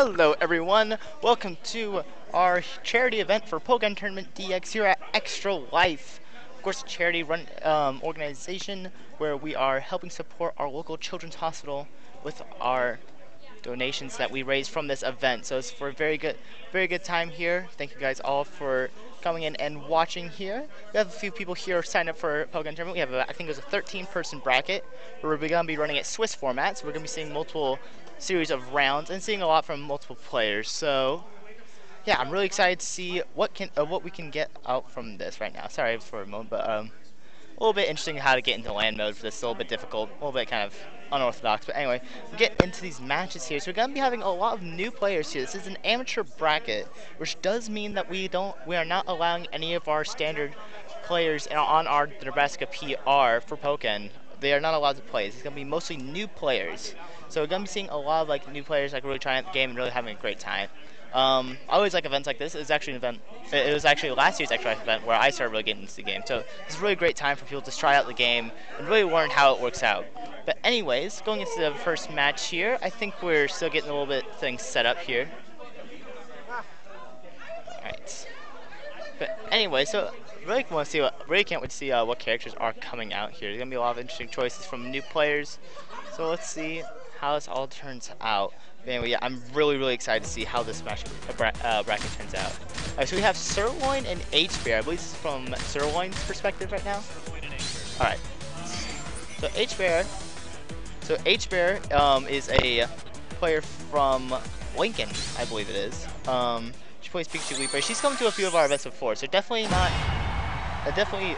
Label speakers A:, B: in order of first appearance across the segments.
A: Hello everyone, welcome to our charity event for Pokken Tournament DX here at Extra Life. Of course, a charity run um, organization where we are helping support our local children's hospital with our donations that we raise from this event. So it's for a very good, very good time here. Thank you guys all for coming in and watching here. We have a few people here signed up for Pokken Tournament. We have, a, I think it was a 13 person bracket where we're going to be running it Swiss format. So we're going to be seeing multiple series of rounds and seeing a lot from multiple players. So yeah, I'm really excited to see what can uh, what we can get out from this right now. Sorry for a moment, but um, a little bit interesting how to get into land mode for this. A little bit difficult, a little bit kind of unorthodox. But anyway, we get into these matches here. So we're gonna be having a lot of new players here. This is an amateur bracket, which does mean that we don't we are not allowing any of our standard players on our Nebraska PR for Pokken. They are not allowed to play. It's gonna be mostly new players. So we're gonna be seeing a lot of like new players like really trying out the game and really having a great time. Um, I always like events like this. It was actually an event. It was actually last year's Life event where I started really getting into the game. So it's a really great time for people to try out the game and really learn how it works out. But anyways, going into the first match here, I think we're still getting a little bit things set up here. Alright. But anyway, so really want to see what really can't wait to see uh, what characters are coming out here. There's gonna be a lot of interesting choices from new players. So let's see how this all turns out. Anyway, yeah, I'm really, really excited to see how this match, uh, bra uh, bracket turns out. Alright, so we have Sirloin and H-Bear. I believe this is from Sirloin's perspective right now. Alright. So H-Bear, so H-Bear um, is a player from Lincoln, I believe it is. Um, she plays Pikachu Libre. She's come to a few of our events before, so definitely not, uh, definitely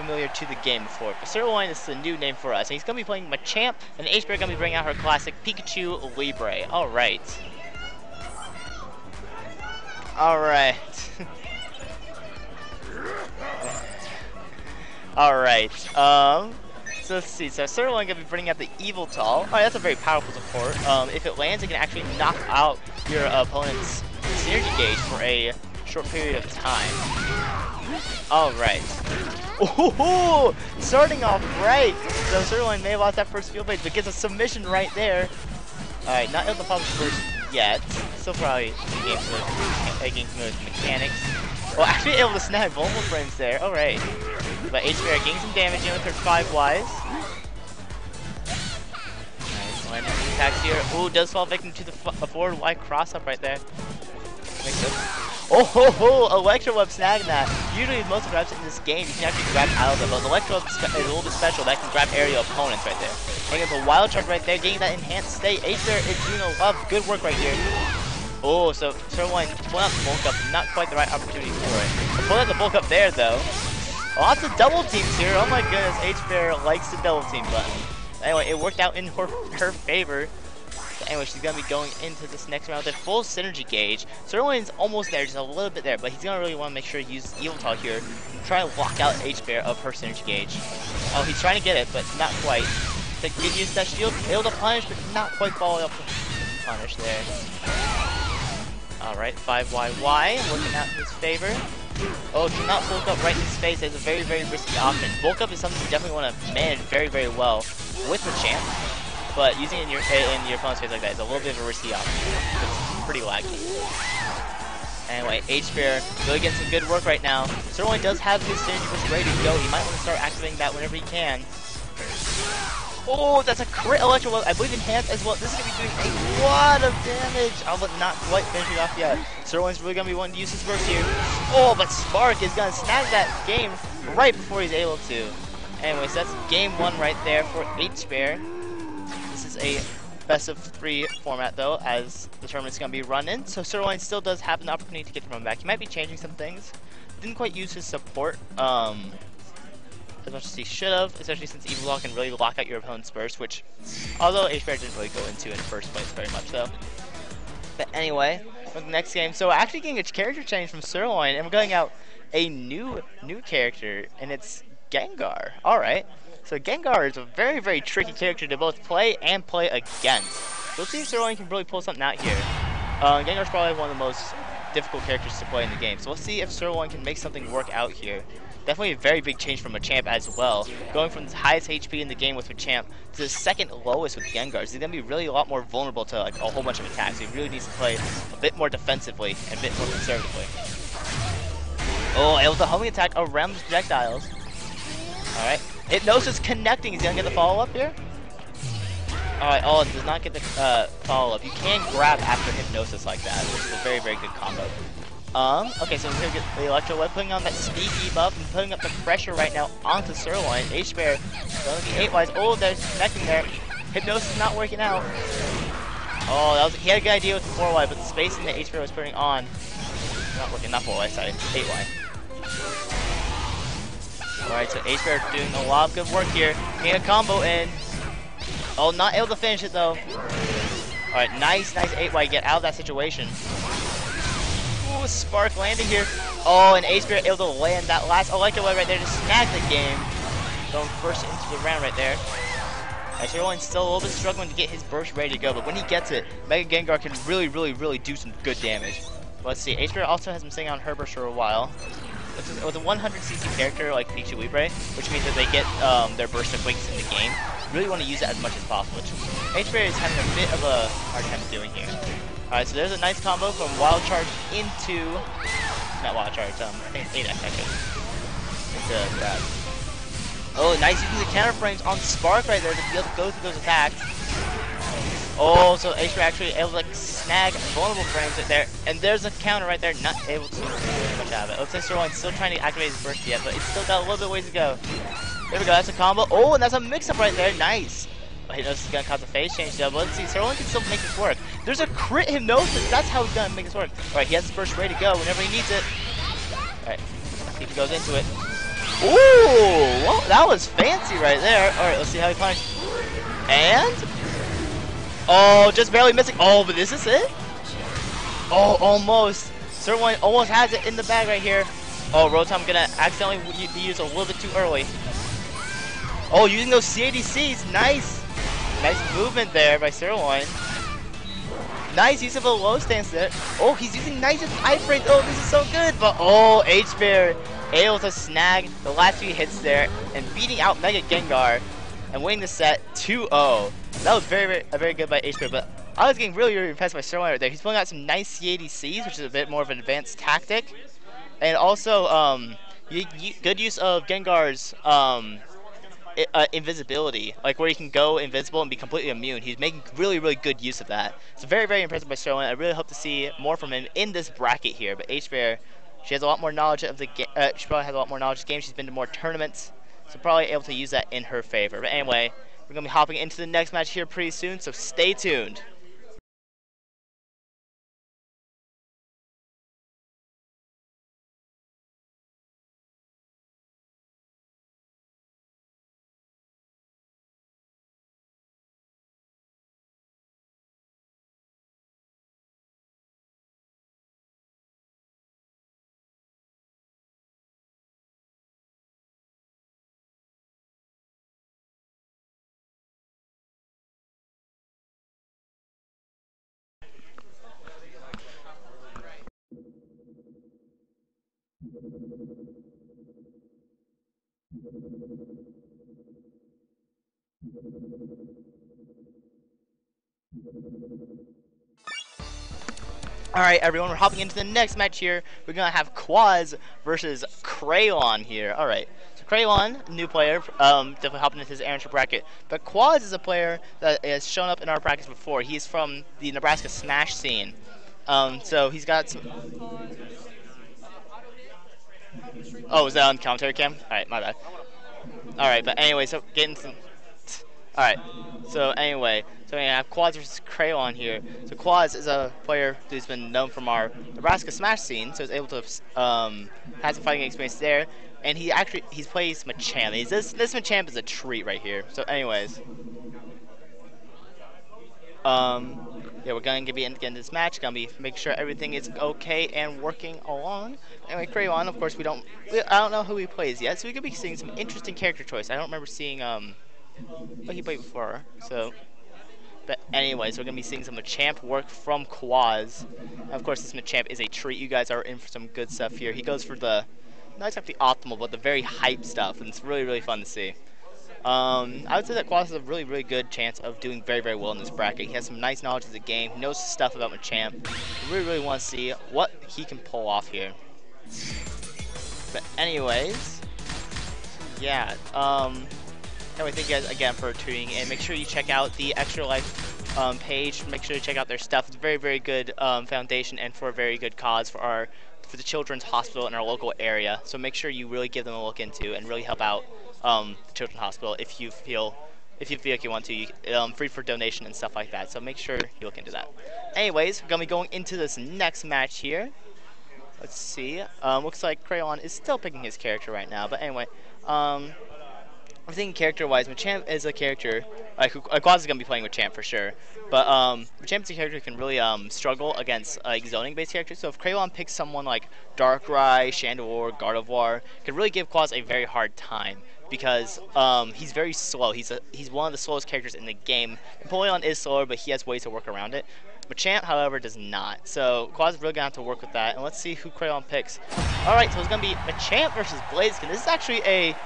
A: familiar to the game before. But Sirloin is the new name for us. And he's going to be playing Machamp, and H-Bear going to be bringing out her classic Pikachu Libre. Alright. Alright. Alright. Um, so let's see. So Sirloin going to be bringing out the Yveltal. Alright, that's a very powerful support. Um, if it lands, it can actually knock out your opponent's synergy gauge for a short period of time. Alright. Ooh, starting off right. So Sirloin may have lost that first field phase, but gets a submission right there. Alright, not able to pop burst yet. Still probably game getting familiar with mechanics. Well, actually able to snag vulnerable frames there. Alright. But H-Bear getting some damage in with her 5 Ys. Nice, landing attacks here. Ooh, does fall victim to the forward Y cross up right there. Makes sense. Oh ho ho! Electro Web snagging that. Usually most of the grabs in this game you can actually grab out of them, but Electro Web is a little bit special that can grab area opponents right there. Getting a wild charge right there, getting that enhanced state. Acer and Juno Love, good work right here. Oh, so Sirloin pulling out the bulk up, not quite the right opportunity for it. Pulling out the bulk up there though. Lots of double teams here. Oh my goodness, H-Bear likes the double team button. Anyway, it worked out in her, her favor anyway, she's going to be going into this next round with a full synergy gauge. Sirloin's almost there, just a little bit there, but he's going to really want to make sure he uses Yveltal here and try to lock out H-Bear of her synergy gauge. Oh, he's trying to get it, but not quite. The good use that shield, able to punish, but not quite following up to punish there. Alright, 5YY, working out in his favor. Oh, do not bulk up right in his face. That's a very, very risky option. Bulk up is something you definitely want to manage very, very well with the champ but using it in your in your opponent's face like that is a little bit of a risky option. It's pretty laggy. Anyway, H-Bear really getting some good work right now. Sirloin does have his synergy push ready to go. He might want to start activating that whenever he can. Oh, that's a crit electro I believe enhanced as well. This is going to be doing a lot of damage. But not quite finishing off yet. Sirloin's really going to be wanting to use his burst here. Oh, but Spark is going to snag that game right before he's able to. Anyways, that's game one right there for H-Bear a best of three format though, as the tournament's going to be run in. So Sirloin still does have an opportunity to get the run back. He might be changing some things. Didn't quite use his support um, as much as he should have, especially since Yveltal can really lock out your opponent's burst, which, although H-Bear didn't really go into in first place very much though. But anyway, for the next game, so actually getting a character change from Sirloin, and we're going out a new new character, and it's Gengar. All right. So Gengar is a very, very tricky character to both play and play against. Let's see if Sirloin can really pull something out here. Uh, Gengar's probably one of the most difficult characters to play in the game. So let's see if Sirloin can make something work out here. definitely a very big change from Machamp as well. Going from the highest HP in the game with Machamp to the second lowest with Gengar. So he's going to be really a lot more vulnerable to like a whole bunch of attacks. So He really needs to play a bit more defensively and a bit more conservatively. Oh, it was a homing attack around the projectiles. Alright. Hypnosis connecting. He's going to get the follow-up here. Alright, oh, does not get the uh, follow-up. You can grab after Hypnosis like that, which is a very, very good combo. Um, okay, so here we get the Electro Web putting on that speed debuff and putting up the pressure right now onto Sirloin. H-Bear going to be 8 wise. Oh, there's connecting there. Hypnosis not working out. Oh, that was he had a good idea with the 4 wide, but the spacing that H-Bear was putting on not working, not 4 wide, sorry, 8 wide. Alright, so H-Bear doing a lot of good work here. Getting a combo in. Oh, not able to finish it though. Alright, nice, nice 8 wide get out of that situation. Ooh, Spark landing here. Oh, and H-Bear able to land that last Electro right there to snag the game. Going first into the round right there. Actually, only still a little bit struggling to get his burst ready to go, but when he gets it, Mega Gengar can really, really, really do some good damage. Let's see, H-Bear also has been sitting on Herburst for a while. With a 100cc character like Pikachu Libre, which means that they get um, their burst of wings in the game, really want to use it as much as possible, which H-Bear is having a bit of a hard time doing here. Alright, so there's a nice combo from Wild Charge into... Not Wild Charge, um, I think it's 8X actually. Into. Oh, nice using the counter frames on Spark right there to be able to go through those attacks. Oh, so Ace actually able to like, snag vulnerable frames right there. And there's a counter right there, not able to do much out of it. Looks like Sirloin's still trying to activate his burst yet, but it's still got a little bit ways to go. There we go, that's a combo. Oh, and that's a mix-up right there, nice. Oh, he knows is gonna cause a phase change though, but let's see, Sirloin can still make this work. There's a crit hypnosis, that's how he's gonna make this work. Alright, he has his burst ready to go whenever he needs it. Alright, he goes into it. Ooh, well, that was fancy right there. Alright, let's see how he punishes. And? Oh, just barely missing. Oh, but this is it? Oh, almost. Sirloin almost has it in the bag right here. Oh, Rotom gonna accidentally be used a little bit too early. Oh, using those CADCs, nice. Nice movement there by Sirloin. Nice use of a low stance there. Oh, he's using nice iframes. Oh, this is so good. But oh, H-Bear able to snag the last few hits there and beating out Mega Gengar and winning the set 2-0. That was very, very, very good by H-Bear, but I was getting really, really impressed by Sirloin right there. He's pulling out some nice CADCs, which is a bit more of an advanced tactic. And also, um, good use of Gengar's um, uh, invisibility, like where he can go invisible and be completely immune. He's making really, really good use of that. So very, very impressive by Sirloin. I really hope to see more from him in this bracket here. But H-Bear, she has a lot more knowledge of the game. Uh, she probably has a lot more knowledge of the game. She's been to more tournaments, so probably able to use that in her favor. But anyway, we're gonna be hopping into the next match here pretty soon. So stay tuned. Alright everyone, we're hopping into the next match here. We're to have Quaz versus Crayon here. Alright, so Crayon, new player, um, definitely hopping into his amateur bracket. But Quaz is a player that has shown up in our brackets before. He's from the Nebraska Smash scene. Um, so he's got some... Oh, was that on commentary cam? Alright, my bad. Alright, but anyway, so getting some... Alright, so anyway, so we have Quaz versus Crayon here. So Quaz is a player who's been known from our Nebraska Smash scene, so he's able to um, have some fighting experience there. And he actually he's plays Machamp. He's, this this Machamp is a treat right here. So anyways, um, yeah, we're going to be in this match. Gonna be make sure everything is okay and working along. Anyway, Crayon, of course, we don't. We, I don't know who he plays yet, so we could be seeing some interesting character choice. I don't remember seeing um what he played before. So but anyways, we're going to be seeing some Machamp work from Quaz. Of course, this Machamp is a treat. You guys are in for some good stuff here. He goes for the not exactly optimal, but the very hype stuff, and it's really, really fun to see. Um, I would say that Quaz has a really, really good chance of doing very, very well in this bracket. He has some nice knowledge of the game. He knows stuff about Machamp. Really, really want to see what he can pull off here. But anyways, yeah. Um, anyway, thank you guys again for tuning in. Make sure you check out the Extra Life um, page. Make sure you check out their stuff. It's a very, very good um, foundation and for a very good cause for our for the Children's Hospital in our local area. So make sure you really give them a look into and really help out um, the Children's Hospital if you feel if you feel like you want to. You, um, free for donation and stuff like that. So make sure you look into that. Anyways, we're gonna be going into this next match here. Let's see. Um, looks like Crayon is still picking his character right now. But anyway, um, I'm thinking character-wise, Machamp is a character. Like, Quaz is gonna be playing with Champ for sure. But um, Machamp is a character who can really um, struggle against like zoning-based characters. So if Crayon picks someone like Darkrai, Chandelure, Gardevoir, can really give Quaz a very hard time because um, he's very slow. He's a, he's one of the slowest characters in the game. Empoleon is slower, but he has ways to work around it. Machamp, however, does not. So Quaz is really gonna have to work with that. And let's see who Crayon picks. All right, so it's gonna be Machamp versus Blaziken. This is actually a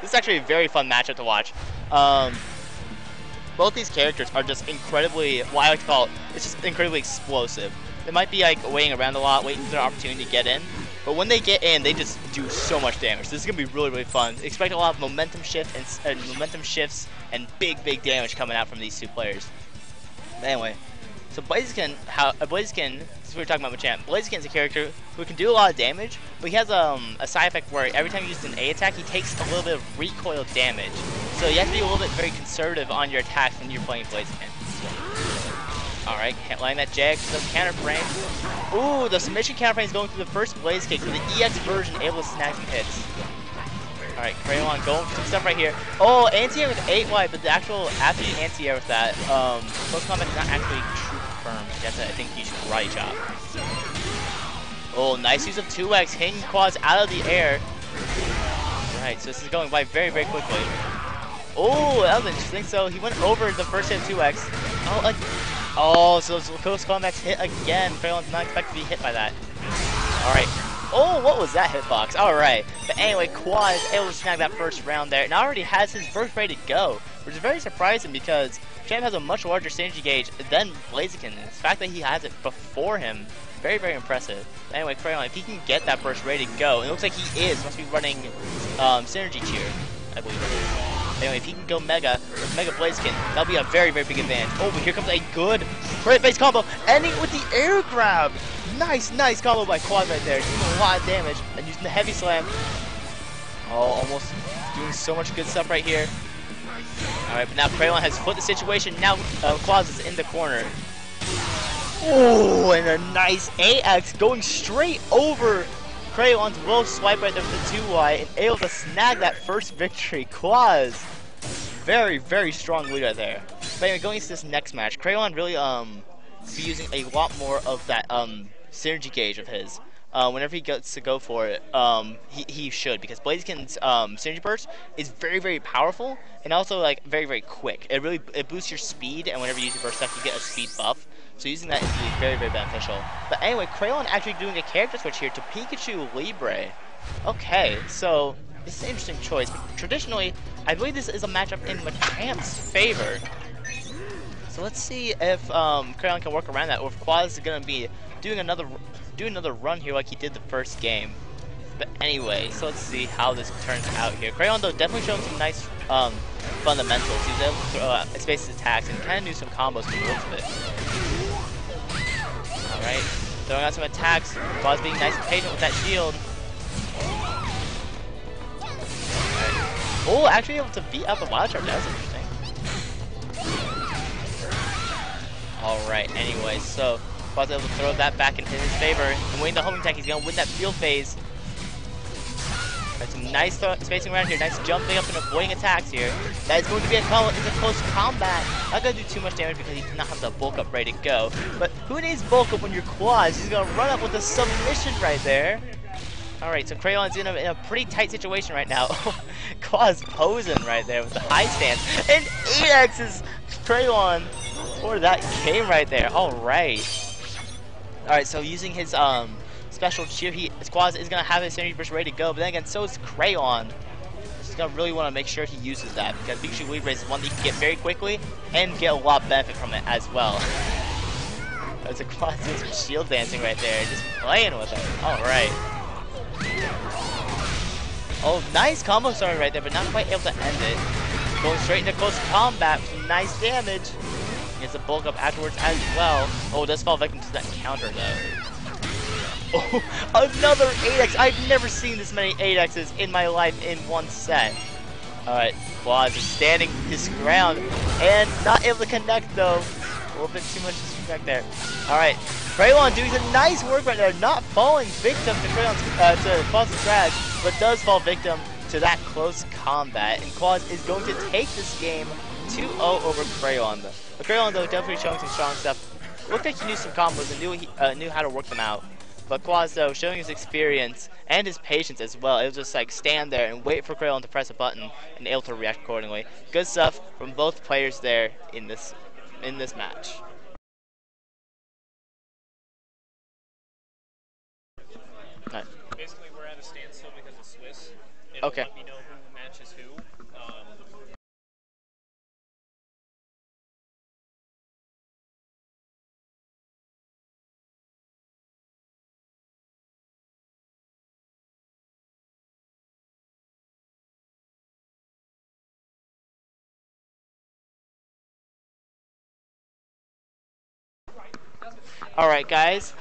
A: this is actually a very fun matchup to watch. Um, both these characters are just incredibly, what I like to call it, it's just incredibly explosive. They might be like waiting around a lot, waiting for their opportunity to get in. But when they get in, they just do so much damage. This is gonna be really, really fun. Expect a lot of momentum shift and momentum shifts and big, big damage coming out from these two players. But anyway, so Blaziken, how uh, Blaziken, we are talking about Machamp. Blaziken is a character who can do a lot of damage, but he has um, a side effect where every time you use an A attack, he takes a little bit of recoil damage. So you have to be a little bit very conservative on your attacks when you're playing Blaziken. Alright, can't line that Jag, does counter frame. Ooh, the submission counter frame is going through the first Blaze Kick, so the EX version able to snag some hits. Alright, Crayon going for some stuff right here. Oh, anti-air with 8 wide, but the actual, after anti-air with that, um, close combat is not actually true have to, I think, use Karate Chop. Oh, nice use of 2x, hitting Quaz out of the air. Right, so this is going by very, very quickly. Oh, that was interesting. So he went over the first hit 2x. Oh, like, oh, so close combat's hit again. Crayon's not expected to be hit by that. All right, Oh, what was that hitbox? Alright. But anyway, Quaz is able to snag that first round there and already has his burst ready to go, which is very surprising because Champ has a much larger synergy gauge than Blaziken. The fact that he has it before him, very, very impressive. But anyway, Crayon, if he can get that burst ready to go, it looks like he is, must be running um, Synergy Cheer, I believe. Anyway, if he can go Mega with Mega Blaziken, that'll be a very, very big advantage. Oh, but here comes a good crit base combo, ending with the air grab. Nice, nice combo by Quaz right there. Doing a lot of damage and using the heavy slam. Oh, almost doing so much good stuff right here. Alright, but now Crayon has flipped the situation. Now uh, Quaz is in the corner. Oh, and a nice AX going straight over Crayon's low swipe right there with the 2Y and able to snag that first victory. Quaz, very, very strong lead right there. But anyway, going into this next match, Crayon really um be using a lot more of that um synergy gauge of his. Uh, whenever he gets to go for it, um, he, he should because Blaziken's um, synergy burst is very very powerful and also like very very quick. It really it boosts your speed and whenever you use your burst stuff you get a speed buff. So using that is really very very beneficial. But anyway, Crayon actually doing a character switch here to Pikachu Libre. Okay, so this is an interesting choice. But traditionally, I believe this is a matchup in Machamp's favor. So let's see if um, can work around that, or if Quaz is going to be doing another doing another run here like he did the first game. But anyway, so let's see how this turns out here. Crayon though definitely showing some nice um, fundamentals. He was able to throw out space attacks and kind of do some combos from the looks it. Alright, throwing out some attacks. Quaz being nice and patient with that shield. Oh, actually able to beat out the wild charge. That's interesting. Alright, anyway, so Quaz able to throw that back into his favor. And winning the homing attack, he's going to win that field phase. Some nice spacing around here, nice jumping up and avoiding attacks here. That is going to be a, close combat. Not going to do too much damage because he does not have the bulk up ready to go. But who needs bulk up when you're Quaz? He's going to run up with a submission right there. Alright, so Crayon's in a, in a pretty tight situation right now. Quaz posing right there with the high stance. And 8X is Crayon for that game right there. Alright. Alright, so using his um special cheer. He Squaz is gonna have his energy burst ready to go, but then again, so is Crayon. He's gonna really want to make sure he uses that because Pikachu Race is one that you can get very quickly and get a lot of benefit from it as well. That's a classic shield dancing right there, just playing with it. All right. Oh, nice combo started right there, but not quite able to end it. Going straight into close combat nice damage. Gets a bulk up afterwards as well. Oh, does fall victim to that counter though. Oh, another 8x. I've never seen this many 8x's in my life in one set. Alright, Quaz is standing his ground and not able to connect though. A little bit too much disrespect there. Alright, Crayon doing some nice work right there, not falling victim to Crayon's, uh, to Quaz's crash, but does fall victim to that close combat. And Quaz is going to take this game 2-0 over Crayon. But Crayon though definitely showing some strong stuff. Looked like he knew some combos and knew he, uh, knew how to work them out. But Quaz though showing his experience and his patience as well. It was just like stand there and wait for Crayon to press a button and able to react accordingly. Good stuff from both players there in this in this match.
B: Basically, we're at a standstill because of Swiss.
A: Okay. All right, guys.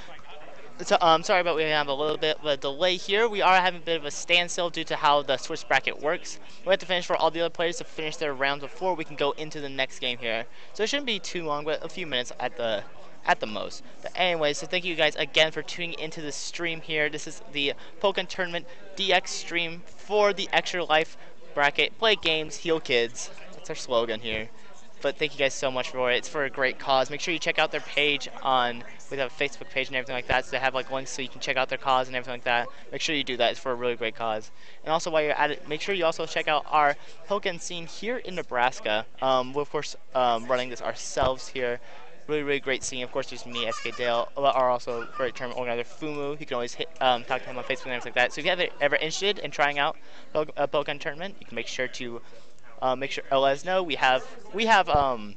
A: So, um, sorry about we have a little bit of a delay here. We are having a bit of a standstill due to how the Swiss bracket works. We have to finish for all the other players to finish their rounds before we can go into the next game here. So it shouldn't be too long, but a few minutes at the at the most. But anyway, so thank you guys again for tuning into the stream here. This is the Pokken Tournament DX stream for the Extra Life bracket. Play games, heal kids. That's our slogan here. But thank you guys so much for it. It's for a great cause. Make sure you check out their page on. We have a Facebook page and everything like that. So they have like links so you can check out their cause and everything like that. Make sure you do that. It's for a really great cause. And also while you're at it, make sure you also check out our Pokemon scene here in Nebraska. Um, we're of course um, running this ourselves here. Really, really great scene. Of course, there's me, SK Dale, are also great tournament organizer Fumu. You can always hit, um, talk to him on Facebook and things like that. So if you're ever, ever interested in trying out a Pokemon tournament, you can make sure to uh, make sure uh, us know. We have we have um,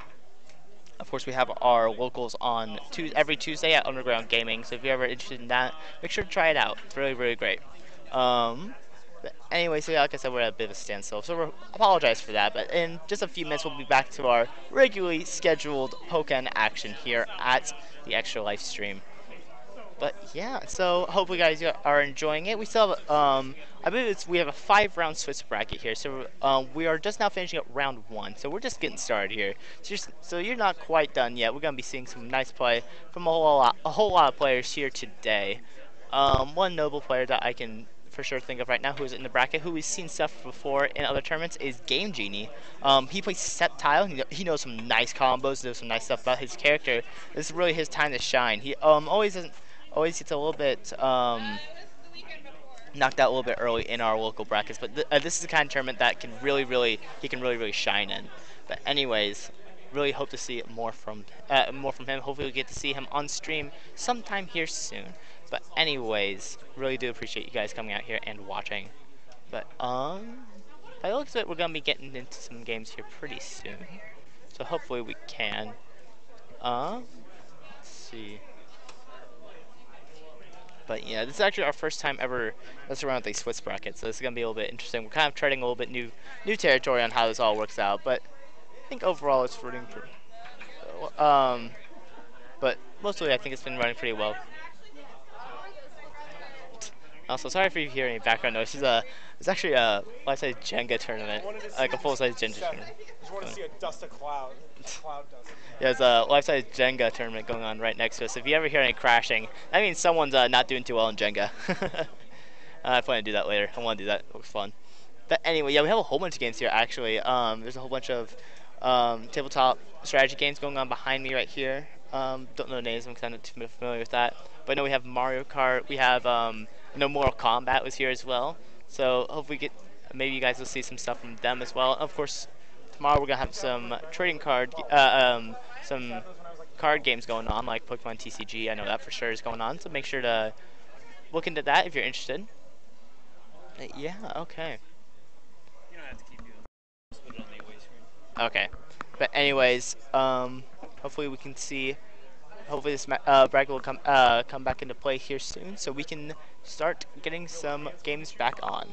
A: of course we have our locals on Tuesday, every Tuesday at Underground Gaming. So if you're ever interested in that, make sure to try it out. It's really really great. Um, anyway, so yeah, like I said, we're at a bit of a standstill, so we apologize for that. But in just a few minutes, we'll be back to our regularly scheduled Pokemon action here at the Extra Life stream. But yeah, so hopefully guys are enjoying it. We still have, um, I believe it's, we have a five round Swiss bracket here. So um, we are just now finishing up round one. So we're just getting started here. So you're, so you're not quite done yet. We're going to be seeing some nice play from a whole lot, a whole lot of players here today. Um, one noble player that I can for sure think of right now who is in the bracket, who we've seen stuff before in other tournaments, is Game Genie. Um, he plays Sceptile. He, he knows some nice combos, knows some nice stuff about his character. This is really his time to shine. He um, always doesn't always gets a little bit um, knocked out a little bit early in our local brackets. But th uh, this is the kind of tournament that can really, really, he can really, really shine in. But anyways, really hope to see more from uh, more from him. Hopefully, we get to see him on stream sometime here soon. But anyways, really do appreciate you guys coming out here and watching. But um, by the looks of it, we're gonna be getting into some games here pretty soon. So hopefully we can. Uh, let's see. But yeah, this is actually our first time ever messing around with these Swiss brackets, so this is gonna be a little bit interesting. We're kind of treading a little bit new new territory on how this all works out, but I think overall it's running pretty. Um, but mostly I think it's been running pretty well. Also, sorry if you hear any background noise. It's a, it's actually a life-size Jenga tournament, like a full-size Jenga tournament.
C: Just want to see a dust of cloud. cloud dust.
A: Yeah, there's a life-size Jenga tournament going on right next to us. If you ever hear any crashing, that means someone's uh, not doing too well in Jenga. I plan to do that later. I want to do that. It looks fun. But anyway, yeah, we have a whole bunch of games here, actually. Um, there's a whole bunch of um, tabletop strategy games going on behind me right here. Um, don't know the names because I'm not too familiar with that. But I know we have Mario Kart. We have um, no Mortal Kombat was here as well. So hopefully get maybe you guys will see some stuff from them as well. Of course, tomorrow we're gonna have some trading card, uh, um, some card games going on like Pokemon TCG. I know that for sure is going on. So make sure to look into that if you're interested. Uh, yeah. Okay. Okay. But anyways, um, hopefully we can see. Hopefully this uh, bracket will come uh, come back into play here soon, so we can start getting some games back on.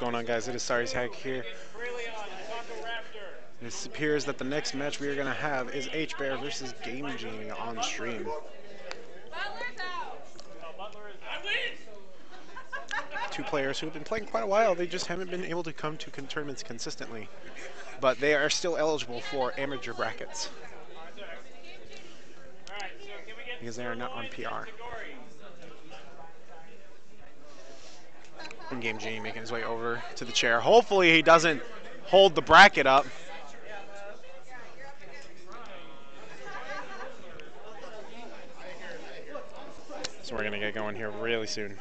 D: Going on, guys? It is Sorry Tag here. It appears that the next match we are going to have is H Bear versus Game Genie on stream. Two players who have been playing quite a while. They just haven't been able to come to tournaments consistently, but they are still eligible for amateur brackets because they are not on PR. And Game Genie making his way over to the chair. Hopefully he doesn't hold the bracket up. So we're gonna get going here really soon.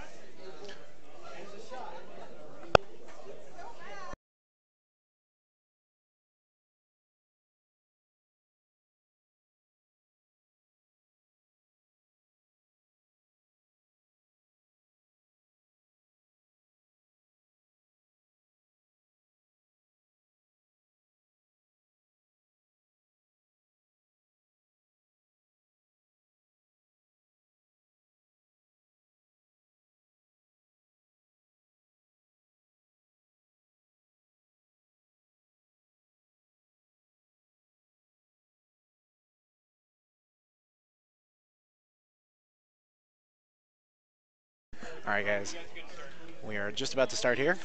D: All right, guys. We are just about to start here.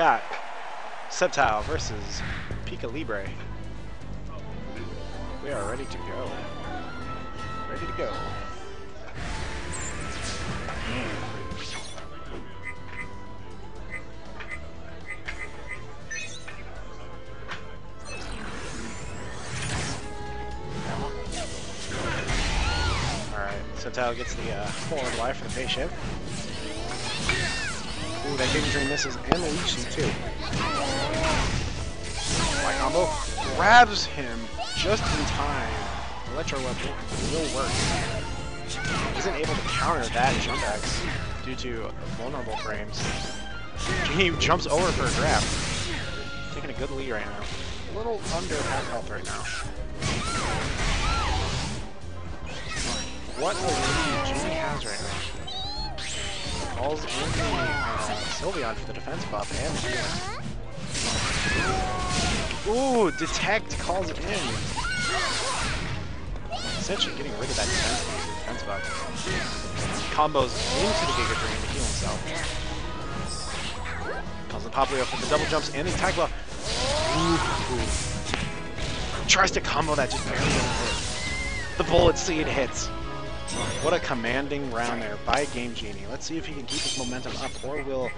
D: Got Sceptile versus Pika Libre. We are ready to go. Ready to go. Alright, Sceptile gets the uh, forward for the shift. Ooh, that Giga Drain misses and Leech Seed too. My combo grabs him just in time. Electro Web will work. Isn't able to counter that jump X due to vulnerable frames. Genie jumps over for a grab. Taking a good lead right now. A little under half health right now. What a lead Genie has right now. Calls in the uh, Sylveon for the defense buff and. Ooh, detect calls it in. Essentially getting rid of that defense, defense buff. Combos into the Giga Drain to heal himself. Calls the Popplio for the double jumps and the attack buff. Ooh. Tries to combo that just barely doesn't hit. The bullet seed hits. What a commanding round there by Game Genie. Let's see if he can keep his momentum up, or will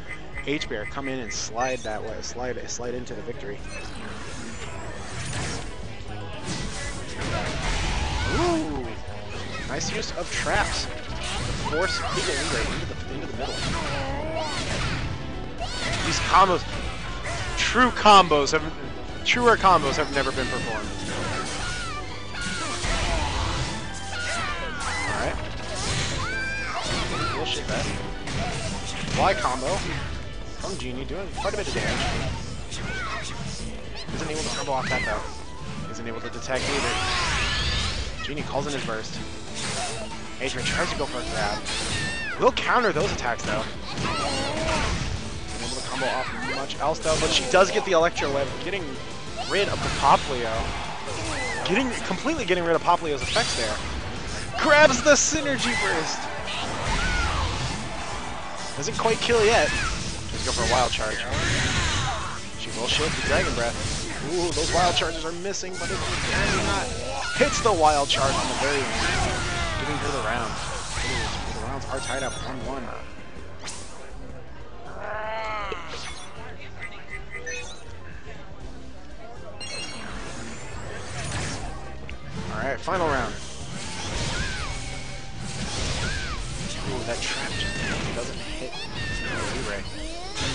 D: H-Bear come in and slide that way, slide slide into the victory. Ooh! Nice use of traps. Force Libre into the into the middle. These combos, true combos have, truer combos have never been performed. That. Y combo from Genie doing quite a bit of damage. Isn't able to combo off that though. Isn't able to detect either. Genie calls in his burst. Adrian tries to go for a grab. Will counter those attacks though. Unable to combo off much else though, but she does get the Electro Web, getting rid of the Popplio. Getting completely getting rid of Popplio's effects there. Grabs the Synergy Burst. Doesn't quite kill yet. Let's go for a Wild Charge. She will shield the Dragon Breath. Ooh, those Wild Charges are missing, but it's apparently not. Hits the Wild Charge on the very end, giving her the round. The rounds are tied up 1-1. Alright, final round. Ooh, that trap just doesn't.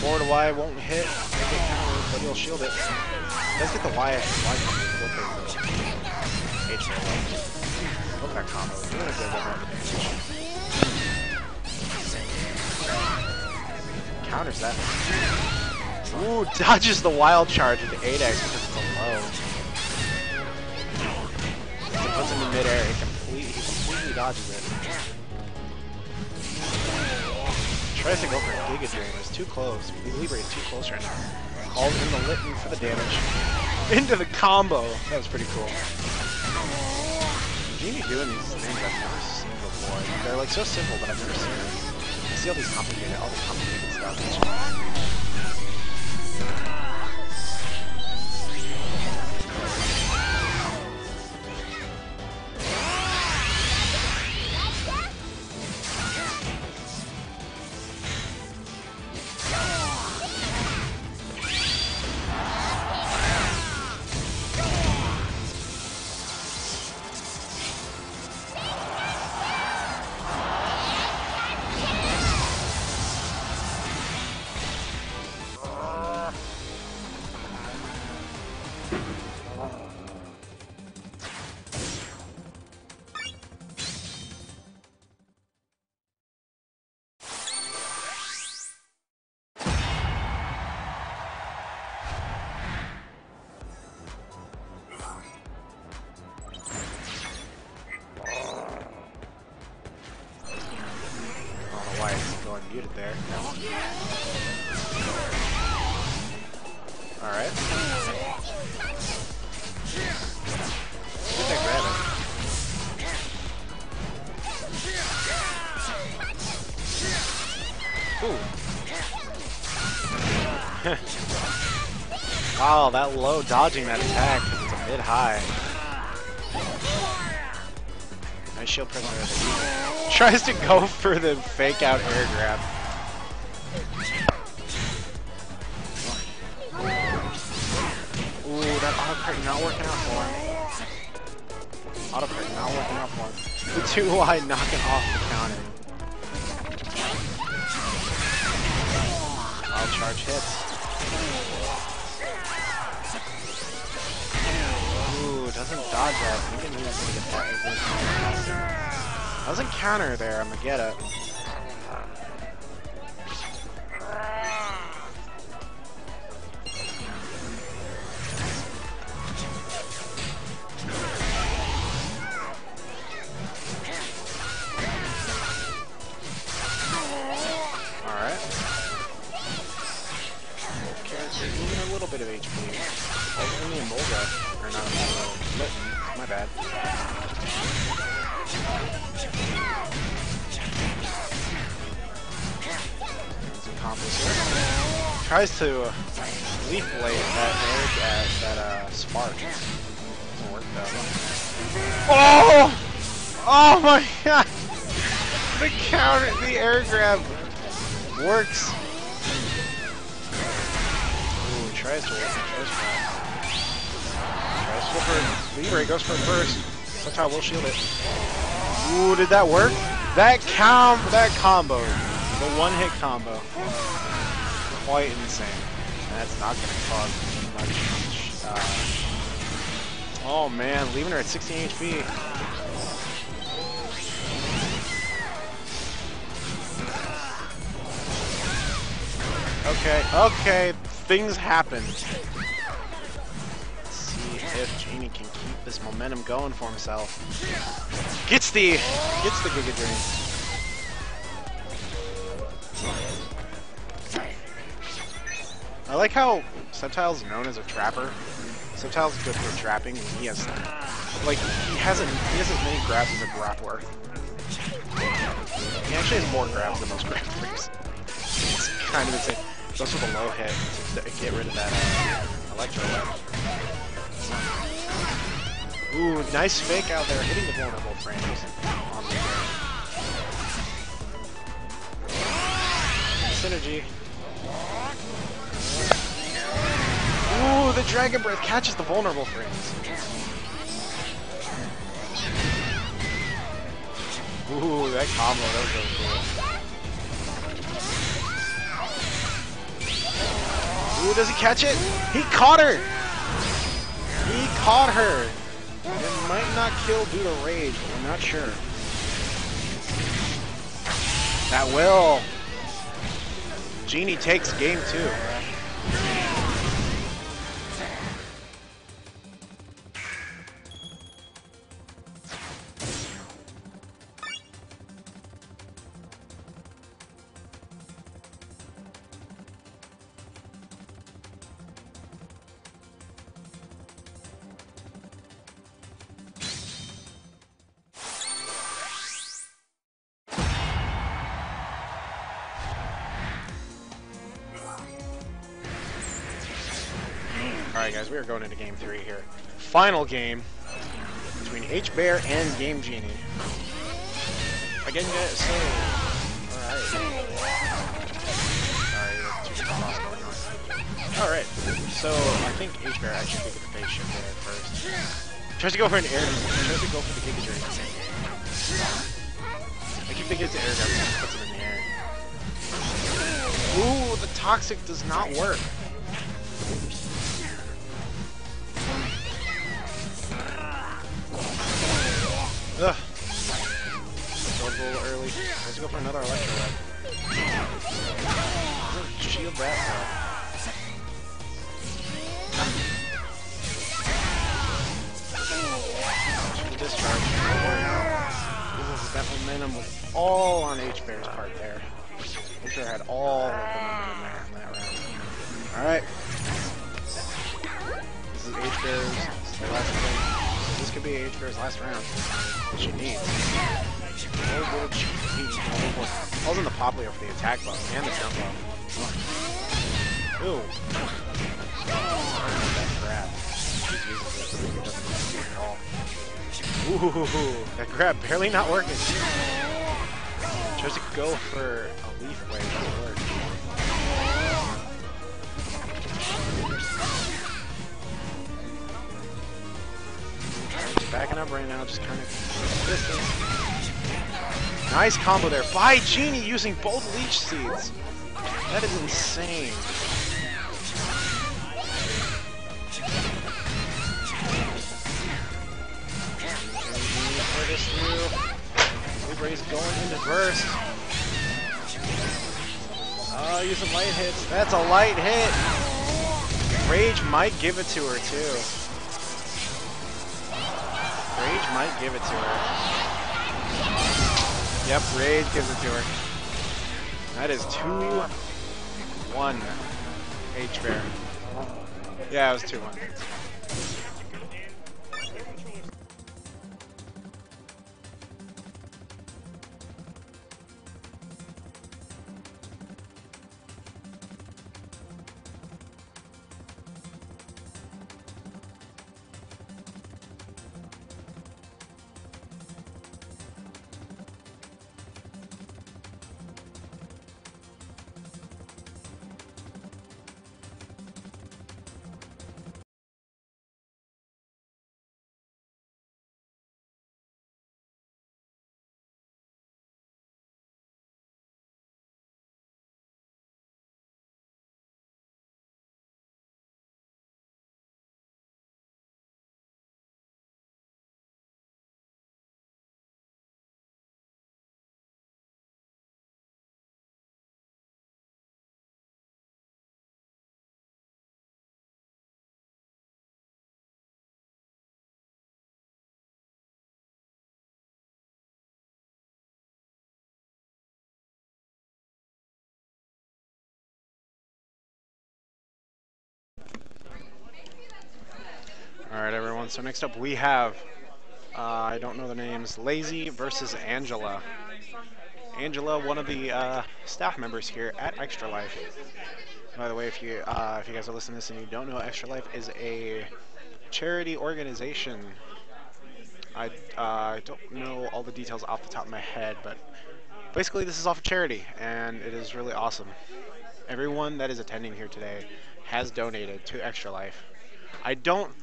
D: Forward Y won't hit, He'll get countered, but he'll shield it. Let's get the Y combo. Look at that combo. Doing a good amount of damage. Counters that. Ooh, dodges the wild charge the 8x because it's a low. It puts him in midair, it completely, he completely dodges it. Tries to go for a Giga Drain, it's too close. Libre is too close right now. Calls in the Litten for the damage. Into the combo! That was pretty cool. Genie doing these things I've never seen before. They're like so simple, but I've never seen them. I see all these complicated, all the complicated stuff. That low dodging that attack it's a bit high. Nice shield pressure. Tries to go for the fake out air grab. Ooh, that auto crit not working out for him. Auto crit not working out for him. The two wide knocking off the counter. I'll charge hits. Doesn't dodge that. I think he's gonna get that. Doesn't counter there, I'm gonna get it. Alright. Carrots is losing a little bit of HP. Only Emolga. Or not Emolga. My bad. Tries to uh, leaf blade that edge at that uh, spark. Oh! Oh my god! The counter, the air grab works. Ooh, tries to work. Tries to Tries it. Libre goes for first. Sometime we'll shield it. Ooh, did that work? That com that combo. The one hit combo. Quite insane. And that's not gonna cause much uh, Oh man, leaving her at 16 HP. Okay, okay, things happen. If Genie can keep this momentum going for himself. Gets the gets the Giga Drain. I like how Sceptile's known as a trapper. Sceptile's good for trapping. He has like he hasn't he has as many grabs as a grappler. He actually has more grabs than most grapplers. It's kind of insane. Goes with a low hit to get rid of that uh, electro left. Ooh, nice fake out there, hitting the vulnerable frames on the Synergy. Ooh, the Dragon Breath catches the vulnerable frames. Ooh, that combo, that was really cool. Ooh, does he catch it? He caught her! Caught her! It might not kill due to rage, but I'm not sure. That will! Genie takes game two. Final game between H-Bear and Game Genie. Again, guys, so... Alright. Sorry, that's too fast. Alright, so I think H-Bear actually get the phase shift there first. Tries to go for an air, tries to go for the Giga Drain. I keep thinking it's air but puts him in the air. Ooh, the Toxic does not work. Ugh. A little early. Let's go for another electro web. Shield that though. Discharge. Ooh, that momentum was all on H-Bear's part there. H-Bear had all of the momentum there in that round. Alright. This is H-Bear's last thing. Could be H-Bear's last round. She needs. Little cheeky. I was in the Popplio for the attack buff and the jump buff. Ooh. That grab. Ooh, that grab barely not working. Tries to go for a leaf wave, backing up right now, just kind of. Nice combo there by Genie using both leech seeds. That is insane. Curtis through. Going into burst. Oh, using light hits. That's a light hit. Rage might give it to her too. Rage might give it to her. Yep, Rage gives it to her. That is 2-1 H-Bear. Yeah, it was 2-1. Everyone, so next up we have, uh, I don't know the names, Lazy versus Angela. Angela, one of the uh, staff members here at Extra Life. By the way, if you uh, if you guys are listening to this and you don't know, Extra Life is a charity organization. I uh, don't know all the details off the top of my head, but basically this is all for charity, and it is really awesome. Everyone that is attending here today has donated to Extra Life. I don't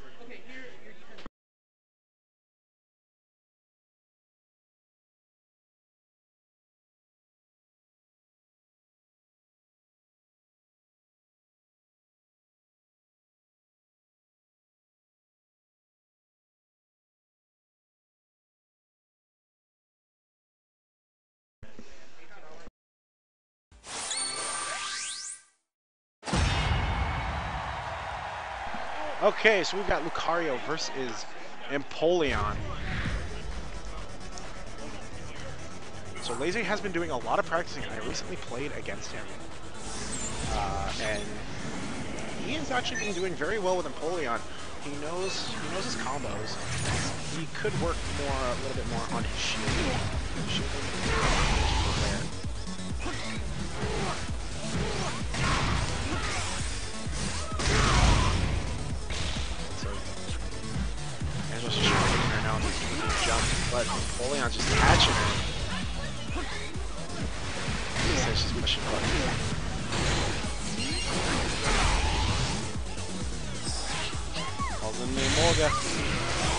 D: Okay, so we've got Lucario versus Empoleon. So Lazy has been doing a lot of practicing. I recently played against him. Uh, and he has actually been doing very well with Empoleon. He knows he knows his combos. He could work more a little bit more on his. Shielding looking to jump, but Empoleon's just catching her. He says she's pushing button. Calls in the Morga.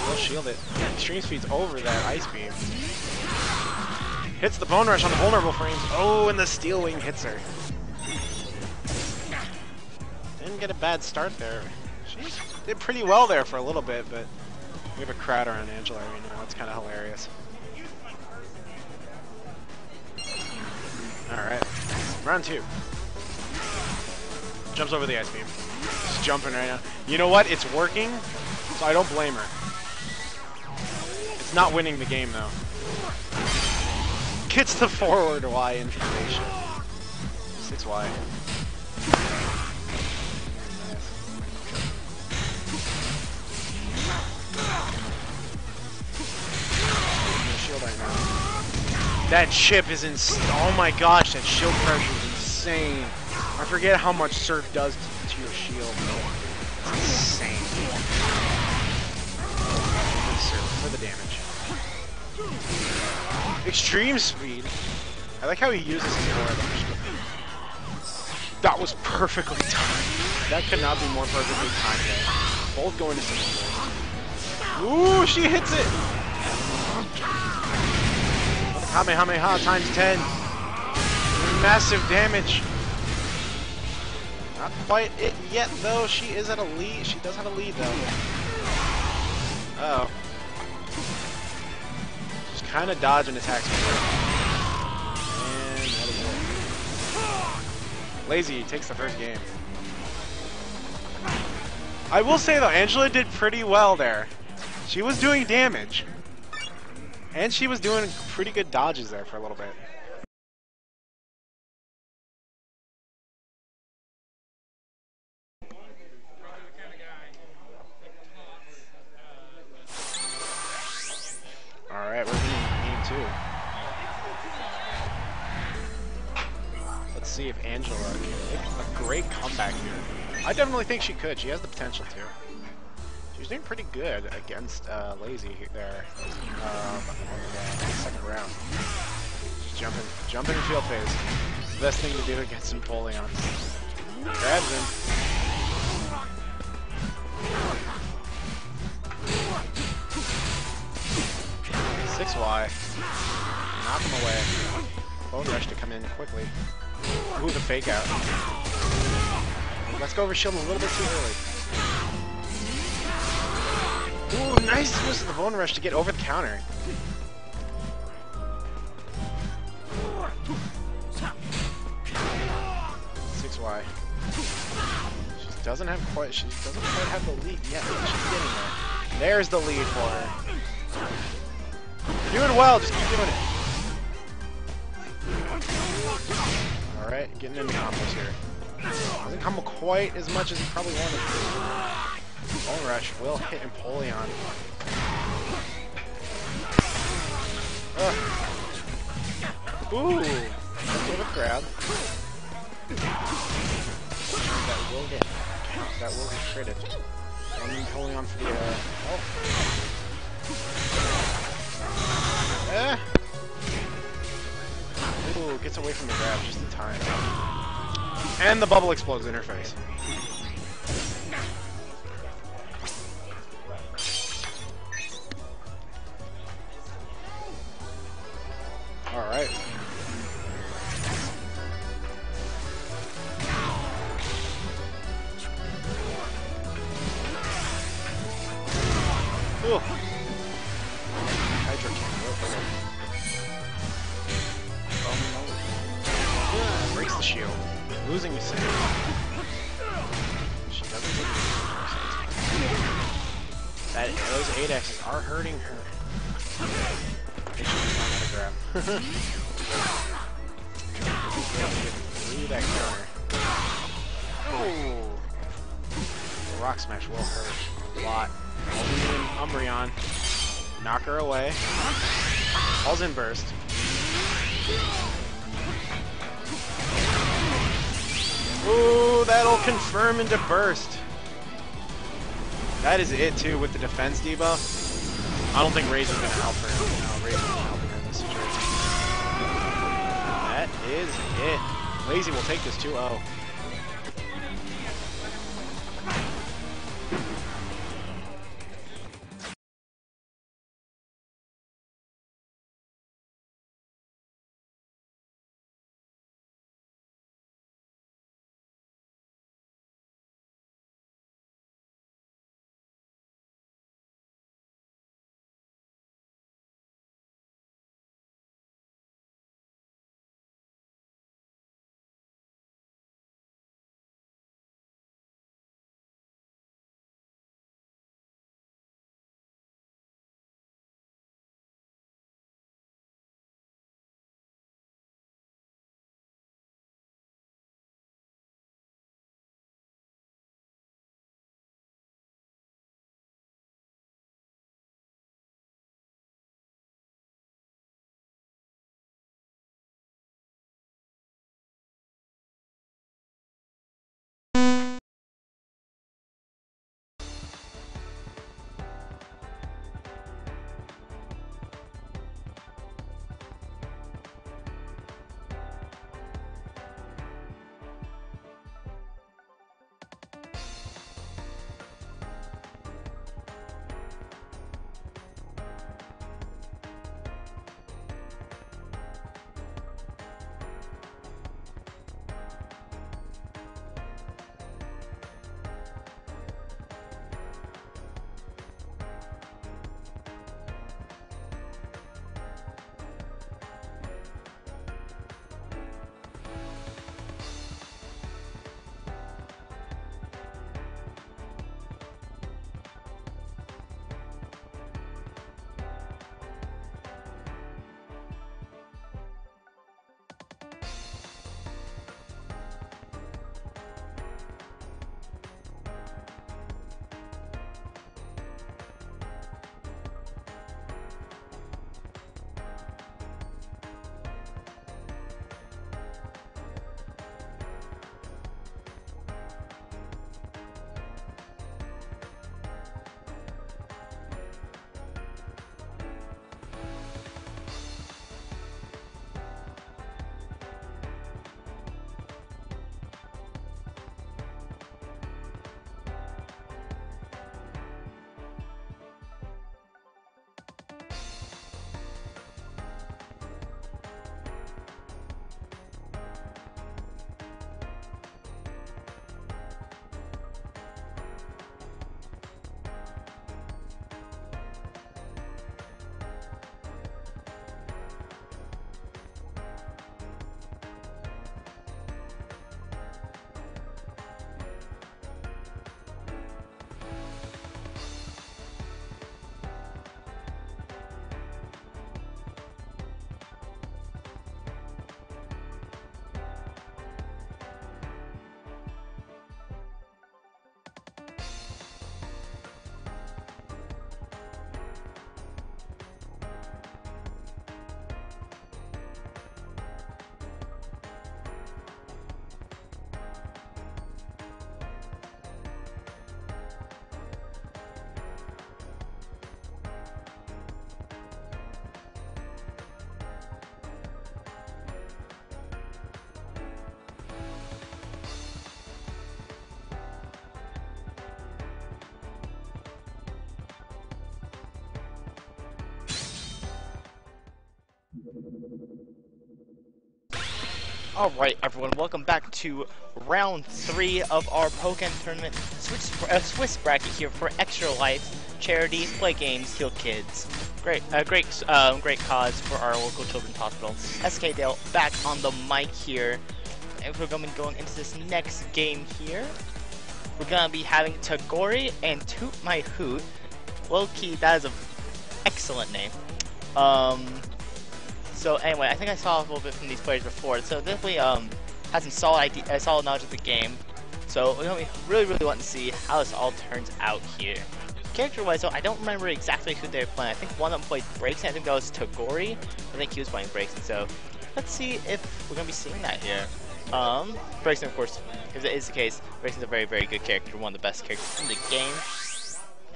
D: Will shield it. Extreme speed's over that ice beam. Hits the bone rush on the vulnerable frames. Oh, and the steel wing hits her. Didn't get a bad start there. She did pretty well there for a little bit, but we have a crowd around Angela right now. It's kind of hilarious. Alright, round two. Jumps over the ice beam. Just jumping right now. You know what? It's working, so I don't blame her. It's not winning the game, though. Gets the forward Y information. 6Y. Shield right now. That chip is ins- Oh my gosh, that shield pressure is insane. I forget how much Surf does to, to your shield. It's insane. Surf for the damage. Extreme speed. I like how he uses his aura. That was perfectly timed. That could not be more perfectly timed. There. Both going to Ooh, she hits it! Kamehameha times 10. Massive damage. Not quite it yet, though. She is at a lead. She does have a lead, though. Uh oh She's kind of dodging attacks. And. Lazy takes the first game. I will say, though, Angela did pretty well there. She was doing damage. And she was doing pretty good dodges there for a little bit. Alright, we're in game two. Let's see if Angela can make a great comeback here. I definitely think she could. She has the potential to. She's doing pretty good against uh, Lazy there um, the second round. Just jumping, jumping in field phase. Best thing to do against Empoleon. Grabs him. Six Y. Knock him away. Bone rush to come in quickly. Ooh, the fake out. Let's go over shield a little bit too early. Nice use of the Bone Rush to get over the counter. Six Y. She doesn't have quite. She doesn't quite have the lead yet. She's getting there. There's the lead for her. Doing well. Just keep doing it. All right, getting into combos here. Doesn't come quite as much as he probably wanted Bone Rush will hit Empoleon. Ugh. Ooh! A grab. That will get that will get critted. One Empoleon for the uh oh. Eh. Ooh, gets away from the grab just in time. And the bubble explodes in her face. Alright. Ooh. The defense debuff. I don't think Razor's gonna help her. No, Razor's not helping her in this situation. That is it. Lazy will take this 2-0.
A: Alright everyone, welcome back to round 3 of our Pokken Tournament Swiss, uh, Swiss bracket here for Extra Life Charity Play Games Heal Kids. Great, uh, great, um, great cause for our local children's hospital. SK Dale back on the mic here. And we're going to be going into this next game here. We're going to be having Tagori and Toot My Hoot. Low key, that is an excellent name. Um, so anyway, I think I saw a little bit from these players before. So definitely um, has some solid idea, uh, solid knowledge of the game. So you know, we really, really want to see how this all turns out here. Character-wise, though, I don't remember exactly who they were playing. I think one of them played Breaks. I think that was Tagori. I think he was playing Breaks. So let's see if we're gonna be seeing that here. Um, of course, if it is the case, Braixen's a very, very good character, one of the best characters in the game.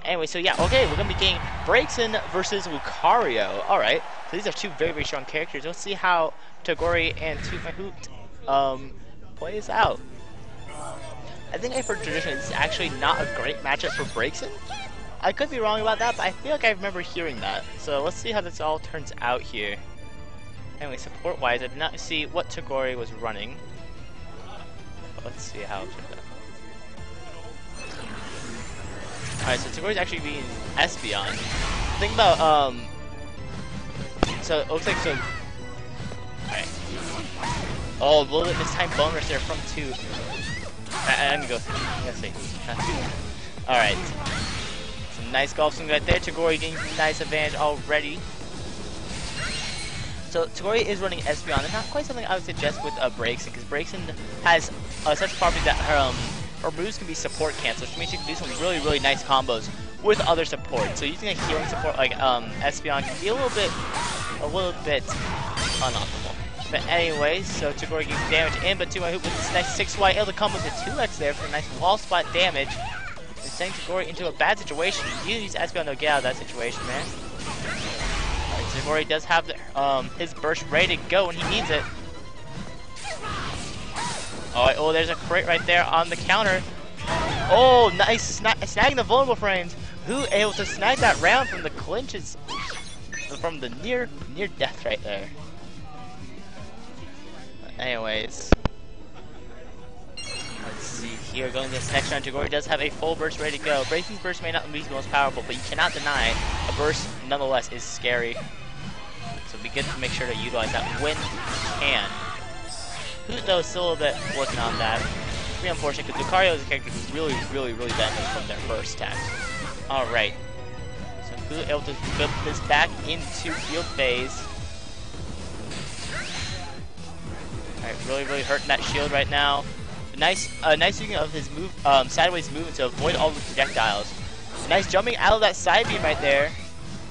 A: Anyway, so yeah, okay, we're gonna be getting Braixen versus Lucario. Alright, so these are two very, very strong characters. Let's see how Tagori and My um, plays out. I think I've heard traditionally this is actually not a great matchup for Braixen. I could be wrong about that, but I feel like I remember hearing that. So let's see how this all turns out here. Anyway, support-wise, I did not see what Tagori was running. Let's see how it turns out. Alright, so Tagori's actually being Espeon. Think about, um... So, it looks like. Oh, a little bit mistimed bone rush there from two. I, I'm gonna go I'm gonna say Alright. Some nice golf swing right there. Tagori getting nice advantage already. So Tagori is running Espeon, and not quite something I would suggest with uh, Braixen, because Braixen has uh, such property that her, um, her moves can be support canceled, which means you can do some really, really nice combos with other support. So using a healing support like um, Espeon can be a little bit, a little bit unoptimal. But anyway, so Tagori gets damage in, but 2 Hoop with this nice 6Y able to come with a 2x there for a nice wall spot damage. And sending Tagori into a bad situation. You use Espeon to get out of that situation, man. Alright, Tagori does have the, um, his burst ready to go when he needs it. Alright, oh, there's a crit right there on the counter. Oh, nice, sna snagging the vulnerable frames. Who able to snag that round from the clinches, from the near, near death right there. Anyways. Let's see here, going this next round, Tagori does have a full burst ready to go. Braixen's burst may not be the most powerful, but you cannot deny a burst nonetheless is scary. So be good to make sure to utilize that when you can. Though is still a bit working on that. Pretty unfortunate because Lucario is a character who's really, really, really benefits from their burst attacks. Alright. Hoot able to flip this back into field phase. Alright, really, really hurting that shield right now. Nice, uh, nice using of his move, um, sideways movement to avoid all the projectiles. Nice jumping out of that side beam right there.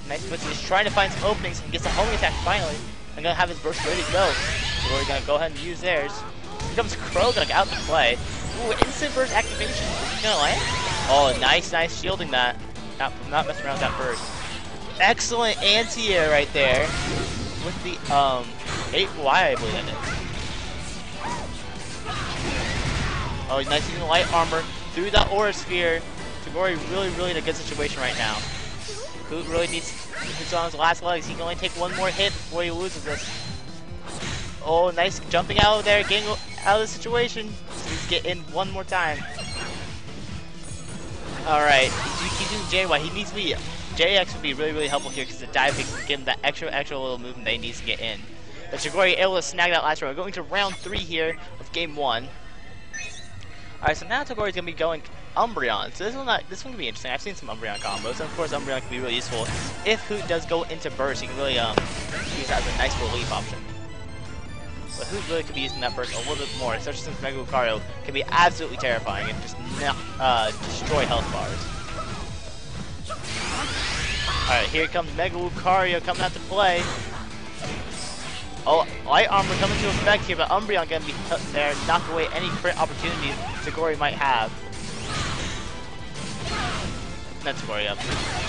A: Nice but he's trying to find some openings and gets a homing attack finally. I'm gonna have his burst ready to go. So we're gonna go ahead and use theirs. Here comes gonna out to play. Ooh, instant burst activation. Is he gonna land? Oh, nice, nice shielding that. Not, not messing around that burst. Excellent anti-air right there. With the, um, 8Y, I believe that is. Oh, he's nice using the light armor through that aura sphere. Tagori really, really in a good situation right now. Hoot really needs his on his last legs. He can only take one more hit before he loses this. Oh, nice jumping out of there, getting out of the situation. So he's getting one more time. Alright, he's using JY. He needs be JX would be really, really helpful here because the dive can give him that extra, extra little movement that he needs to get in. But Tagori able to snag that last round. We're going to round three here of game one. Alright, so now Tagori's gonna be going Umbreon. So this one not this one can be interesting. I've seen some Umbreon combos, and of course Umbreon can be really useful. If Hoot does go into burst, you can really um use that as a nice relief option. But really could be using that burst a little bit more, especially since Mega Lucario can be absolutely terrifying and just not, uh, destroy health bars. Alright, here comes Mega Lucario coming out to play. Oh, light armor coming to effect here, but Umbreon gonna be there, knock away any crit opportunities Tagori might have. Not Tagori up.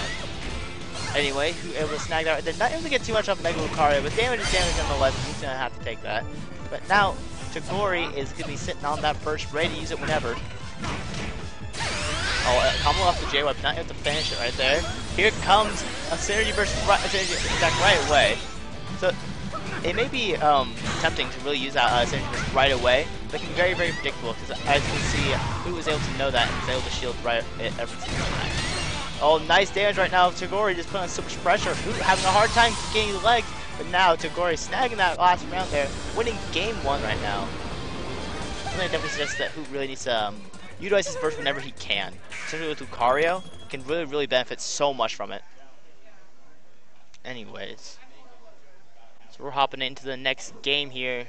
A: Anyway, who able to snag that? They're not able to get too much off Mega Lucario, but damage is damage nonetheless. He's gonna have to take that. But now Tagori is gonna be sitting on that burst, ready to use it whenever. Oh, uh, combo off the J-Web, not able to finish it right there. Here comes a Synergy burst right, synergy attack right away. So it may be um, tempting to really use that uh, just right away, but it can be very, very predictable because as you can see, who was able to know that and was able to shield right at every single time. Oh, nice damage right now. Togori just putting so much pressure. Who having a hard time gaining legs, but now Togori snagging that last round there, winning game one right now. I'm gonna definitely suggest that Hoot really needs to um, utilize his burst whenever he can. Especially with Lucario, can really, really benefit so much from it. Anyways. So we're hopping into the next game here.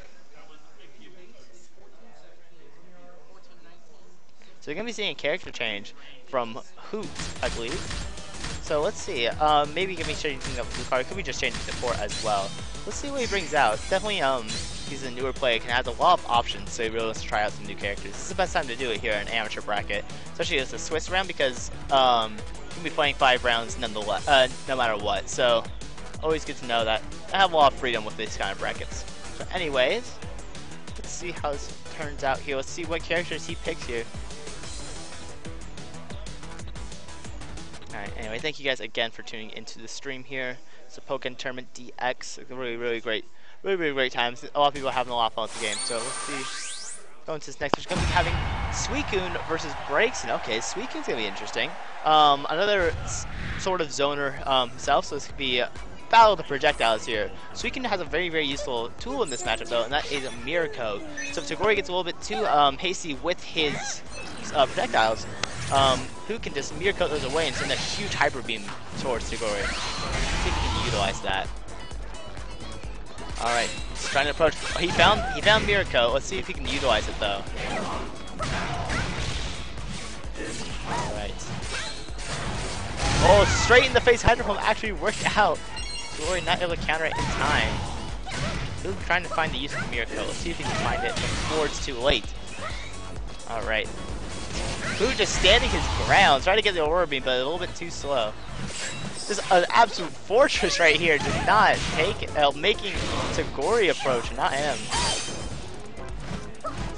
A: So we're going to be seeing a character change from Hoot, I believe. So let's see. Um, maybe can be changing up Lucario. Could be just change changing support as well. Let's see what he brings out. Definitely, um, he's a newer player. Can has a lot of options, so he really wants to try out some new characters. This is the best time to do it here in amateur bracket, especially as a Swiss round because um, you can be playing five rounds nonetheless, uh, no matter what. So always good to know that I have a lot of freedom with these kind of brackets. So anyways, let's see how this turns out here. Let's see what characters he picks here. Alright, anyway, thank you guys again for tuning into the stream here. It's a Pokken Tournament DX. Really, really great, really, really great times. A lot of people are having a lot of fun with the game. So let's see. Going to this next, we're going to be having Suicune versus Braixen. Okay, Suicune's going to be interesting. Um, another sort of zoner um, himself, so this could be battle the projectiles here. Suicune has a very, very useful tool in this matchup, though, and that is Coat. So if Togori gets a little bit too um, hasty with his uh, projectiles, um, who can just mirror coat those away and send a huge hyper beam towards Togori. See if he can utilize that. All right, he's trying to approach. Oh, he found he found coat. Let's see if he can utilize it though. All right. Oh, straight in the face Hydro Pump actually worked out. Togori not able to counter it in time. Who's trying to find the use of coat. Let's see if he can find it before it's too late. All right. Who just standing his ground, trying to get the Aurora Beam, but a little bit too slow. This is an absolute fortress right here, just not taking, uh, making Togori approach, not him.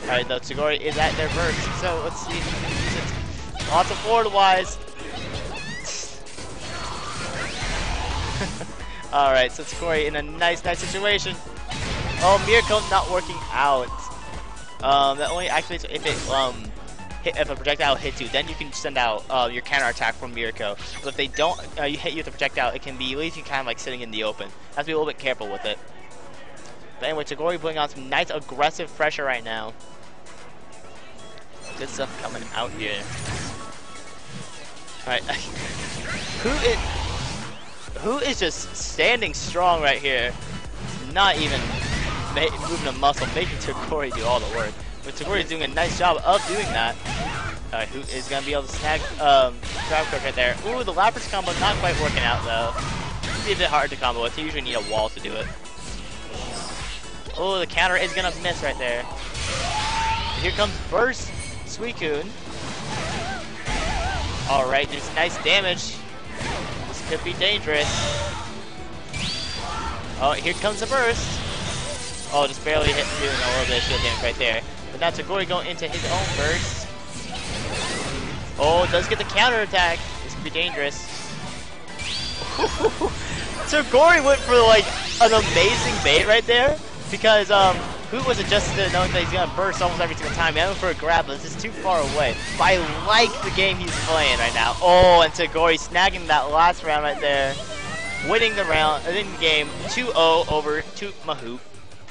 A: Alright, though, Togori is at their burst, so let's see if he. Lots of forward wise. Alright, so Togori in a nice, nice situation. Oh, Miracle not working out. Um, that only activates if it, um, hit, if a projectile hits you, then you can send out uh, your counter attack from Mirror Coat. But if they don't, uh, you hit you with a projectile, it can be leaves you kind of like sitting in the open. Have to be a little bit careful with it. But anyway, Togori putting on some nice aggressive pressure right now. Good stuff coming out here. Alright, who is who is just standing strong right here? Not even moving a muscle, making Togori do all the work. But Togori is doing a nice job of doing that. Uh, who is going to be able to snag um, quick right there. Ooh, the Lapras combo not quite working out though. Be a bit hard to combo with. You usually need a wall to do it. Oh, the counter is going to miss right there. Here comes Burst Suicune. Alright, there's nice damage. This could be dangerous. Oh, here comes the burst. Oh, just barely hit doing a little bit of shield damage right there. But now Togori going into his own burst. Oh, does get the counter attack. This could be dangerous. Togori went for like an amazing bait right there because um, Hoot was adjusted to knowing that he's gonna burst almost every single time. He went for a grab, but it's just too far away. But I like the game he's playing right now. Oh, and Togori snagging that last round right there, winning the round, winning the game 2-0 over to Mahoop.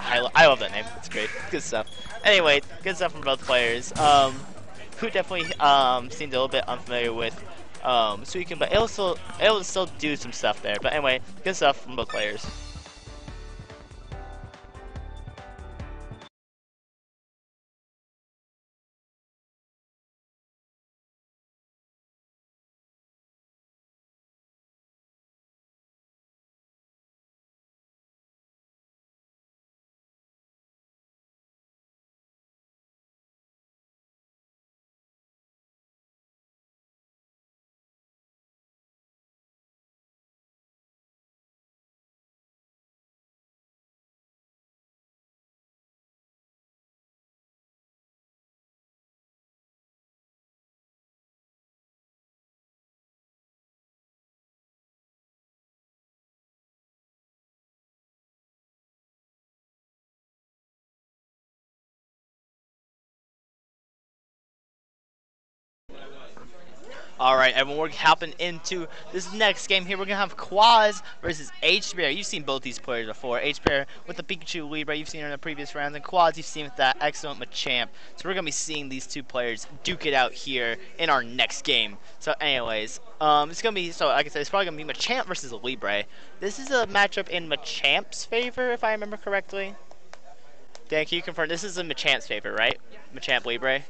A: I, I love that name. It's great. Good stuff. Anyway, good stuff from both players. Um, who definitely um, seemed a little bit unfamiliar with um, but to, still, to still do some stuff there. But anyway, good stuff from both players. All right, everyone, we're hopping into this next game here. We're gonna have Quaz versus H Bear. You've seen both these players before. H Bear with the Pikachu Libre, you've seen her in the previous rounds, and Quaz you've seen with that excellent Machamp. So we're gonna be seeing these two players duke it out here in our next game. So, anyways, um, it's gonna be so like I said, it's probably gonna be Machamp versus Libre. This is a matchup in Machamp's favor, if I remember correctly. Dan, can you confirm this is in Machamp's favor, right? Machamp Libre.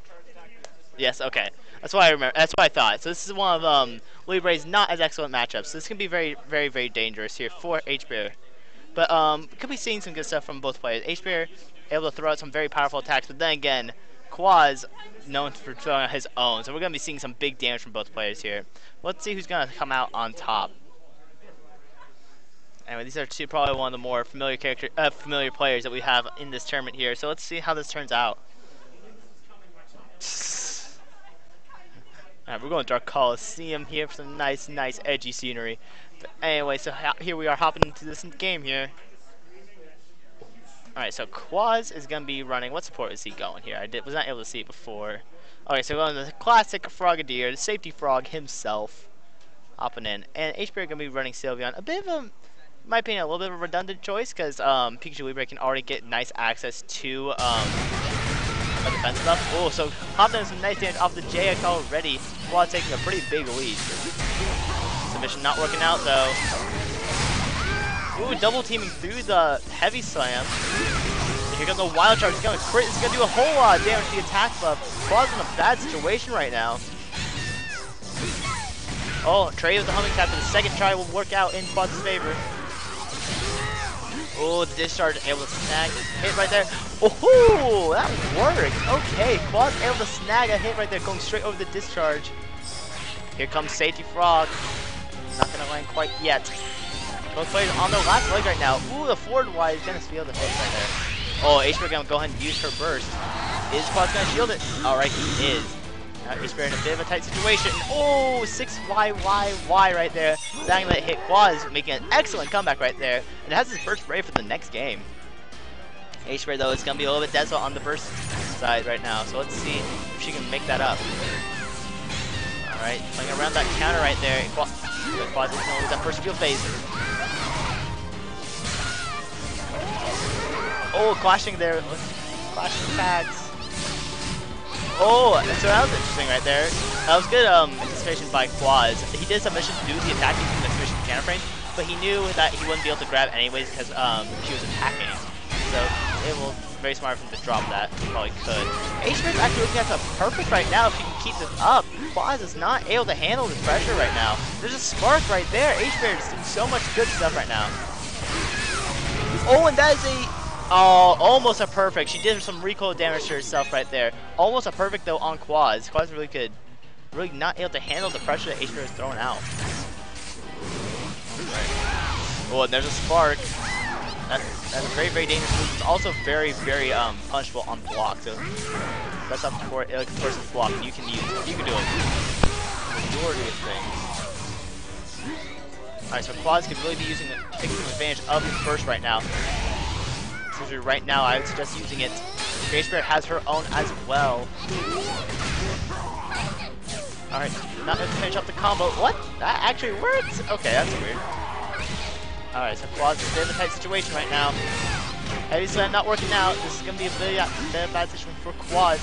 A: Yes. Okay. That's why I remember. That's what I thought. So this is one of um, Libre's not as excellent matchups. So this can be very, very, very dangerous here for H Bear. But um, could be seeing some good stuff from both players. H Bear able to throw out some very powerful attacks, but then again, Quaz known for throwing out his own. So we're gonna be seeing some big damage from both players here. Let's see who's gonna come out on top. Anyway, these are two probably one of the more familiar character, uh, familiar players that we have in this tournament here. So let's see how this turns out. Alright, we're going to our Coliseum here for some nice, nice, edgy scenery. But anyway, so here we are hopping into this game here. Alright, so Quaz is going to be running. What support is he going here? I did, was not able to see it before. Okay, so we're going to the classic Frogadier, the safety frog himself. Hopping in. And H-Bear going to be running Sylveon. A bit of a, my opinion, a little bit of a redundant choice because um, Pikachu Libre can already get nice access to um, a defense stuff. Oh, so hopping in some nice damage off the JX already while taking a pretty big lead. Submission not working out though. Ooh, double teaming through the heavy slam. Here comes a wild charge. He's gonna crit. It's gonna do a whole lot of damage to the attack buff. Claw's in a bad situation right now. Oh, trade with the homing attack, but the second try will work out in Quad's favor. Oh, discharge able to snag a hit right there. Oh, that worked. Okay, Quad's able to snag a hit right there, going straight over the discharge. Here comes Safety Frog. Not gonna land quite yet. Both players on their last leg right now. Ooh, the forward wide is gonna steal the hit right there. Oh, H gonna go ahead and use her burst. Is Quad gonna shield it? Alright, he is. Uh, now H in a bit of a tight situation. Oh, 6YYY right there. Zang that hit Quaz, making an excellent comeback right there. And has his first spray for the next game. H though is gonna be a little bit desolate on the burst side right now. So let's see if she can make that up. Alright, playing around that counter right there. Quad, Quad is gonna lose that first field phase. Oh, clashing there. Clashing tags. Oh, so that was interesting right there. That was good um, anticipation by Quaz. He did submission to do the attack using the submission counter frame, but he knew that he wouldn't be able to grab anyways because um, she was attacking. So it will very smart of him to drop that. He probably could. H-Bear's actually looking at the perfect right now if he can keep this up. Quaz is not able to handle the pressure right now. There's a spark right there. H-Bear is doing so much good stuff right now. Oh, and that is a Oh, almost a perfect. She did some recoil damage to herself right there. Almost a perfect though on Quaz. Quaz really could, Really not able to handle the pressure that H-Bear is throwing out. Right. Oh, and there's a spark. That's, that's a very, very dangerous move. It's also very, very um, punishable on block. So that's up for like a person's block. You can use You can do it. Majority of things. Alright, so Quaz could really be using taking advantage of his burst right now right now, I would suggest using it. Grace Spirit has her own as well. Alright, not able to finish up the combo. What? That actually works? Okay, that's weird. Alright, so Quaz is a tight situation right now. Heavy Slam not working out. This is going to be a very bad situation for Quaz.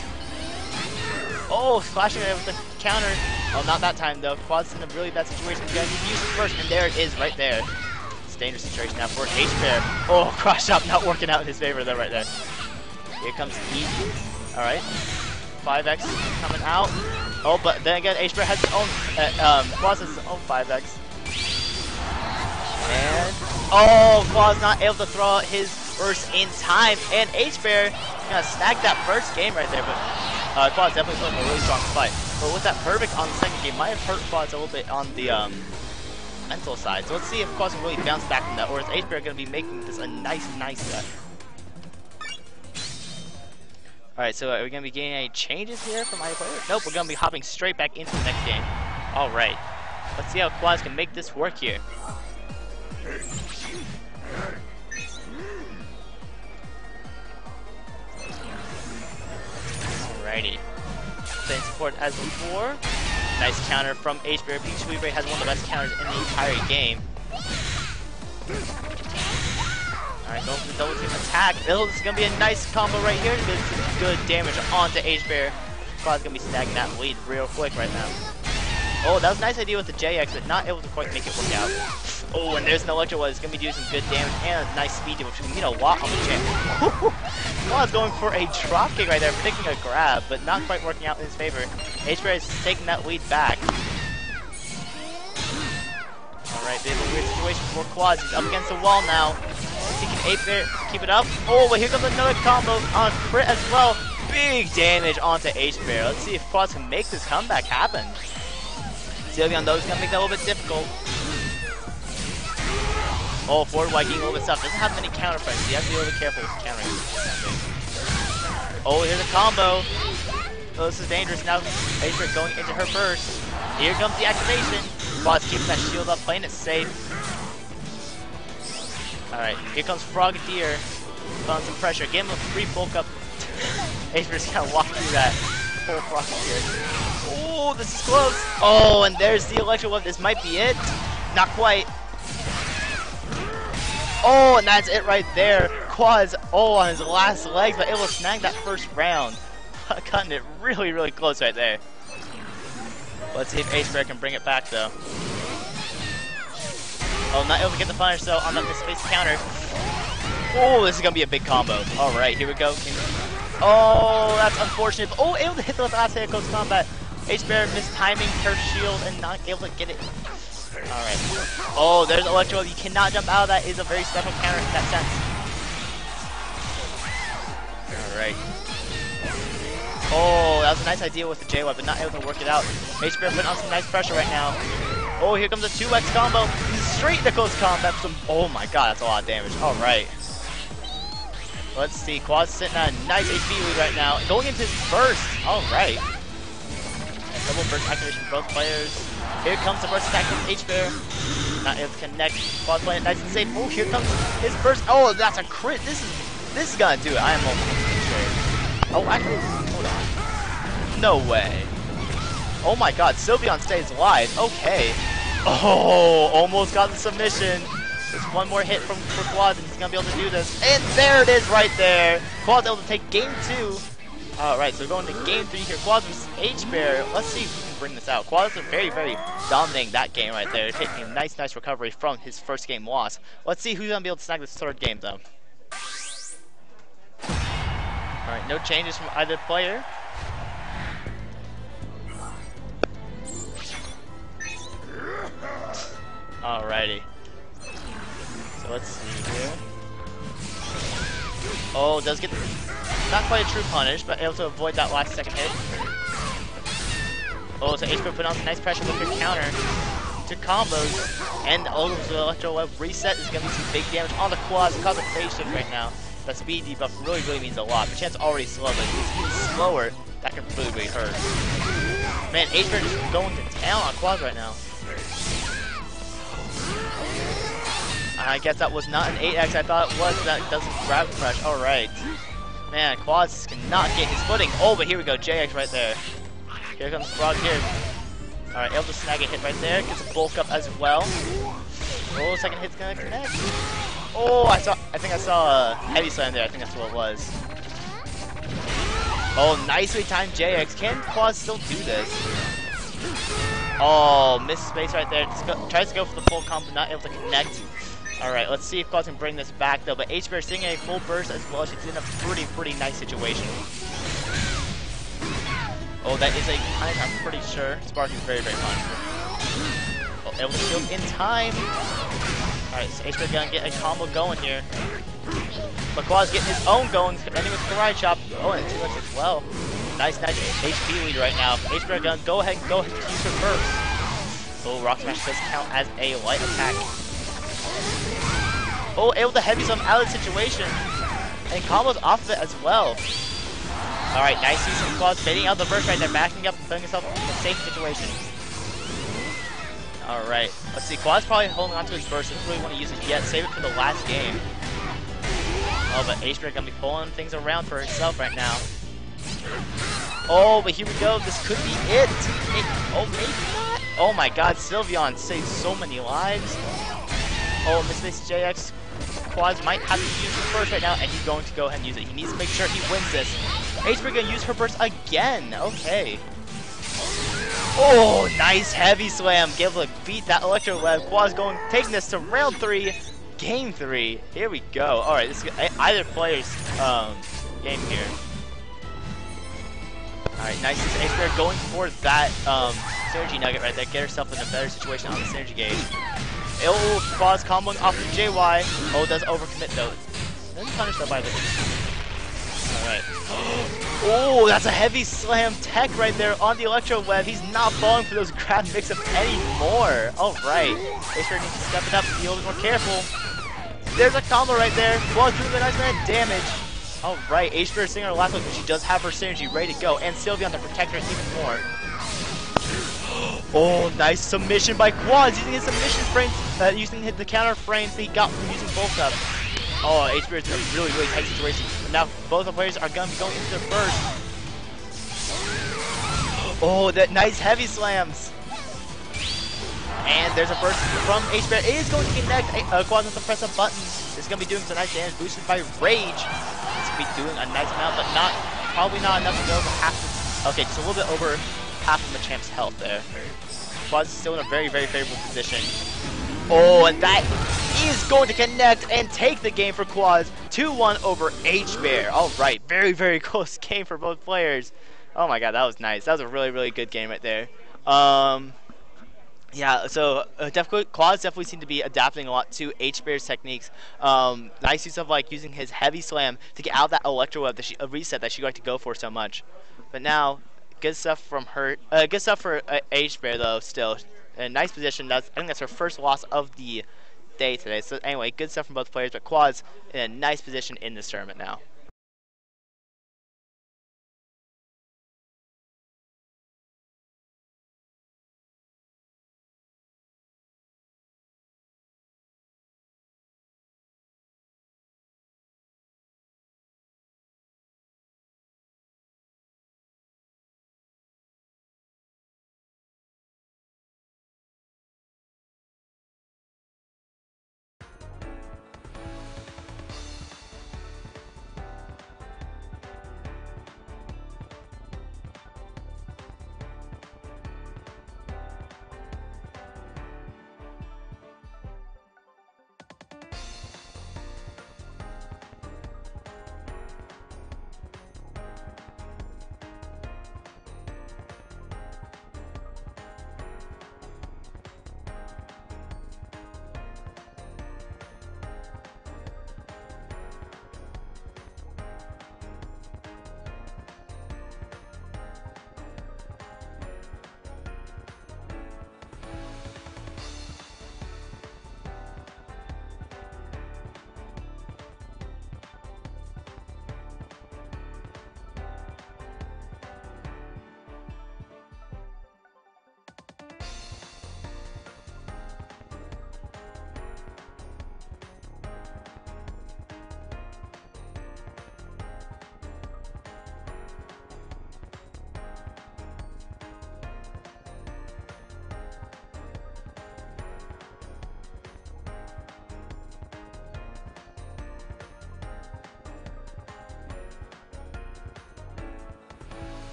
A: Oh, flashing it with the counter. Oh, not that time though. Quaz in a really bad situation. He's going to use it first, and there it is right there dangerous situation now for H-Bear. Oh, cross up not working out in his favor though right there. Here comes E. Alright. 5x coming out. Oh, but then again, H-Bear has his own, uh, um, Quaz has his own 5x. And, oh, Quaz not able to throw out his burst in time. And H-Bear gonna snag that first game right there, but uh, Quaz definitely putting a really strong fight. But with that perfect on the second game, might have hurt Quaz a little bit on the, um, mental side. So let's see if Quaz can really bounce back from that, or is H-Bear going to be making this a nice, nice set. Alright, so are we going to be getting any changes here from my player? Nope, we're going to be hopping straight back into the next game. Alright, let's see how Quaz can make this work here. Alrighty. Same support as before. Nice counter from H-Bear. Pikachu Libre has one of the best counters in the entire game. Alright, going for the double team attack. This is going to be a nice combo right here. Good, good damage onto H-Bear. Quad's going to be snagging that lead real quick right now. Oh, that was a nice idea with the JX, but not able to quite make it work out. Oh, and there's an Electro It's going to be doing some good damage and a nice speed which we need a lot on the champ. Quad's going for a drop kick right there, predicting a grab, but not quite working out in his favor. H-Bear is taking that lead back. Alright, bit of a weird situation for Quaz. He's up against the wall now. He can H-Bear keep it up. Oh, but here comes another combo on crit as well. Big damage onto H-Bear. Let's see if Quaz can make this comeback happen. Sylveon though is gonna make that a little bit difficult. Oh, forward Viking a little bit tough. Doesn't have many counter. So you have to be a little bit careful with countering. Oh, here's a combo. Oh, this is dangerous now. H-Bear going into her burst. Here comes the activation. Quaz keeping that shield up, playing it safe. Alright, here comes Frogadier. Feeling some pressure. Give him a free bulk up. H-Bear's gonna walk through that. Full Frogadier. Oh, this is close. Oh, and there's the electro web. This might be it. Not quite. Oh, and that's it right there. Quaz, oh, on his last legs, but able to snag that first round. Cutting it really, really close right there. Let's see if H-Bear can bring it back, though. Oh, not able to get the punish, though, on that space counter. Oh, this is going to be a big combo. All right, here we go. Oh, that's unfortunate. Oh, able to hit the last hit of close combat. H-Bear mistiming her shield and not able to get it. Alright. Oh, there's Electro. You cannot jump out of that. Is a very special counter in that sense. Alright. Oh, that was a nice idea with the J-Web, but not able to work it out. H-Bear putting on some nice pressure right now. Oh, here comes a 2x combo. Straight into close combat. Some, oh my god, that's a lot of damage. Alright. Let's see. Quad's sitting on a nice HP lead right now. Going into his burst. Alright. Double burst activation for both players. Here comes the burst attack from H-Bear. Not able to connect. Quad playing nice and safe. Oh, here comes his burst. Oh, that's a crit. This is this is gonna do it. I am almost. Oh, actually, hold on. No way. Oh my god, Sylveon stays alive. Okay. Oh, almost got the submission. Just one more hit from for Quad and he's gonna be able to do this. And there it is right there. Quad's able to take game two. Alright, so we're going to game three here. Quaz vs H-Bear. Let's see if we can bring this out. Quaz are very, very dominating that game right there. Taking a nice, nice recovery from his first game loss. Let's see who's to be able to snag this third game, though. Alright, no changes from either player. Alrighty. So let's see here. Oh, does get not quite a true punish, but able to avoid that last second hit. Oh, so H put on some nice pressure with her counter to combos. And the Electro Web reset is going to be some big damage on the quads of phase shift right now. That speed debuff really, really means a lot. Machamp's already slow, but if he's even slower, that can really, really hurt. Man, H-Bear just going to town on quads right now. I guess that was not an 8x. I thought it was. That doesn't grab crush. All right. Man, Quaz cannot get his footing. Oh, but here we go. JX right there. Here comes Frogadier. Alright, able to snag a hit right there. Gets a bulk up as well. Oh, second hit's gonna connect. Oh, I saw. I think I saw a heavy slam there. I think that's what it was. Oh, nicely timed JX. Can Quaz still do this? Oh, miss space right there. Go, tries to go for the full combo, not able to connect. Alright, let's see if Claus can bring this back though. But H-Bear seeing a full burst as well. She's in a pretty, pretty nice situation. Oh, that is a I'm pretty sure. Spark is very, very punishable. Oh, able to shield in time. Alright, so H-Bear gonna get a combo going here. But getting his own going, ending with the chop. Oh, and 2 as well. Nice, nice HP lead right now. H-Bear gonna go ahead and go ahead use her first. Oh, Rock Smash does count as a light attack. Oh, able to heavy some out of the situation. And combos off of it as well. Alright, nice use of claws, baiting out the burst right there, backing up and putting himself in a safe situation. Alright, let's see, Quad's probably holding onto his burst, doesn't really want to use it yet, save it for the last game. Oh, but H-Bear gonna be pulling things around for herself right now. Oh, but here we go. This could be it. Oh, maybe not. Oh my god, Sylveon saved so many lives. Oh, Miss JX Quaz might have to use it burst right now, and he's going to go ahead and use it. He needs to make sure he wins this. H-Bear gonna use her burst again. Okay. Oh, nice heavy slam. Give a beat that electro web. Quad's going taking this to round three, game three. Here we go. All right, this is either player's um, game here. All right, nice. H-Bear going for that um, synergy nugget right there. Get herself in a better situation on the synergy gauge. Oh, Quad's comboing off of JY. Oh, does overcommit though. Doesn't punish though by the. Alright. Oh, that's a heavy slam tech right there on the electro web. He's not falling for those grab mix-up anymore. Alright. Acer needs to step it up, and be a little more careful. There's a combo right there. Quad doing a nice man damage. Alright, H-Bear is sitting on her last one, but she does have her synergy ready to go. And Sylveon to protect her even more. Oh, nice submission by Quaz, using his submission frames, uh, using the counter frames that he got from using Bulk Up. Oh, H Spirit's in a really, really tight situation. Now, both the players are going to be going into their first. Oh, that nice heavy slams. And there's a burst from H Spirit. It is going to connect. Uh, Quaz has to press a button. It's going to be doing some nice damage, boosted by Rage. It's going to be doing a nice amount, but not, probably not enough to go over half. The, okay, just a little bit over half of the champ's health there. Quaz is still in a very, very favorable position. Oh, and that is going to connect and take the game for Quaz. 2-1 over H-Bear. All right, very, very close game for both players. Oh my god, that was nice. That was a really, really good game right there. Um, yeah, so uh, definitely, Quaz definitely seem to be adapting a lot to H-Bear's techniques. Um, nice use of like using his heavy slam to get out of that electro web that she, a reset that she liked to go for so much. But now Good stuff from her. Uh, good stuff for uh, H Bear though. Still, a nice position. That's I think that's her first loss of the day today. So anyway, good stuff from both players. But Quaz in a nice position in this tournament now.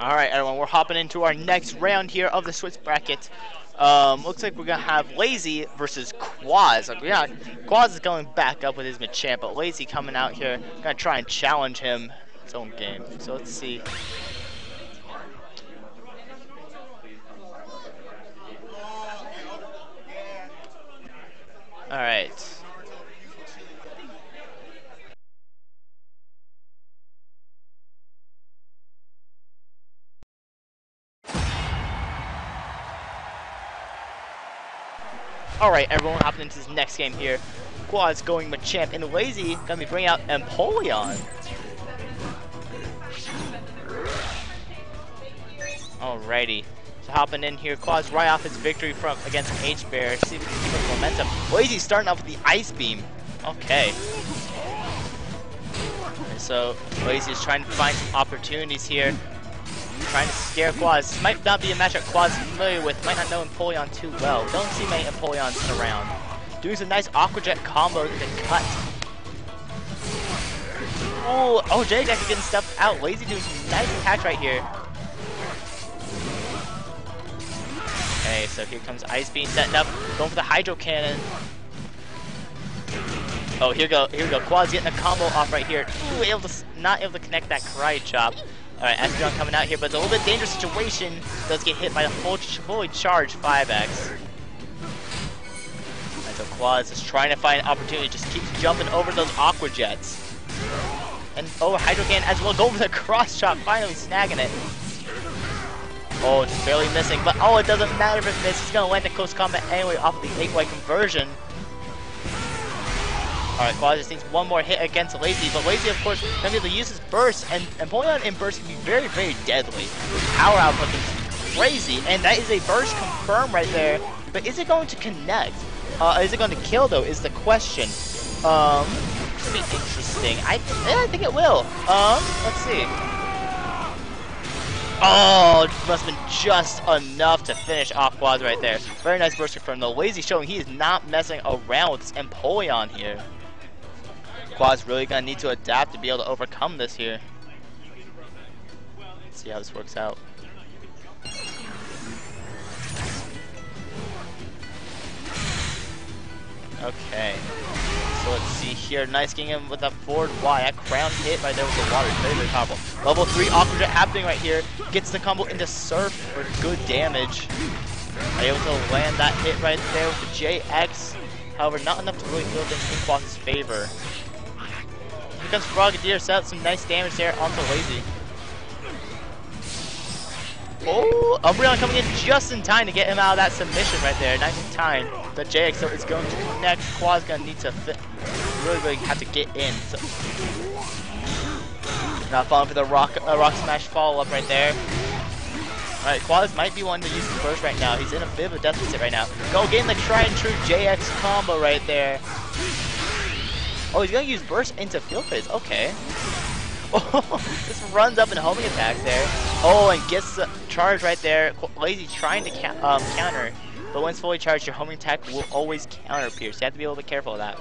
A: All right, everyone, we're hopping into our next round here of the Swiss bracket. Um, looks like we're gonna have Lazy versus Quaz. Like, yeah, Quaz is going back up with his Machamp, but Lazy coming out here, gonna try and challenge him his own game. So let's see. All right. Alright, everyone, hopping into this next game here. Quad's going Machamp, and Lazy gonna be bringing out Empoleon. Alrighty. So hopping in here, Quad's right off his victory from against H-Bear. See if he can keep momentum. Lazy starting off with the Ice Beam. Okay. So Lazy is trying to find some opportunities here. Trying to scare Quaz. This Might not be a matchup Quaz is familiar with. Might not know Empoleon too well. Don't see many Empoleons around. Doing some nice Aqua Jet combos to cut. Ooh, oh, Jake actually getting stuffed out. Lazy doing some nice attacks right here. Okay, so here comes Ice Beam setting up. Going for the Hydro Cannon. Oh, here we go. Here we go. Quaz getting a combo off right here. Ooh, able to not able to connect that Karate Chop. Alright, Espeon coming out here, but it's a little bit dangerous situation. Does get hit by the full, fully charged 5x. And so Quaz is trying to find an opportunity, just keeps jumping over those Aqua Jets. And oh, Hydro Cannon as well, go for the cross chop, finally snagging it. Oh, just barely missing, but oh, it doesn't matter if it misses. He's gonna land the close combat anyway off of the 8-way conversion. Alright, Quad just needs one more hit against Lazy, but Lazy, of course, gonna be able to use his burst, and Empoleon in burst can be very, very deadly. Power output is crazy, and that is a burst confirmed right there, but is it going to connect? Uh, is it going to kill, though, is the question. Um, be interesting. I, eh, I think it will. Um, let's see. Oh, must have been just enough to finish off Quad right there. Very nice burst confirmed, the Lazy showing he is not messing around with this Empoleon here. Quad's really gonna need to adapt to be able to overcome this here. Let's see how this works out. Okay. So let's see here. Nice getting him with that forward Y. That crown hit right there with the water. Very, very powerful. Level 3 Aqua Jet happening right here. Gets the combo into Surf for good damage. Are able to land that hit right there with the JX. However, not enough to really build things in Quaz's favor. Here comes Frogadier, set up some nice damage there onto Lazy. Oh, Umbreon coming in just in time to get him out of that submission right there. Nice in time. The JX is going to connect. Quad's gonna need to really, really have to get in. So. Not falling for the rock, uh, rock smash follow up right there. Alright, Quaz might be one to use burst right now. He's in a bit of a deficit right now. Go getting the try and true JX combo right there. Oh, he's gonna use burst into field phase. Okay. Oh, just runs up and homing attacks there. Oh, and gets the charge right there. Lazy trying to um, counter, but once fully charged, your homing attack will always counter pierce. You have to be a little bit careful of that.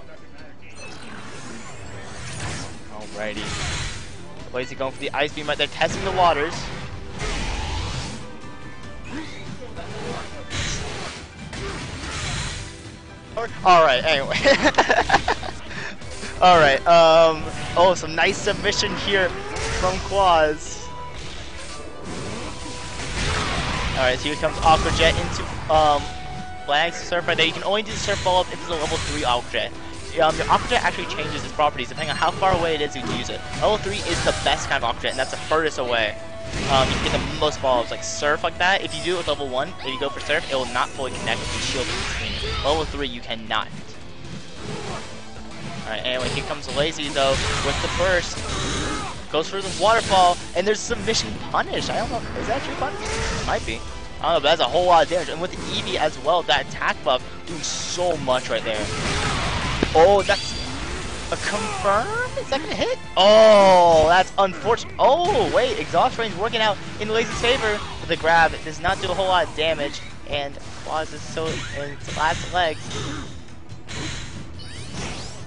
A: Alrighty. Lazy going for the ice beam right there, testing the waters. Alright, anyway. Alright, um, oh, some nice submission here from Quaz. Alright, so here comes Aqua Jet into, um, Flag Surf right there. You can only do the Surf follow-up if it's a level 3 Aqua Jet. Um, your Aqua Jet actually changes its properties depending on how far away it is you can use it. Level 3 is the best kind of Aqua Jet, and that's the furthest away. Um, you can get the most follow-ups, like Surf like that. If you do it with level 1, if you go for Surf, it will not fully connect with the shield between. Level 3, you cannot. Alright, anyway, here comes Lazy though with the burst. Goes for the waterfall, and there's submission punish. I don't know, is that true punish? Might be. I don't know, but that's a whole lot of damage. And with Eevee as well, that attack buff doing so much right there. Oh, that's a confirm? Is that gonna hit? Oh, that's unfortunate. Oh, wait, exhaust range working out in Lazy's favor. But the grab. Does not do a whole lot of damage, and Quaz is so in its last legs.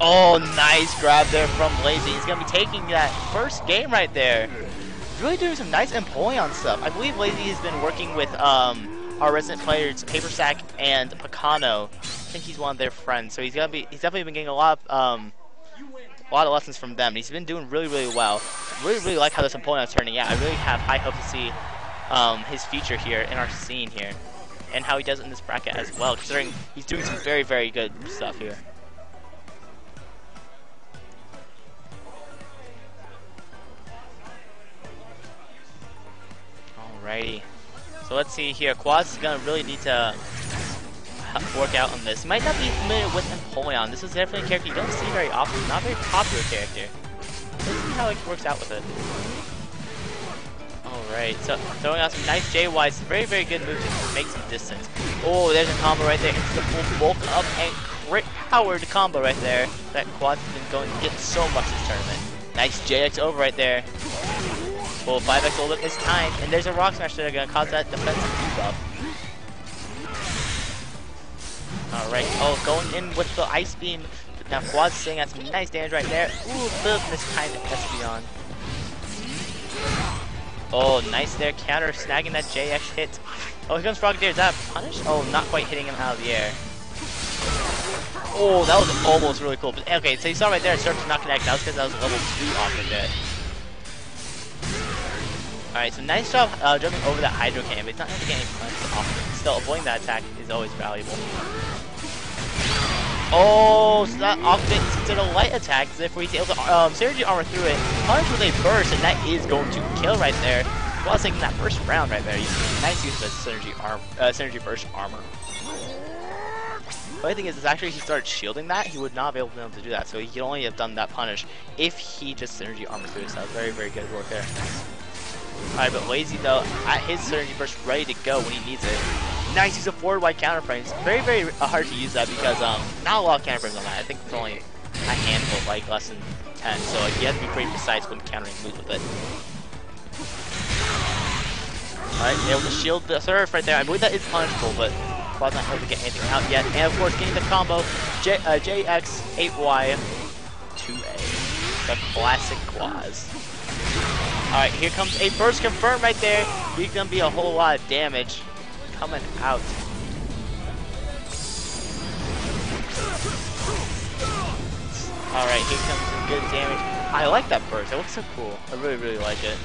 A: Oh, nice grab there from Lazy. He's gonna be taking that first game right there. Really doing some nice Empoleon stuff. I believe Lazy has been working with um, our resident players, Papersack and Picano. I think he's one of their friends, so he's gonna be. He's definitely been getting a lot of um, a lot of lessons from them. He's been doing really, really well. Really, really like how this Empoleon is turning out. I really have high hopes to see um, his future here in our scene here, and how he does in this bracket as well. Considering he's doing some very, very good stuff here. Alrighty. So let's see here. Quad's is gonna really need to work out on this. You might not be familiar with Empoleon. This is definitely a character you don't see very often. Not a very popular character. Let's see how it works out with it. Alright, so throwing out some nice J-Wise. Very, very good move to make some distance. Oh, there's a combo right there. It's the full bulk up and crit powered combo right there. That Quaz has been going to get so much this tournament. Nice JX over right there. Well, 5x hold up this time, and there's a Rock Smash that are to cause that defensive debuff. Alright, oh, going in with the Ice Beam. Now Quad's sitting at some nice damage right there. Ooh, of mistimed Espeon. Oh, nice there, counter, snagging that JX hit. Oh, here comes Frogadier, is that punish? Oh, not quite hitting him out of the air. Oh, that was almost really cool. But, okay, so you saw right there, it started to not connect. That was because that was level 2 off of it. Alright, so nice job uh, jumping over that Hydro Cannon, but it's not going to get any points off. Still, avoiding that attack is always valuable. Oh, so that offset is considered a light attack, as if he's able to um, synergy armor through it, punch with a burst, and that is going to kill right there. While taking that first round right there, nice use of his synergy arm, uh, synergy burst armor. The only thing is, is actually he started shielding that, he would not be able to, be able to do that, so he could only have done that punish if he just synergy armor through it, so that was very, very good work there. Alright, but Lazy though, at his synergy burst ready to go when he needs it. Nice use of forward wide counter frames. Very, very hard to use that because um, not a lot of counter frames on that. I think it's only a handful, like less than 10. So like, you have to be pretty precise when countering moves with it. Alright, able to shield the surf right there. I believe that is punishable, but Quad's not able to get anything out yet. And of course, getting the combo J uh, JX 8Y 2A. The classic Quaz. Alright, here comes a burst confirm right there. He's gonna be a whole lot of damage coming out. Alright, here comes some good damage. I like that burst. It looks so cool. I really, really like it.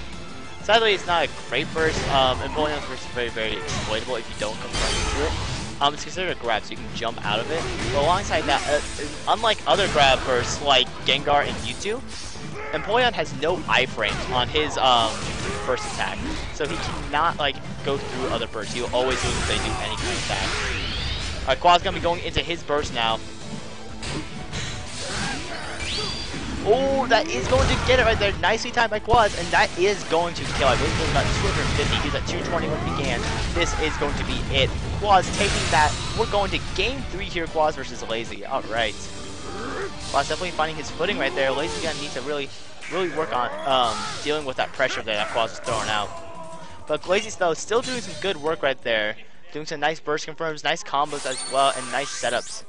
A: Sadly, it's not a great burst. Um, Empoleon's burst is very, very exploitable if you don't confirm into it. Um, it's considered a grab, so you can jump out of it. But alongside that, uh, unlike other grab bursts like Gengar and Mewtwo, Empoleon has no iframes on his um, first attack, so he cannot like go through other bursts. He'll always lose if they do any kind of attack. Alright, Quad's gonna be going into his burst now. Oh, that is going to get it right there. Nicely timed by Quaz, and that is going to kill. I believe it was about 250. He's at 220 when it began. This is going to be it. Quaz taking that. We're going to game three here, Quaz versus Lazy. All right. Quaz definitely finding his footing right there. Lazy's gonna need to really, really work on um, dealing with that pressure that Quaz is throwing out. But Lazy's though still doing some good work right there. Doing some nice burst confirms, nice combos as well, and nice setups.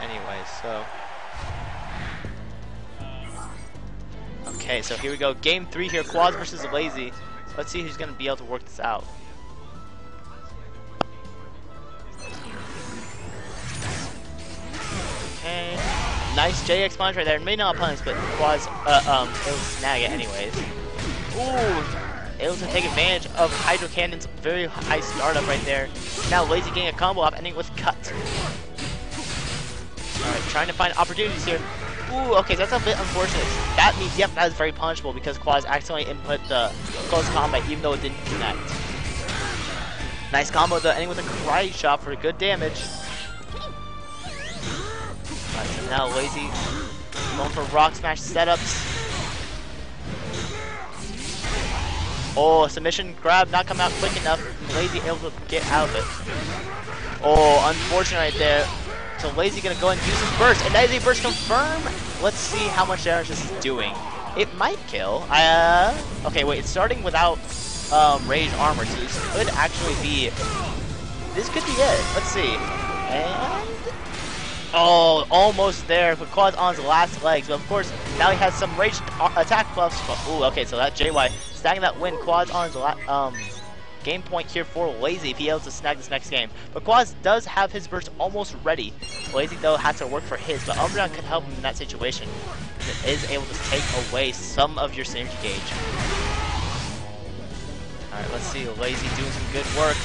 A: Anyway, so. Okay, so here we go. Game three here, Quaz versus Lazy. Let's see who's gonna be able to work this out. Okay. Nice JX punch right there. May not punch, but Quaz uh, um able to snag it anyways. Ooh, able to take advantage of Hydro Cannon's very high startup right there. Now Lazy getting a combo up, ending with cut. Alright, trying to find opportunities here. Ooh, okay, that's a bit unfortunate. That means, yep, that is very punishable because Quaz accidentally input the close combat even though it didn't connect. Nice combo though, ending with a karate chop for good damage. Right, so now Lazy going for Rock Smash setups. Oh, submission grab not coming out quick enough. Lazy able to get out of it. Oh, unfortunate right there. So Lazy gonna go and use his burst, and Lazy burst confirm. Let's see how much damage this is doing. It might kill. Uh, okay, wait, it's starting without um, rage armor, so this could actually be. This could be it. Let's see. And oh, almost there. Quad's on his last legs, but of course now he has some rage attack buffs. Ooh, okay, so that JY snagging that win. Quad's on his la um game point here for Lazy if he able to snag this next game. But Quaz does have his burst almost ready. Lazy though has to work for his, but Umbreon could help him in that situation. It is able to take away some of your synergy gauge. Alright, let's see. Lazy doing some good work.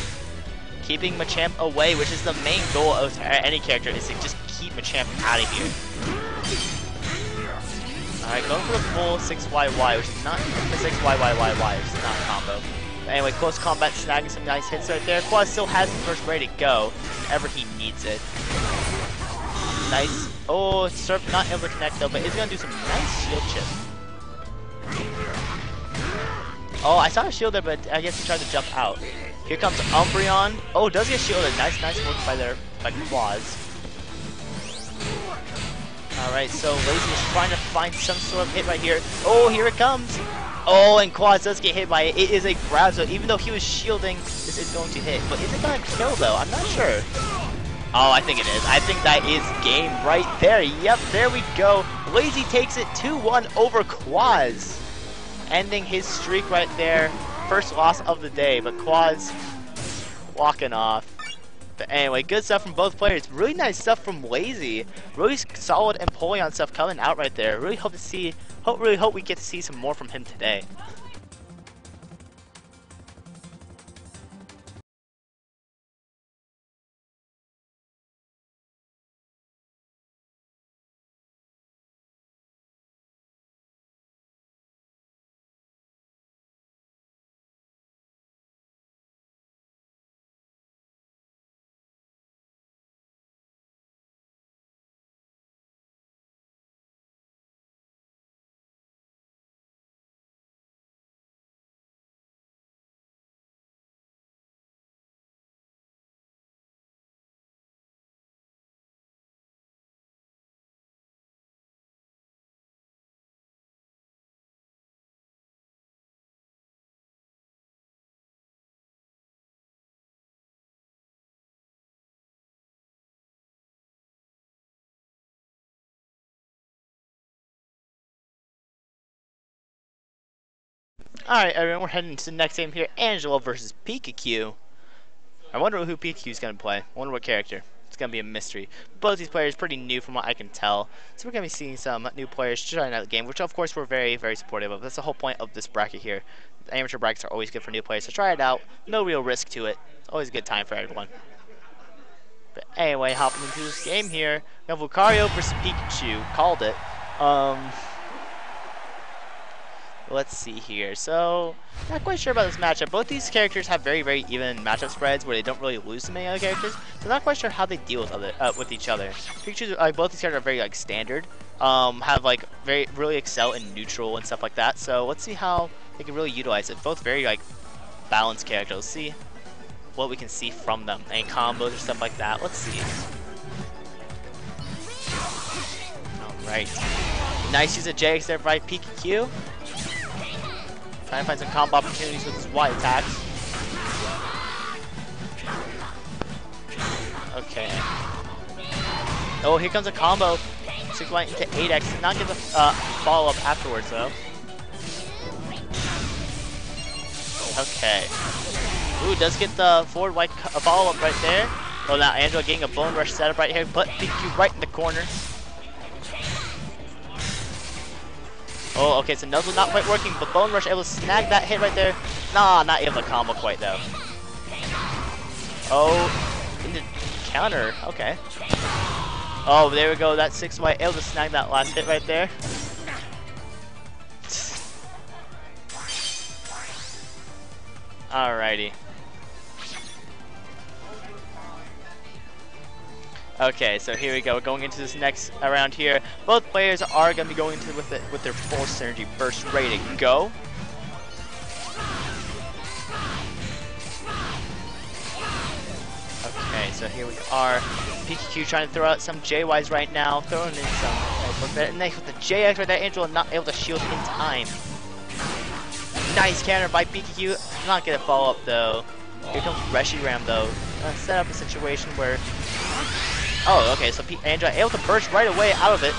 A: Keeping Machamp away, which is the main goal of any character, is to just keep Machamp out of here. Alright, going for the full 6YY, which is not the 6YYYY, which is not a combo. But anyway, close combat, snagging some nice hits right there. Quad still has the first ready to go, whenever he needs it. Nice. Oh, Surf not able to connect though, but he's gonna do some nice shield chip. Oh, I saw a shield there, but I guess he tried to jump out. Here comes Umbreon. Oh, does get shielded. Nice, nice work by their by Quaz. Alright, so Lazy is trying to find some sort of hit right here. Oh, here it comes. Oh, and Quaz does get hit by it. It is a grab, so even though he was shielding, this is going to hit. But is it going to kill, though? I'm not sure. Oh, I think it is. I think that is game right there. Yep, there we go. Lazy takes it 2-1 over Quaz. Ending his streak right there. First loss of the day, but Quaz walking off. But anyway, good stuff from both players. Really nice stuff from Lazy. Really solid Empoleon stuff coming out right there. Really hope to see, hope really hope we get to see some more from him today. Alright, everyone, we're heading to the next game here. Angelo versus Pikachu. I wonder who Pikachu's going to play. I wonder what character. It's going to be a mystery. Both these players are pretty new from what I can tell. So we're going to be seeing some new players trying out the game, which of course we're very, very supportive of. That's the whole point of this bracket here. The amateur brackets are always good for new players, so try it out. No real risk to it. It's always a good time for everyone. But anyway, hopping into this game here. We have Lucario versus Pikachu. Called it. Um, Let's see here. So, not quite sure about this matchup. Both these characters have very, very even matchup spreads where they don't really lose to many other characters. So, not quite sure how they deal with other uh, with each other. Pikachu, like both these characters are very like standard. Um, have like very really excel in neutral and stuff like that. So, let's see how they can really utilize it. Both very like balanced characters. Let's see what we can see from them. Any combos or stuff like that. Let's see. Alright. Nice use of JX there by Pikachu. Trying to find some combo opportunities with his Y attacks. Okay. Oh, here comes a combo. 6 Y into 8X. Did not get the uh, follow-up afterwards, though. Okay. Ooh, does get the forward white follow-up right there. Oh, now Angela getting a Bone Rush setup right here, but Pikachu right in the corner. Oh, okay, so Nuzzle not quite working, but Bone Rush able to snag that hit right there. Nah, not able to combo quite though. Oh, into counter, okay. Oh, there we go, that 6 white able to snag that last hit right there. Alrighty. Okay, so here we go. Going into this next round here. Both players are going to be going into with it with their full synergy burst ready to go. Okay, so here we are. Pikachu trying to throw out some JYs right now, throwing in some. And then with the JX right there, Angela not able to shield in time. nice counter by BKQ. Not gonna follow up though. Here comes Reshiram though. Uh, set up a situation where. Oh, okay. So P Angela able to burst right away out of it.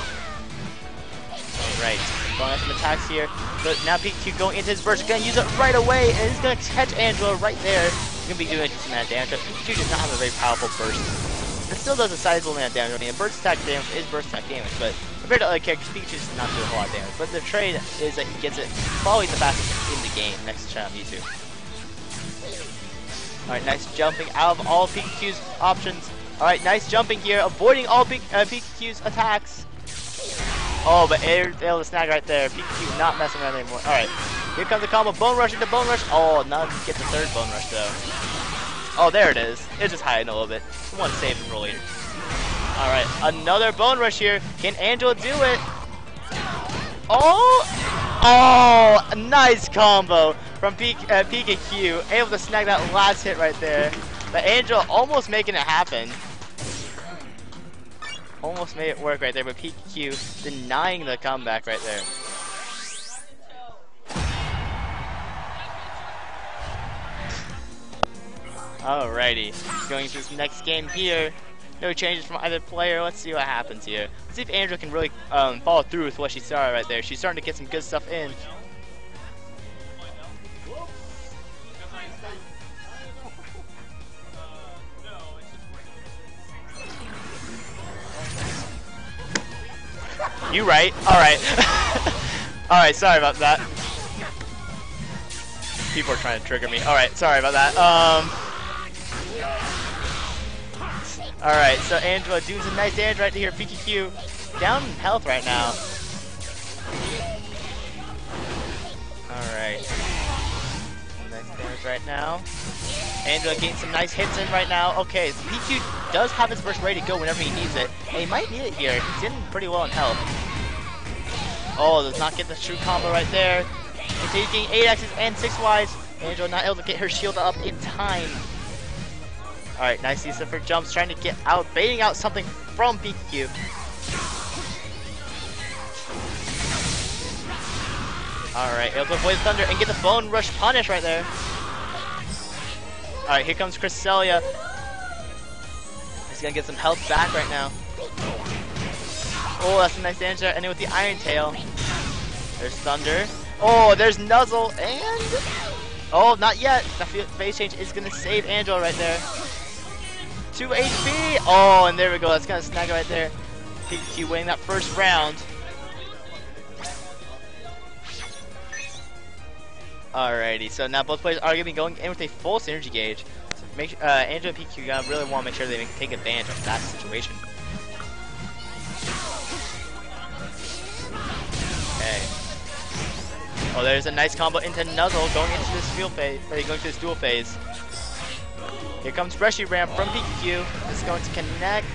A: Alright, going at some attacks here. But now PQ going into his burst, gonna use it right away, and he's gonna catch Angela right there. He's gonna be doing decent amount of damage. PQ does not have a very powerful burst. It still does a sizable amount of damage. I mean, burst attack damage is burst attack damage, but compared to other characters, Pikachu does not do a whole lot of damage. But the trade is that he gets it probably the fastest in the game next to Mewtwo. Alright, nice jumping out of all Pikachu's options. Alright, nice jumping here, avoiding all Pik uh, Pikachu's attacks. Oh, but Air able to snag right there. Pikachu not messing around anymore. Alright, here comes the combo. Bone Rush into Bone Rush. Oh, none get the third Bone Rush though. Oh, there it is. It's just hiding a little bit. One save for later. Alright, another Bone Rush here. Can Angela do it? Oh! Oh! Nice combo from P uh. Able to snag that last hit right there. But Angel almost making it happen. Almost made it work right there, but Pikachu denying the comeback right there. Alrighty, going to this next game here. No changes from either player. Let's see what happens here. Let's see if Angela can really um, follow through with what she started right there. She's starting to get some good stuff in. You right. Alright. Alright, sorry about that. People are trying to trigger me. Alright, sorry about that. Um Alright, so Angela doing some nice damage right here. PQQ down in health right now. Alright. Nice damage right now. Angela getting some nice hits in right now. Okay, so PQ does have his burst ready to go whenever he needs it. And he might need it here. He's getting pretty well in health. Oh, does not get the true combo right there. He's taking 8 X's and 6 Ys. Angela not able to get her shield up in time. Alright, nice use of her jumps, trying to get out, baiting out something from PQ. Alright, able to avoid Thunder and get the Bone Rush punish right there. Alright, here comes Cresselia. He's gonna get some health back right now. Oh, that's a nice damage there, ending with the Iron Tail. There's Thunder. Oh, there's Nuzzle, and... Oh, not yet. The phase change is gonna save Angela right there. 2 HP! Oh, and there we go. That's gonna snag it right there. PQ winning that first round. Alrighty, so now both players are gonna be going in with a full synergy gauge. So make uh, Angela and PQ really want to make sure they take advantage of that situation. Okay. Oh, there's a nice combo into Nuzzle going into this field phase, uh, going to this duel phase. Here comes Reshiram from PQ. Is going to connect.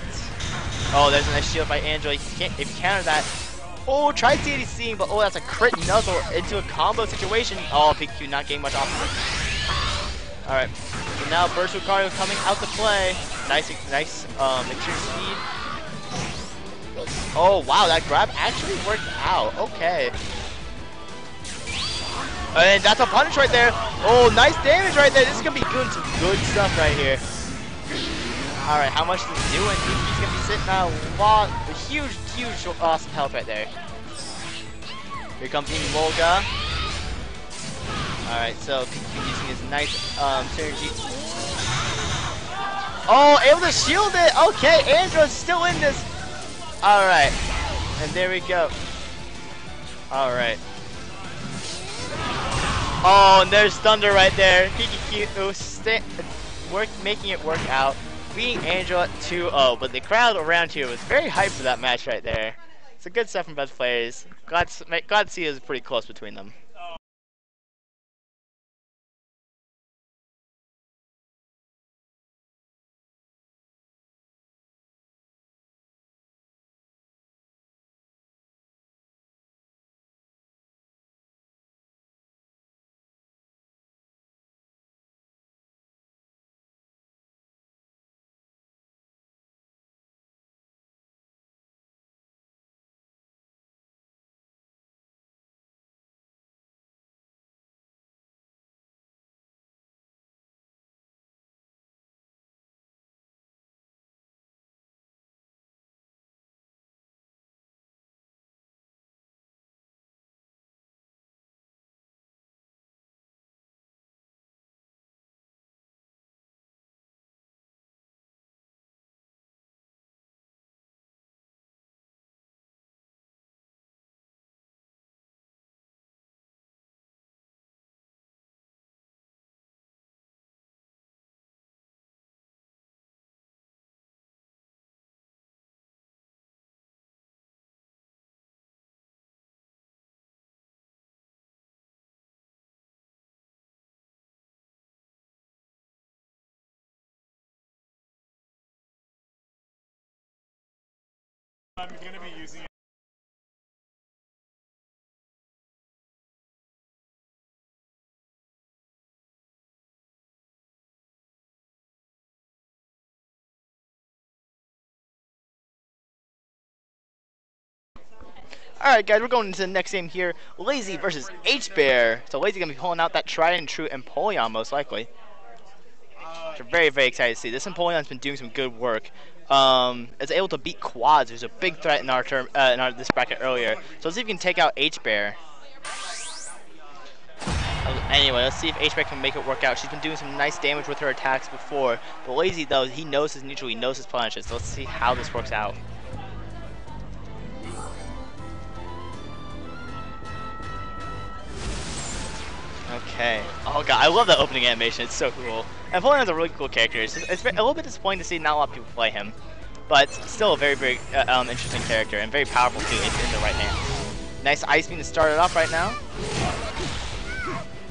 A: Oh, there's a nice shield by Angel. If you, if you counter that. Oh, tried CDCing, but oh, that's a crit Nuzzle into a combo situation. Oh, PQ not getting much off. Alright, so now Burst Lucario coming out to play. Nice, nice um, extreme speed. Oh, wow, that grab actually worked out. Okay. And that's a punish right there. Oh, nice damage right there. This is going to be doing some good stuff right here. All right, how much is he doing? He's going to be sitting on a lot, a huge, huge, awesome health right there. Here comes Emolga. All right, so using his nice um, synergy. Oh, able to shield it. Okay, Andrew's still in this. All right, and there we go. All right. Oh, and there's Thunder right there. PQ work, making it work out. Beating Angela 2-0, but the crowd around here was very hyped for that match right there. It's a good stuff from both players. Glad, glad to see it was pretty close between them.
C: I'm gonna be using it.
A: Alright guys, we're going into the next game here. Lazy versus H-Bear. So Lazy gonna be pulling out that tried and true Empoleon most likely. Which I'm very, very excited to see. This Empoleon's been doing some good work. Um, it's able to beat Quaz, who's a big threat in our term uh, in our this bracket earlier. So let's see if we can take out H-Bear. Uh, Anyway, let's see if H-Bear can make it work out. She's been doing some nice damage with her attacks before. But Lazy though, he knows his neutral, he knows his punishes. So let's see how this works out. Okay. Oh god, I love that opening animation. It's so cool. And Empoleon's a really cool character. It's, it's a little bit disappointing to see not a lot of people play him, but still a very, very uh, um, interesting character and very powerful too in, in the right hands. Nice ice beam to start it off right now.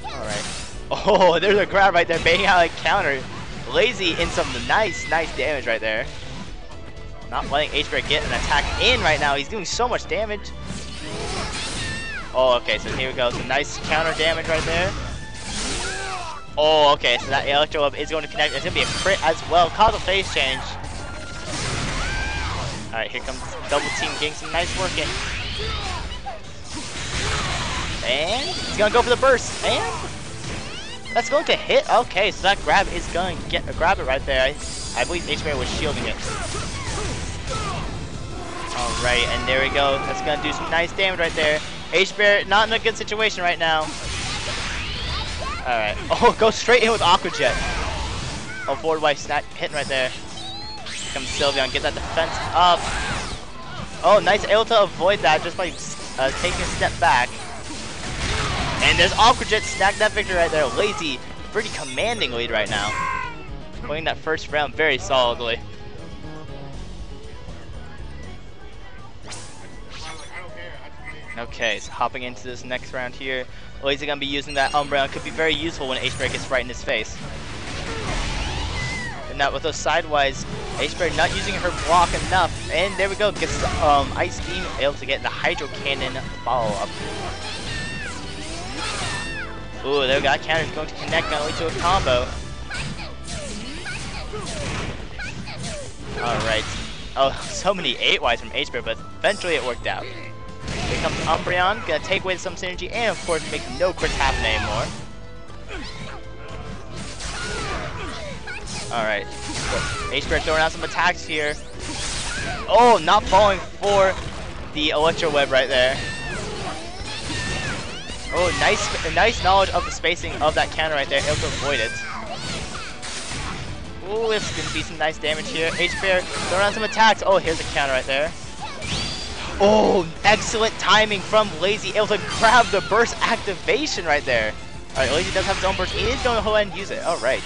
A: All right. Oh, there's a grab right there, banging out a counter. Lazy in some nice, nice damage right there. Not letting H-Bear get an attack in right now. He's doing so much damage. Oh, okay, so here we go. Some nice counter damage right there. Oh, okay, so that Electro Web is going to connect. It's going to be a crit as well. Cause a phase change. Alright, here comes double team getting some nice work in. And he's going to go for the burst. And that's going to hit. Okay, so that grab is going to get a grab it right there. I, I believe H-Bear was shielding it. Alright, and there we go. That's going to do some nice damage right there. H-Bear not in a good situation right now. Alright. Oh, go straight in with Aqua Jet. Oh, forward Y snap hitting right there. Here comes Sylveon, get that defense up. Oh, nice able to avoid that just by uh, taking a step back. And there's Aqua Jet, snag that victory right there. Lazy, pretty commanding lead right now. Winning that first round very solidly. Okay, so hopping into this next round here. Lazy gonna be using that Umbreon. Could be very useful when H-Bear gets right in his face. And now with those sidewise, H-Bear not using her block enough. And there we go, gets the um, Ice Beam, able to get the Hydro Cannon follow-up. Ooh, there we go, counter's going to connect, gonna lead to a combo. Alright. Oh, so many 8-Ys from H-Bear, but eventually it worked out. Here comes Umbreon, gonna take away some synergy, and of course make no crits happen anymore. Alright. H-Bear throwing out some attacks here. Oh, not falling for the Electro Web right there. Oh, nice nice knowledge of the spacing of that counter right there, to avoid it. Ooh, it's gonna be some nice damage here. H-Bear throwing out some attacks. Oh, here's a counter right there. Oh, excellent timing from Lazy, able to grab the burst activation right there. Alright, Lazy does have his own burst. He is going to go ahead and use it. Alright.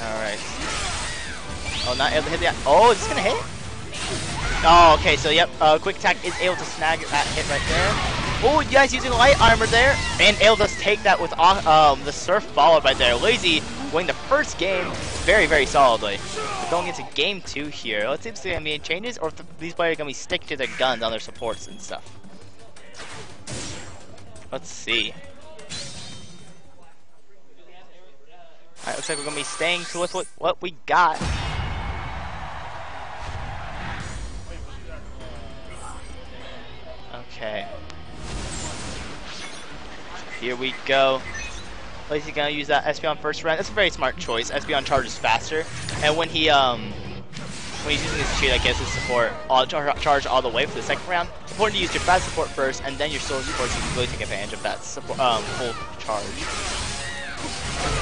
A: Alright. Oh, not able to hit that. Oh, is this going to hit? Oh, okay, so yep, uh, Quick Attack is able to snag that hit right there. Oh, you guys using light armor there, and able to take that with uh, um, the surf followed right there. Lazy winning the first game very, very solidly. We're going into game two here. Let's see if there's gonna be any changes, or if the, these players are gonna be sticking to their guns on their supports and stuff. Let's see. Alright, looks like we're gonna be staying to with what, what we got. Okay. Here we go. Lazy gonna use that Espeon first round. That's a very smart choice. Espeon charges faster, and when he um when he's using his cheat, I guess his support all char charge all the way for the second round. It's important to use your fast support first, and then your slow support so you can really take advantage of that support, um, full charge.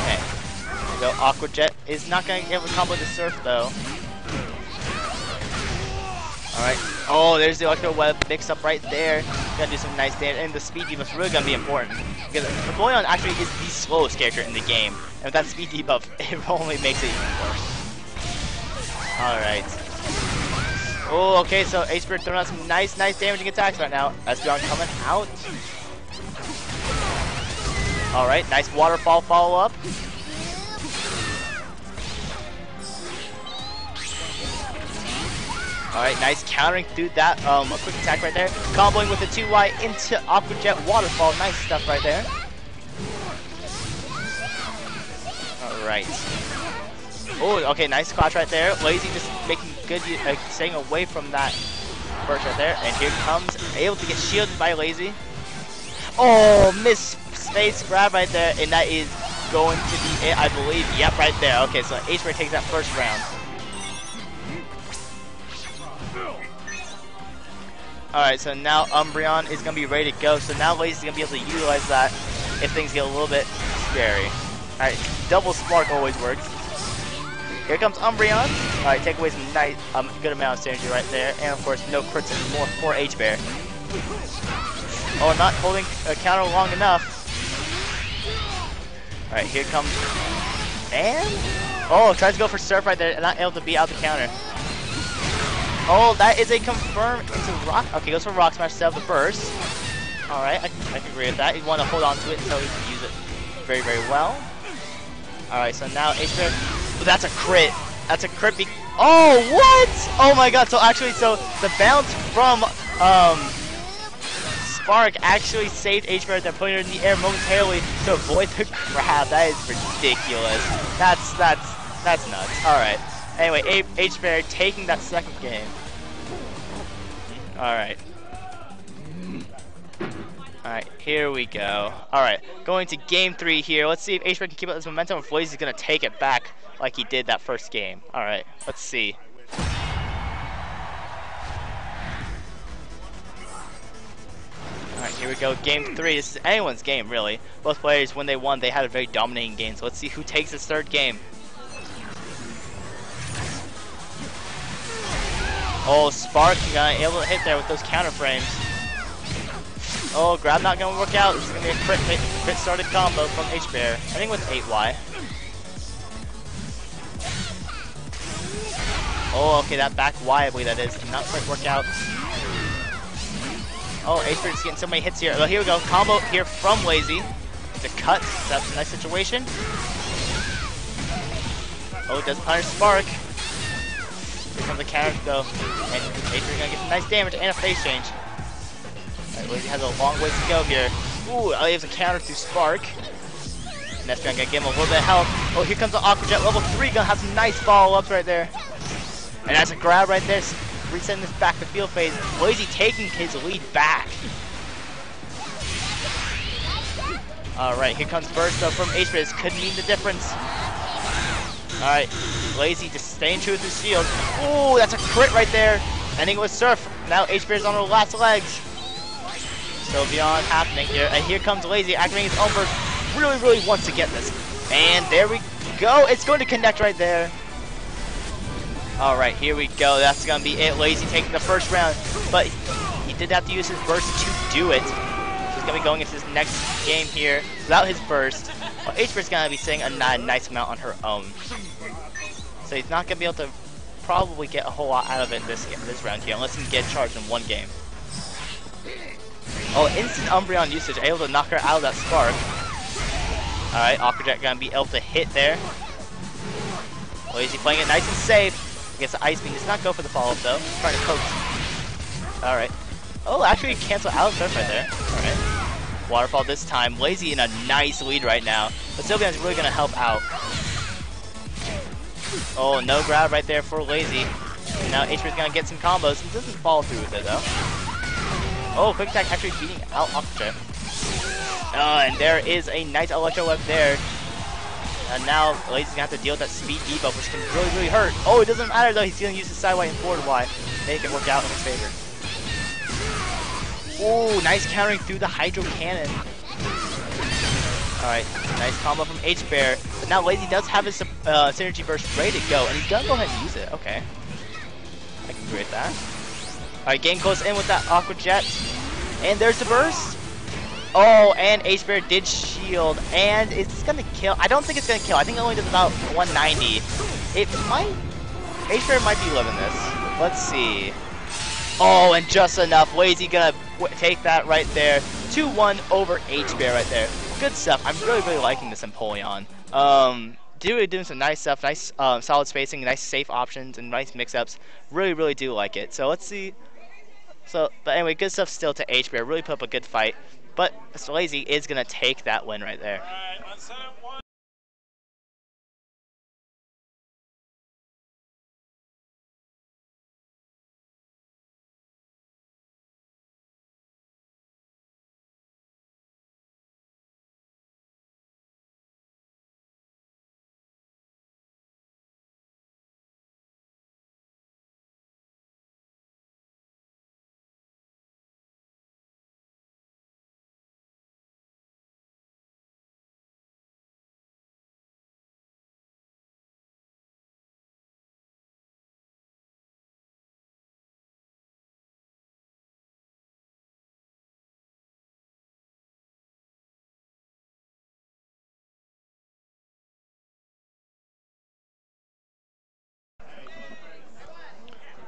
A: Okay. We. Aqua Jet is not gonna get able to combo the Surf though. Alright. Oh, there's the Electro Web mix up right there. Gonna do some nice damage. And the speed debuff is really gonna be important. Because Empoleon actually is the slowest character in the game. And with that speed debuff, it only makes it even worse. Alright. Oh, okay, so H-Bear throwing out some nice, nice damaging attacks right now. Espeon coming out. Alright, nice waterfall follow-up. Alright, nice countering through that um, a quick attack right there. Comboing with the 2Y into Aqua Jet Waterfall. Nice stuff right there. Alright. Oh, okay, nice clutch right there. Lazy just making good, uh, staying away from that burst right there. And here comes, able to get shielded by Lazy. Oh, miss space grab right there, and that is going to be it, I believe. Yep, right there. Okay, so H-Bear takes that first round. Alright, so now Umbreon is going to be ready to go. So now Lazy's going to be able to utilize that if things get a little bit scary. Alright, double spark always works. Here comes Umbreon. Alright, take away some nice, um, good amount of synergy right there. And of course, no crits anymore for H-Bear. Oh, not holding a counter long enough. Alright, here comes... And... Oh, tries to go for Surf right there, not able to beat out the counter. Oh, that is a confirm. It's a rock. Okay, goes for Rock Smash, set up the burst. Alright, I, I can agree with that. You want to hold on to it so he can use it very, very well. Alright, so now H-Bear... Oh, that's a crit. That's a crit. Oh, what? Oh my god, so actually, so the bounce from... um Spark actually saved H-Bear by putting her in the air momentarily to avoid the grab. That is ridiculous. That's, that's, that's nuts. Alright. Anyway, H-Bear taking that second game. Alright. Alright, here we go. Alright, going to game three here. Let's see if H-Bear can keep up this momentum or if is going to take it back like he did that first game. Alright, let's see. Alright, here we go. Game three. This is anyone's game, really. Both players, when they won, they had a very dominating game. So let's see who takes this third game. Oh, Spark got able to hit there with those counter frames. Oh, grab not gonna work out. This is gonna be a crit, crit started combo from H-Bear. I think with 8Y. Oh, okay, that back Y, I believe that is. Not quite work out. Oh, Acer is getting so many hits here. Well, here we go. Combo here from Lazy. To cut. That's a nice situation. Oh, it does punish Spark. Comes the counter though. And Acer gonna get some nice damage and a phase change. Alright, Lazy has a long ways to go here. Ooh, he has a counter to Spark. Nestron gonna give him a little bit of health. Oh, here comes the Aqua Jet level 3 gonna have some nice follow-ups right there. And that's a grab right there resetting this back to field phase. Lazy taking his lead back. Alright, here comes Burst though from This could mean the difference. Alright, Lazy just staying true with his shield. Ooh, that's a crit right there. Ending with Surf. Now H is on her last legs. So beyond happening here. And here comes Lazy activating his burst. Really, really wants to get this. And there we go. It's going to connect right there. Alright, here we go. That's going to be it. Lazy taking the first round. But he did have to use his burst to do it. He's going to be going into his next game here without his burst. Well, H-Burst going to be sitting a nice amount on her own. So he's not going to be able to probably get a whole lot out of it this game, this round here, unless he can get charged in one game. Oh, instant Umbreon usage, able to knock her out of that spark. Alright, Aqua Jet gonna be able to hit there. Lazy playing it nice and safe. Against the Ice Beam. Does not go for the follow-up though. Trying to coax. Alright. Oh, actually cancel out surf right there. Alright. Waterfall this time. Lazy in a nice lead right now. But Sylveon's really going to help out. Oh, no grab right there for Lazy. now is going to get some combos. He doesn't follow through with it though. Oh, Quick Attack actually beating out Aqua Jet. Uh, and there is a nice Electro Web there. And now Lazy's gonna have to deal with that speed debuff, which can really, really hurt. Oh, it doesn't matter though. He's gonna use his sideway and forward Y. Make it work out in his favor. Oh, nice countering through the Hydro Cannon. Alright, nice combo from H-Bear. But now Lazy does have his uh, Synergy Burst ready to go, and he's gonna go ahead and use it. Okay. I can with that. Alright, getting close in with that Aqua Jet. And there's the burst. Oh, and H-Bear did shield, and it's gonna kill. I don't think it's gonna kill. I think it only does about 190. It might. H-Bear might be living this. Let's see. Oh, and just enough. Lazy gonna take that right there. 2-1 over H Bear right there. Good stuff. I'm really, really liking this Empoleon. Um, really doing some nice stuff, nice um, solid spacing, nice safe options, and nice mix-ups. Really, really do like it. So let's see. So, but anyway, good stuff still to H-Bear. Really put up a good fight. But. Lazy is to take that win right there.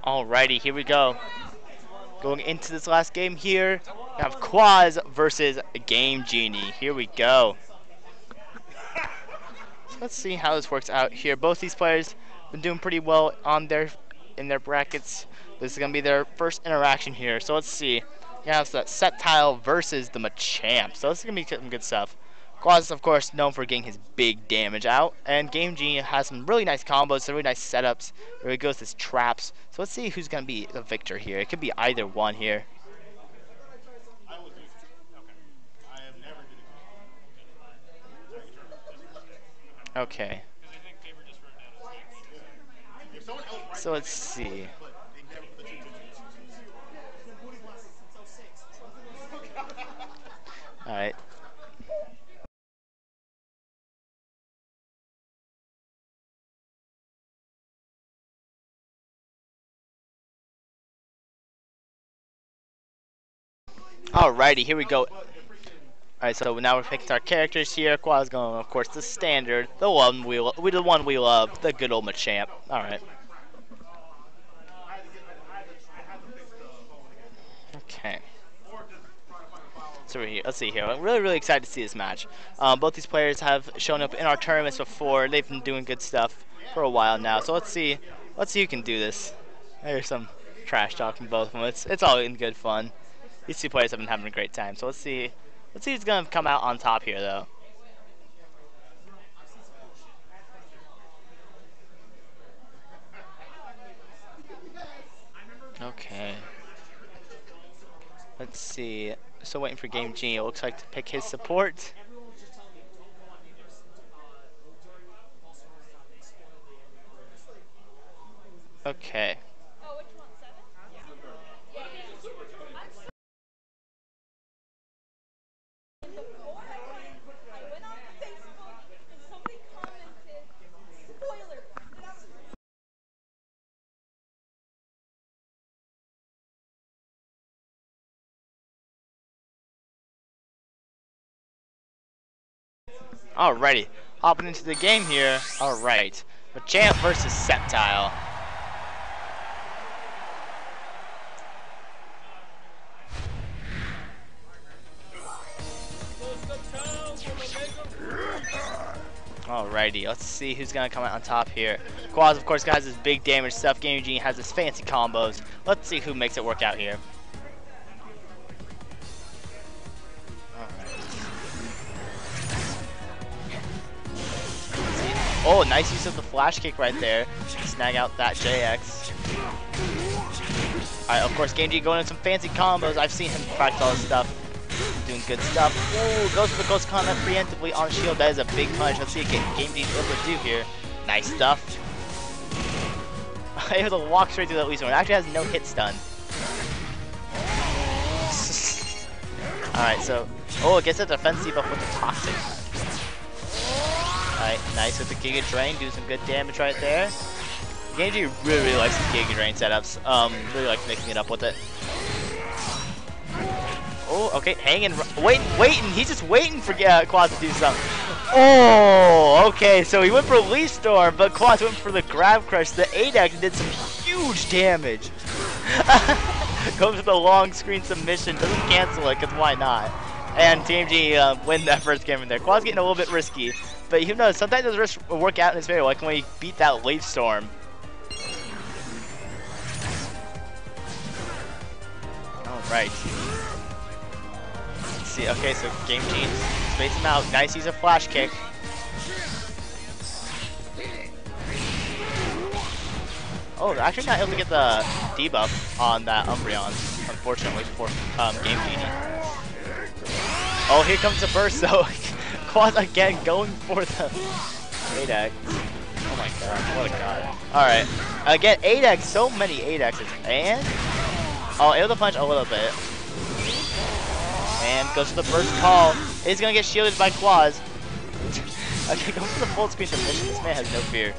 A: Alrighty, here we go. Going into this last game here, we have Quaz versus Game Genie. Here we go. So let's see how this works out here. Both these players been doing pretty well on their in their brackets. This is gonna be their first interaction here. So let's see. You have the Sceptile versus the Machamp. So this is gonna be some good stuff. Quaz, is, of course, known for getting his big damage out, and Game Genie has some really nice combos, some really nice setups. There he goes, his traps. So let's see who's gonna be the victor here. It could be either one here. Okay. So let's see. Alright. Alrighty, here we go. Alright, so now we're picking our characters here. Quaz's going, of course, the standard, the one we, we the one we love, the good old Machamp. Alright. Okay. So we're here. Let's see here. I'm really, really excited to see this match. Um, both these players have shown up in our tournaments before. They've been doing good stuff for a while now. So let's see. Let's see who can do this. There's some trash talk from both of them. It's it's all in good fun. These two players have been having a great time. So let's see. Let's see who's gonna come out on top here, though. Okay. Let's see. Still waiting for Game Genie. It looks like to pick his support. Okay. Alrighty, hopping into the game here. Alright, Machamp versus Sceptile. Alrighty, let's see who's gonna come out on top here. Quaz, of course, has his big damage stuff. Game Genie has his fancy combos. Let's see who makes it work out here. Oh, nice use of the flash kick right there. Snag out that JX. Alright, of course, Genji going in some fancy combos. I've seen him practice all this stuff. Doing good stuff. Ooh, goes for the close combat preemptively on shield. That is a big punch. Let's see what Genji's able to do here. Nice stuff. able to walk straight through that Weezor. It actually has no hit stun. Alright, so... Oh, it gets a defense debuff with the Toxic. Alright, nice with the Giga Drain, do some good damage right there. Genji really, really likes his Giga Drain setups. Um, really likes mixing it up with it. Oh, okay, hanging, waiting, waiting. He's just waiting for uh, Quaz to do something. Oh, okay, so he went for a Leaf Storm, but Quaz went for the Grab Crush. The 8 and did some huge damage. Goes for the long screen submission, doesn't cancel it, because why not? And Team G uh, win that first game in there. Quaz's getting a little bit risky, but who knows? Sometimes those risks work out in his favor, like when we beat that Wave Storm. All right. Let's see. Okay, so Game G space him out. Nice he's a flash kick. Oh, actually not able to get the debuff on that Umbreon, unfortunately, for um, Game Genie. Oh, here comes the burst, though. Quaz again going for the 8X. Oh my god, what a god. Alright, again, 8X, so many 8Xs. And, oh, able to punch a little bit. And goes for the burst call. Going to get shielded by Quaz. okay, go for the full screen submission. This man has no fear.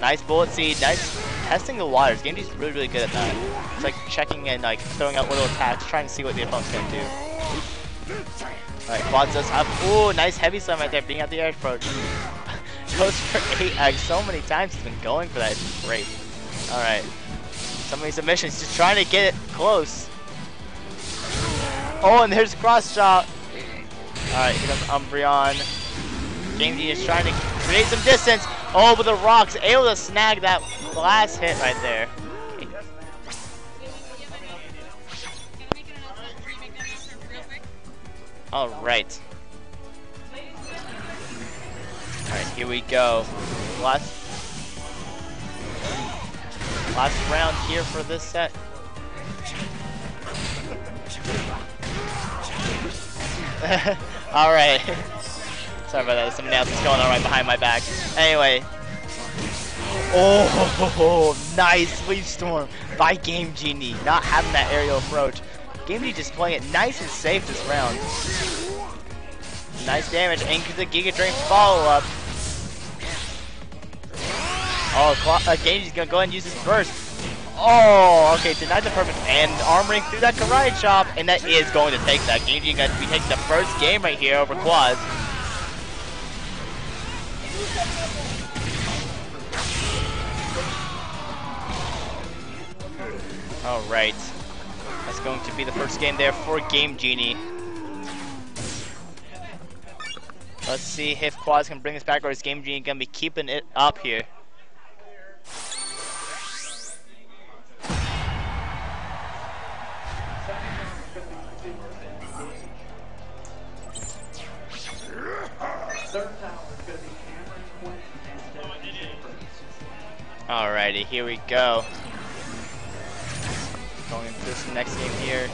A: Nice bullet seed. Nice testing the waters. Gamedy's really, really good at that. It's like checking and like throwing out little attacks, trying to see what the opponent's gonna do. Alright, Quaz does up. Ooh, nice heavy slam right there, being at the air approach. Goes for 8x so many times. He's been going for that. It's great. Alright. So many submissions. Just trying to get it close. Oh, and there's cross shot. Alright, here comes Umbreon. Gamedy is trying to create some distance. Oh, but the rocks able to snag that last hit right there. All right. All right, here we go. Last last round here for this set. All right. Sorry about that. Something else is going on right behind my back. Anyway. Oh, nice Leaf Storm by Game Genie. Not having that aerial approach. Game just playing it nice and safe this round. Nice damage. And the Giga Drain follow up. Oh, uh, Genie's gonna go ahead and use his burst. Oh, okay, denied the perfect and armoring through that karate chop, and that is going to take that. Genie going to be taking the first game right here over Quaz. Alright. That's going to be the first game there for Game Genie. Let's see if Quaz can bring this back or is Game Genie going to be keeping it up here. Alrighty, here we go. Going this next game here.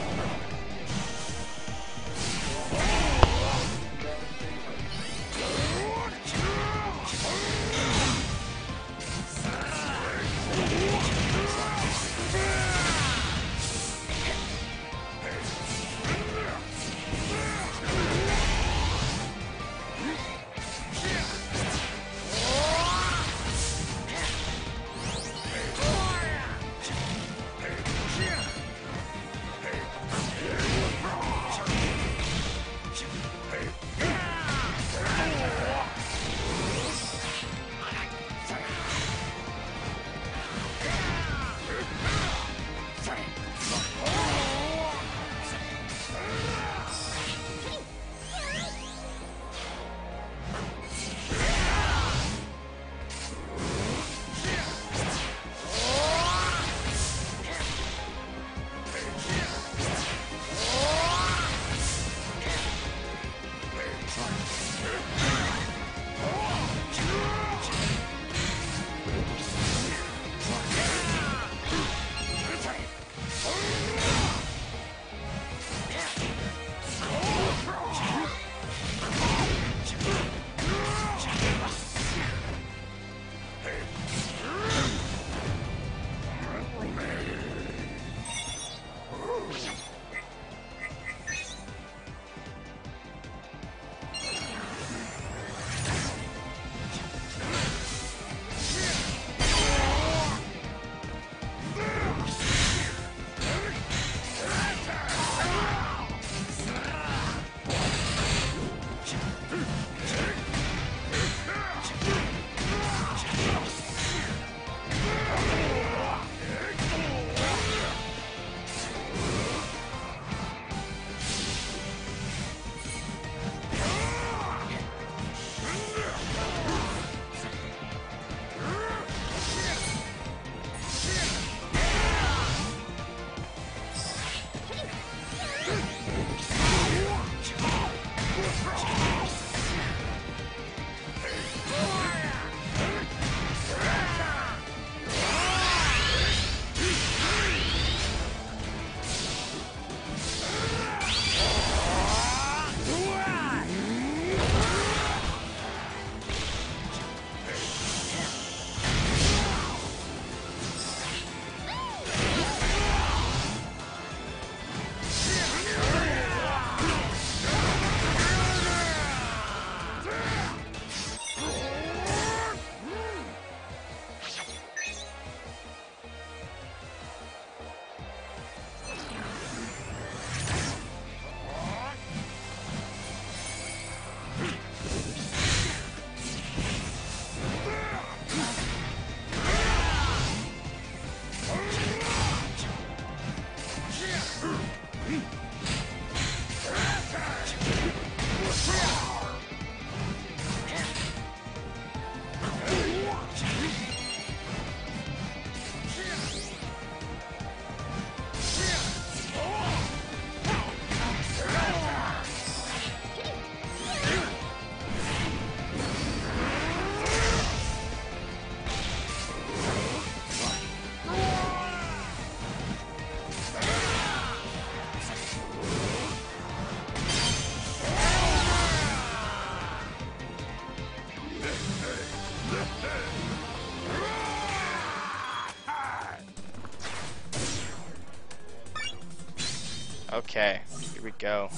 A: Okay, here we go.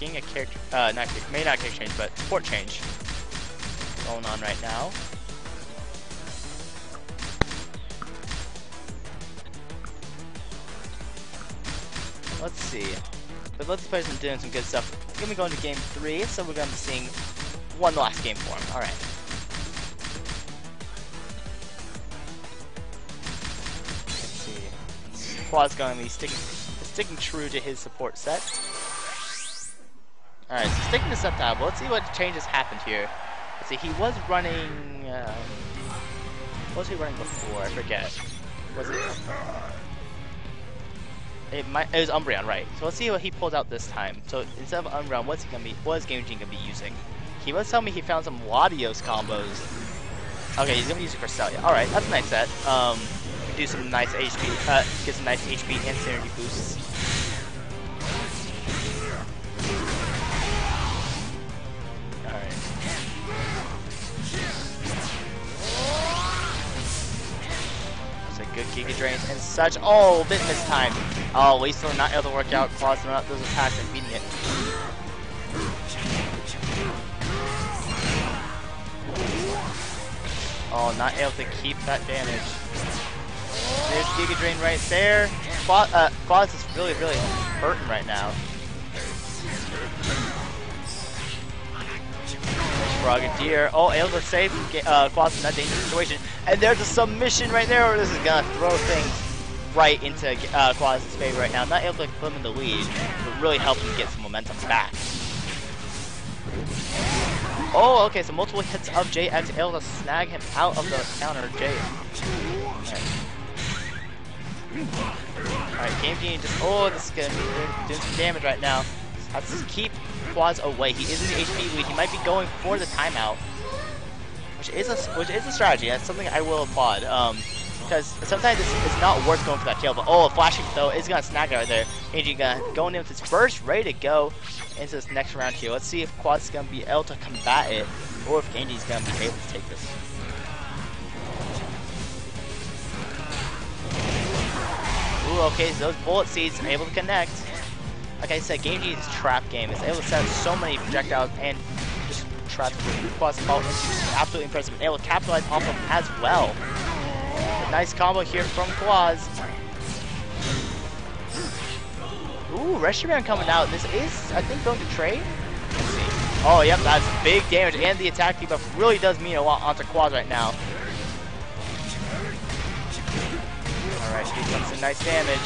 A: Getting, a character, uh, not maybe not character change, but support change going on right now. Let's see. But let's players been doing some good stuff. We're gonna be going to game three, so we're gonna be seeing one last game for him. All Quaz's going to be sticking sticking true to his support set. All right, so sticking to Sceptile, but let's see what changes happened here. Let's see, he was running. Um, what was he running before? I forget. Was it? It might. It was Umbreon, right? So let's see what he pulls out this time. So instead of Umbreon, what's he gonna be? What is Game gonna be using? He was telling me he found some Latios combos. Okay, he's gonna be using Cresselia. All right, that's a nice set. Um, do some nice HP, uh, get some nice HP and synergy boosts. All right. That's a good Giga Drains and such. Oh, bit missed time. Oh, least they're not able to work out. Claws not those attacks and beating it. Oh, not able to keep that damage. There's Giga Drain right there. Claw, uh, is really, really hurting right now. Frogadier. Oh, able to save uh, Quaz in that dangerous situation. And there's a submission right there, or this is gonna throw things right into uh, Quaz' favor right now. Not able to put him in the lead, but really help him get some momentum back. Oh, okay, so multiple hits of JX able to snag him out of the counter. J. Alright, Game Genie just. Oh, this is gonna be doing, some damage right now. Let's just keep Quaz away. He is in the HP lead. He might be going for the timeout, which is a which is a strategy. That's something I will applaud. Um, because sometimes it's, it's not worth going for that kill. But oh, a flashing though is gonna snag it right there. Angie gonna going in with his burst, ready to go into this next round here. Let's see if Quaz's gonna be able to combat it, or if Andy's gonna be able to take this. Okay, so those bullet seeds are able to connect. Like I said, Game is trap game. It's able to set so many projectiles and just trap Quaz's fall into absolutely impressive. Able to capitalize off them as well. A nice combo here from Quaz. Ooh, Reshiram coming out. This is, I think, going to trade. Let's see. Oh, yep, that's big damage, and the attack debuff really does mean a lot onto Quaz right now. Alright, he comes some nice damage.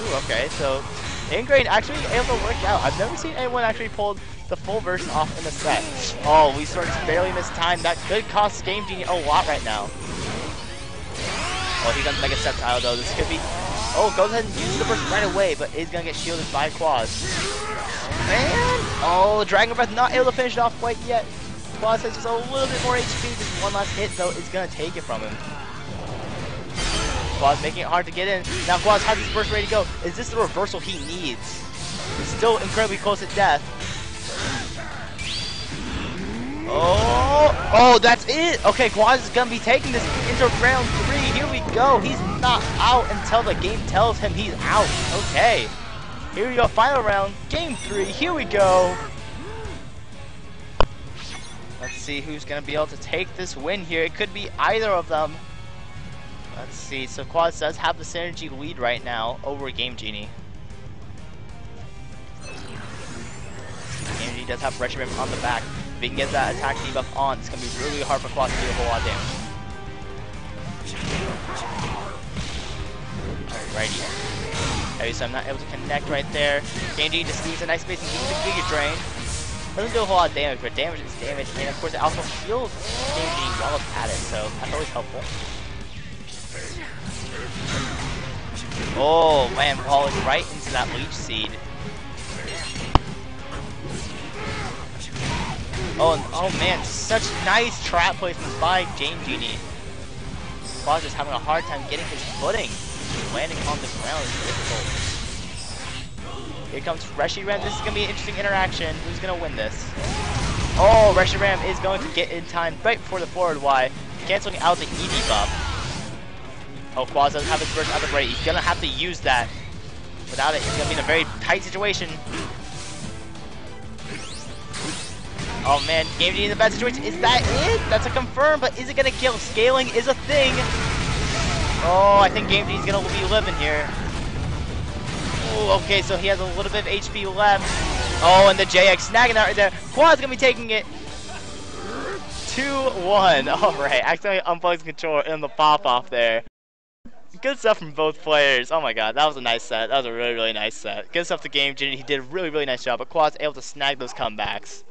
A: Ooh, okay, so Ingrain actually able to work out. I've never seen anyone actually pull the full version off in the set. Oh, we sort of barely missed time. That could cost Game Genie a lot right now. Oh, he got Mega Sceptile though. This could be. Oh, goes ahead and uses the burst right away, but is gonna get shielded by Quaz. And oh, Dragon Breath not able to finish it off quite yet. Quaz has just a little bit more HP. Just one last hit though is gonna take it from him. Quaz making it hard to get in. Now Quaz has his burst ready to go. Is this the reversal he needs? He's still incredibly close to death. Oh, oh, that's it. Okay, Quaz is gonna be taking this into round three. Here we go. He's not out until the game tells him he's out. Okay. Here we go. Final round, game three. Here we go. Let's see who's gonna be able to take this win here. It could be either of them. Let's see. So Quaz does have the synergy lead right now over Game Genie. Game Genie does have Reshiram on the back. If he can get that attack debuff on, it's gonna be really hard for Quaz to do a whole lot of damage. Alrighty. Okay, so I'm not able to connect right there. Game Genie just leaves a nice space and Giga Drain. Doesn't do a whole lot of damage, but damage is damage. And of course, it also heals Genie while it's at it, so that's always helpful. Oh man, falling right into that leech seed. Oh, oh man, such nice trap placements by Game Genie. Quaz is having a hard time getting his footing. Landing on the ground is difficult. Here comes Reshiram. This is gonna be an interesting interaction. Who's gonna win this? Oh, Reshiram is going to get in time right before the forward Y, canceling out the ED buff. Oh, Quaz doesn't have his burst out of the right. He's gonna have to use that. Without it, he's gonna be in a very tight situation. Oh man, Game Genie in a bad situation. Is that it? That's a confirm, but is it gonna kill? Scaling is a thing. Oh, I think Game Genie's gonna be living here. Oh, okay, so he has a little bit of HP left. Oh, and the JX snagging that right there. Quaz's gonna be taking it. 2-1. Alright, accidentally unplugged the controller in the pop-off there. Good stuff from both players. Oh my god, that was a nice set. That was a really, really nice set. Good stuff to Game. He did a really, really nice job, but Quaz's able to snag those comebacks.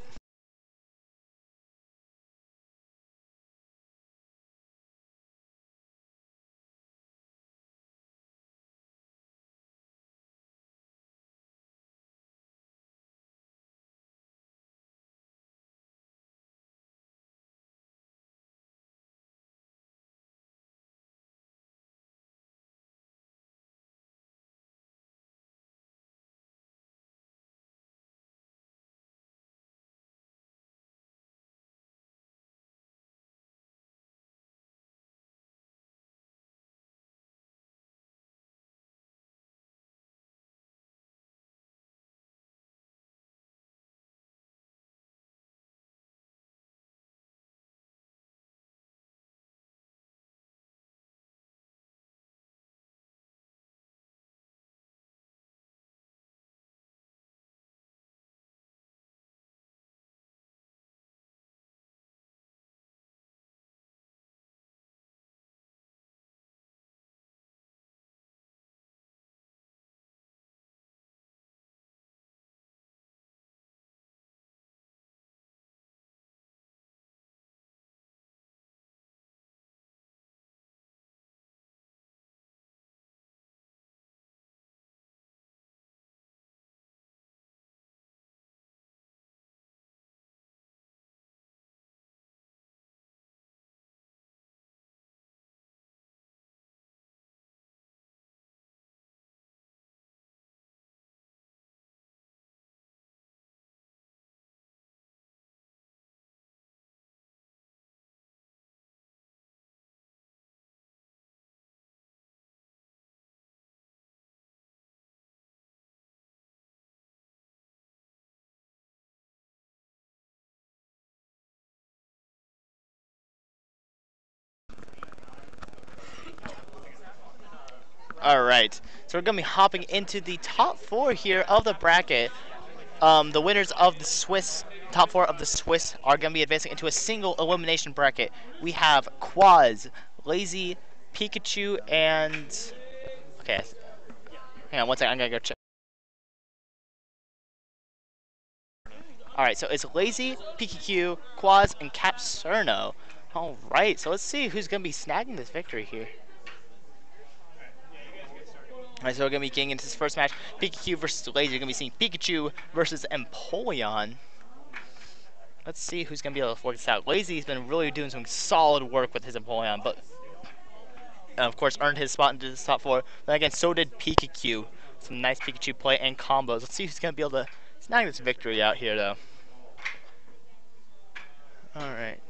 A: Alright, so we're going to be hopping into the top four here of the bracket. Um, the winners of the Swiss, top four of the Swiss, are going to be advancing into a single elimination bracket. We have Quaz, Lazy, Pikachu, and... Okay, hang on one second, I'm going to go check. Alright, so it's Lazy, Pikachu, Quaz, and Capcerno. Alright, so let's see who's going to be snagging this victory here. Alright, so we're going to be getting into this first match. Pikachu versus Lazy. You're going to be seeing Pikachu versus Empoleon. Let's see who's going to be able to work this out. Lazy's been really doing some solid work with his Empoleon, but uh, of course earned his spot into the top four. Then again, so did Pikachu. Some nice Pikachu play and combos. Let's see who's going to be able to snag this victory out here, though. Alright.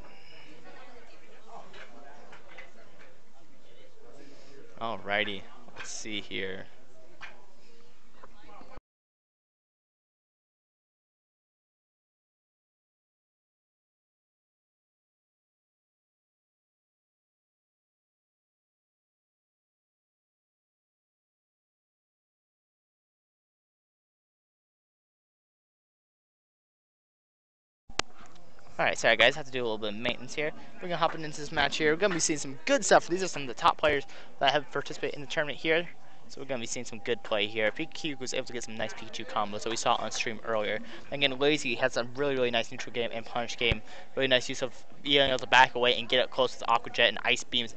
A: Alrighty. Let's see here. Alright, sorry guys, I have to do a little bit of maintenance here. We're gonna hop into this match here. We're gonna be seeing some good stuff. These are some of the top players that have participated in the tournament here. So we're gonna be seeing some good play here. Pikachu was able to get some nice Pikachu combos that we saw on stream earlier. And Again, Lazy has a really, really nice neutral game and punch game. Really nice use of being able to back away and get up close with Aqua Jet and Ice Beams.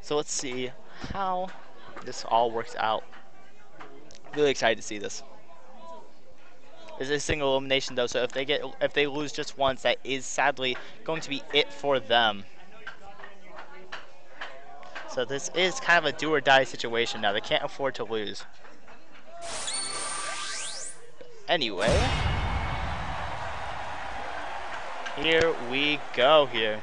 A: So let's see how this all works out. Really excited to see this is a single elimination though. So if they get if they lose just once, that is sadly going to be it for them. So this is kind of a do or die situation now. They can't afford to lose. Anyway. here we go here.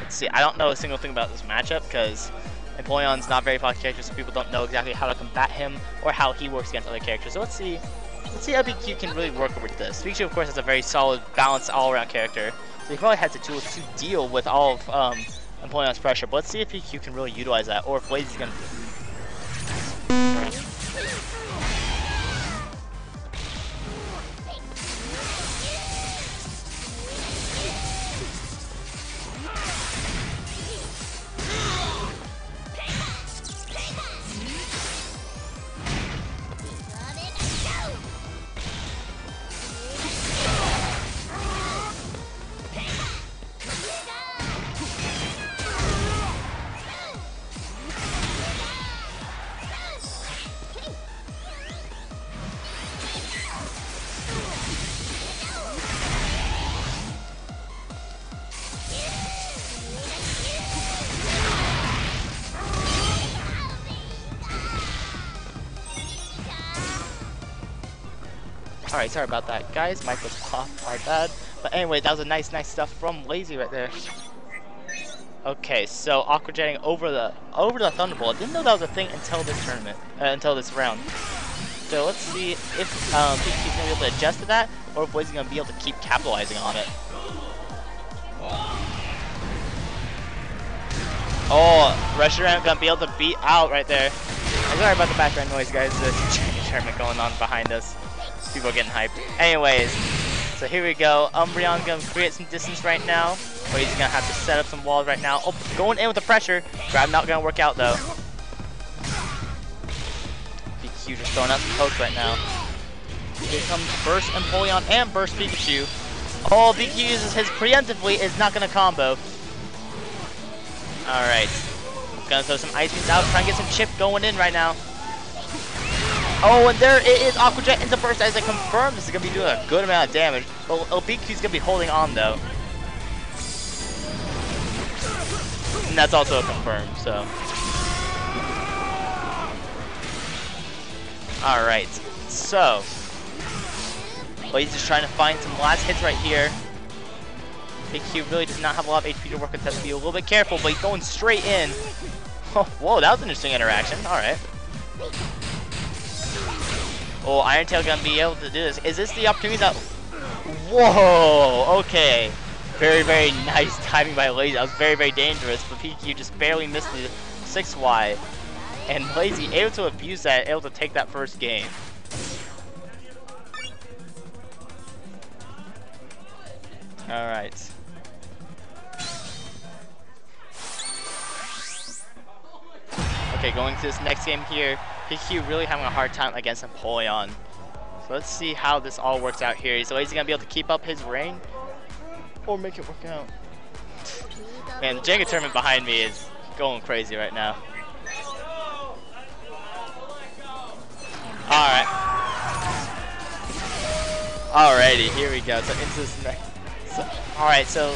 A: Let's see, I don't know a single thing about this matchup because Empoleon's not very popular character, so people don't know exactly how to combat him or how he works against other characters. So let's see, let's see how BQ can really work with this. Pikachu, of course, has a very solid, balanced, all-around character, so he probably has the tools to deal with all of um, Empoleon's pressure. But let's see if PQ can really utilize that, or if Lazy's gonna. Alright, sorry about that, guys. Mic was off, my bad. But anyway, that was a nice, nice stuff from Lazy right there. Okay, so Aqua Jetting over the over the Thunderbolt. I didn't know that was a thing until this tournament, uh, until this round. So let's see if um, Pikachu's gonna be able to adjust to that, or if Lazy's gonna be able to keep capitalizing on it. Oh, Reshiram gonna be able to beat out right there. I'm sorry about the background noise, guys. There's a tournament going on behind us. People are getting hyped. Anyways, so here we go. Umbreon's gonna create some distance right now. But he's gonna have to set up some walls right now. Oh, going in with the pressure. Grab not gonna work out though. BQ just throwing out some pokes right now. Here comes Burst Empoleon and Burst Pikachu. Oh, All BQ uses his preemptively is not gonna combo. Alright. Gonna throw some ice beams out, try and get some chip going in right now. Oh, and there it is Aqua Jet into burst as I confirm this is gonna be doing a good amount of damage. LBQ's gonna be holding on though. And that's also a confirm, so. Alright, so. But he's just trying to find some last hits right here. PQ really does not have a lot of HP to work with, has to be a little bit careful, but he's going straight in. Oh, whoa, that was an interesting interaction. Alright. Oh, Iron Tail gonna be able to do this. Is this the opportunity that... Whoa, okay. Very, very nice timing by Lazy. That was very, very dangerous, but PQ just barely missed the 6Y. And Lazy able to abuse that, able to take that first game. Alright. Okay, going to this next game here, PQ really having a hard time against Empoleon. So let's see how this all works out here. Is he gonna be able to keep up his reign? Or make it work out? Man, the Jenga tournament behind me is going crazy right now. Alright. Alrighty, here we go. So into this next. So, Alright, so.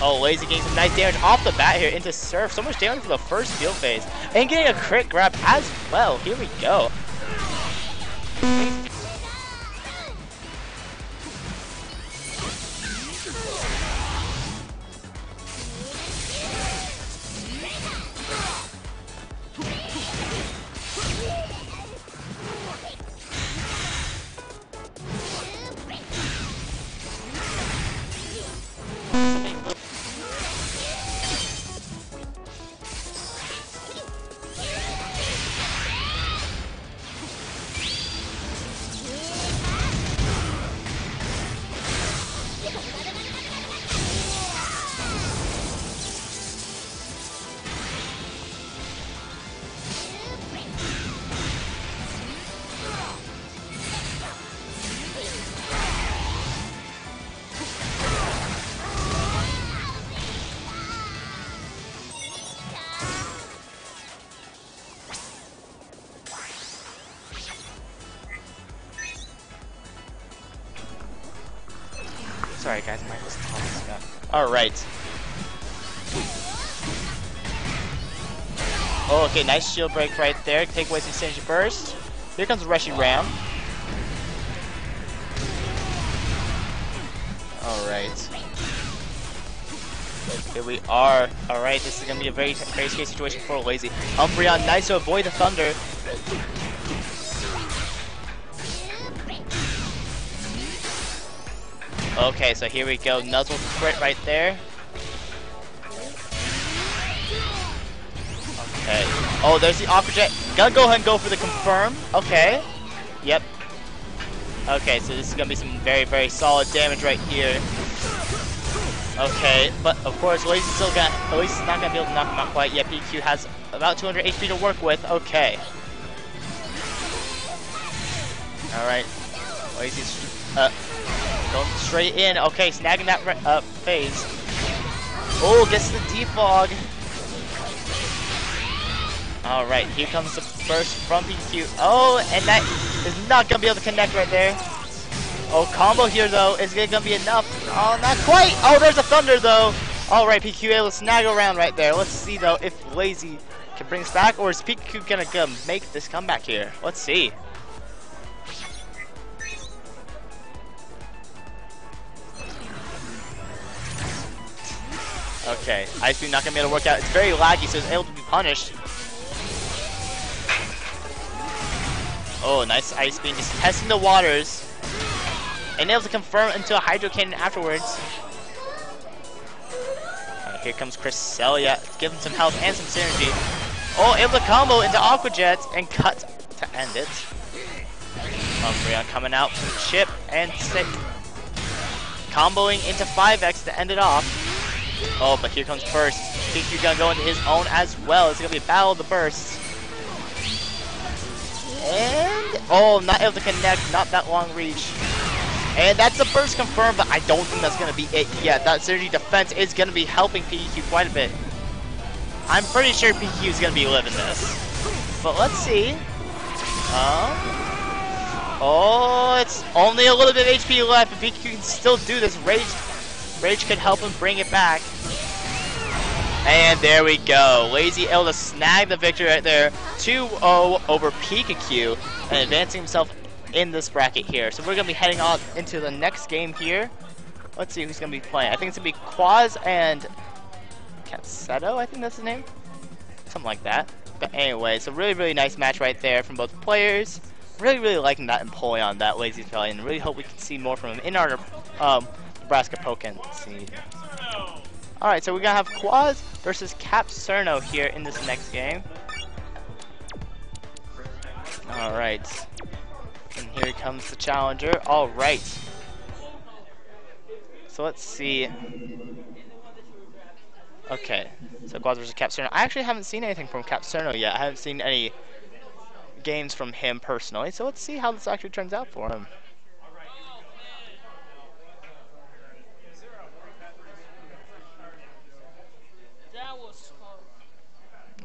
A: Oh, Lazy getting some nice damage off the bat here into Surf. So much damage for the first field phase. And getting a crit grab as well. Here we go. Off. Alright. Oh, okay, nice shield break right there. Take away Singed Burst. Here comes rushing Reshiram. All right. Here we are. All right, this is gonna be a very very scary situation for Lazy. Umbreon, nice to avoid the thunder. Okay, so here we go. Nuzzle crit right there. Okay. Oh, there's the Aqua Jet. Gonna go ahead and go for the confirm. Okay. Yep. Okay, so this is gonna be some very, very solid damage right here. Okay, but of course, Lazy's still gonna, at least not gonna be able to knock him out quite yet. PQ has about 200 HP to work with. Okay. Alright. Lazy's, uh, going straight in. Okay, snagging that uh, phase. Oh, gets the defog. Alright, here comes the first from PQ. Oh, and that is not going to be able to connect right there. Oh, combo here, though. Is it going to be enough? Oh, not quite. Oh, there's a Thunder, though. Alright, PQ able to snag around right there. Let's see, though, if Lazy can bring this back, or is PQ going to make this comeback here? Let's see. Okay, Ice Beam not gonna be able to work out. It's very laggy, so it's able to be punished. Oh, nice Ice Beam, just testing the waters. And able to confirm into a Hydro Cannon afterwards. Uh, here comes Cresselia, give him some health and some synergy. Oh, able to combo into Aqua Jet and cut to end it. Umbreon coming out from Chip and Sick. Comboing into 5x to end it off. Oh, but here comes Burst. PQ gonna go into his own as well. It's gonna be a battle of the bursts. And oh, not able to connect. Not that long reach. And that's a burst confirmed, but I don't think that's gonna be it yet. That synergy defense is gonna be helping PQ quite a bit. I'm pretty sure PQ is gonna be living this. But let's see. Um. Oh, it's only a little bit of HP left, but PQ can still do this. Rage Rage could help him bring it back. And there we go. Lazy able to snag the victory right there. 2-0 over Pikachu and advancing himself in this bracket here. So we're going to be heading on into the next game here. Let's see who's going to be playing. I think it's going to be Quaz and Katseto, I think that's the name. Something like that. But anyway, so really, really nice match right there from both players. Really, really liking that Empoleon that Lazy's playing. Really hope we can see more from him in our um, Nebraska Pokken. Alright, so we're gonna have Quaz versus Cap Cerno here in this next game. Alright. And here comes the challenger. Alright. So let's see. Okay. So Quaz versus Cap Cerno. I actually haven't seen anything from Cap Cerno yet. I haven't seen any games from him personally. So let's see how this actually turns out for him.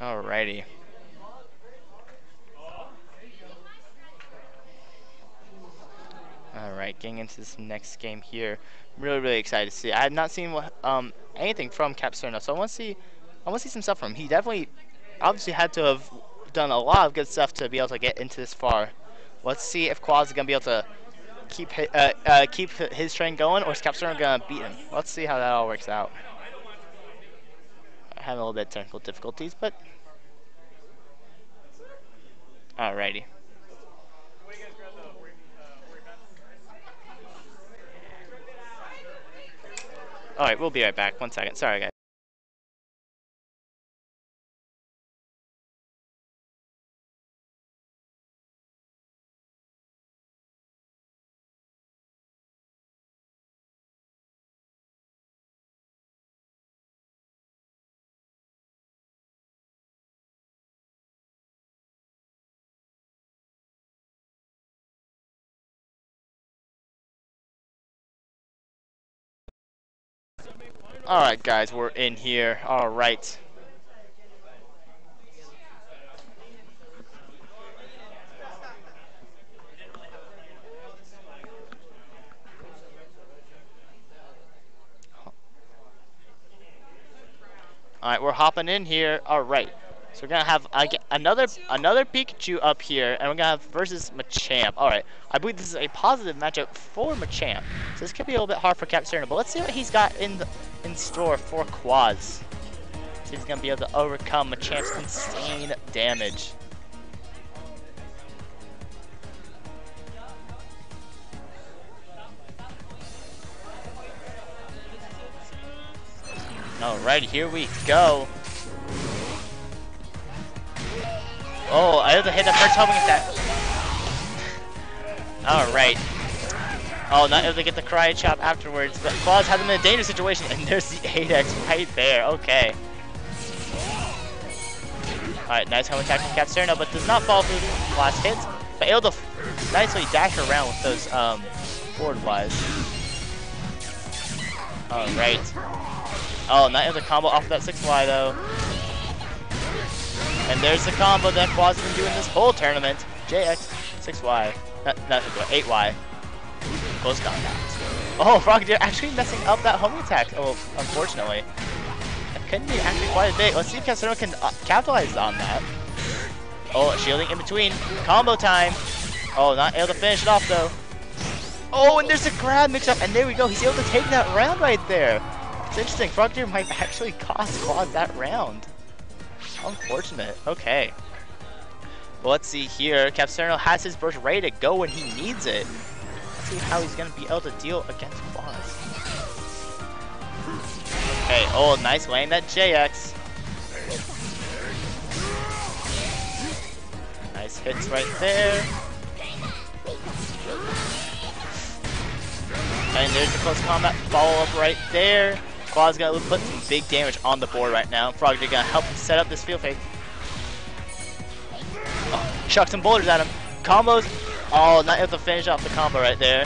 A: Alrighty. Alright, getting into this next game here. I'm really, really excited to see. I have not seen um, anything from Cap Cerno, so I want to see, I want to see some stuff from him. He definitely, obviously, had to have done a lot of good stuff to be able to get into this far. Let's see if Quaz is gonna be able to keep uh, uh, keep his train going, or is Cerno gonna beat him? Let's see how that all works out. Having a little bit of technical difficulties, but Alrighty. Alright, we'll be right back. One second. Sorry, guys. Alright guys, we're in here. Alright. Alright, we're hopping in here. Alright. So we're gonna have, another another Pikachu up here, and we're gonna have versus Machamp. All right, I believe this is a positive matchup for Machamp. So this could be a little bit hard for Capcerno, but let's see what he's got in the, in store for Quaz. See if he's gonna be able to overcome Machamp's insane damage. All right, here we go. Oh, I have to hit the first homing attack. Alright. Oh, not able to get the Karate Chop afterwards, but Quaz has him in a dangerous situation, and there's the 8x right there. Okay. Alright, nice home attack from Capcerno, but does not fall through the last hit, but able to nicely dash around with those um, forward wise. Alright. Oh, not able to combo off of that 6Y though. And there's the combo that Quaz has been doing this whole tournament. JX, 6Y, not, not 8Y. Close contact. Oh, Frogadier actually messing up that homing attack. Oh, unfortunately. That could be actually quite a bit. Let's see if Casino can uh, capitalize on that. Oh, shielding in between. Combo time. Oh, not able to finish it off though. Oh, and there's a grab mix up, and there we go. He's able to take that round right there. It's interesting. Frogadier might actually cost Quaz that round. Unfortunate. Okay. Well, let's see here. Capcerno has his burst ready to go when he needs it. Let's see how he's going to be able to deal against Quaz. Okay, oh, nice laying that JX. Nice hits right there. And there's the close combat follow-up right there. Quaz's gonna put some big damage on the board right now. Frogadier gonna help set up this field phase. Oh, chuck some boulders at him. Combos. Oh, not able to finish off the combo right there.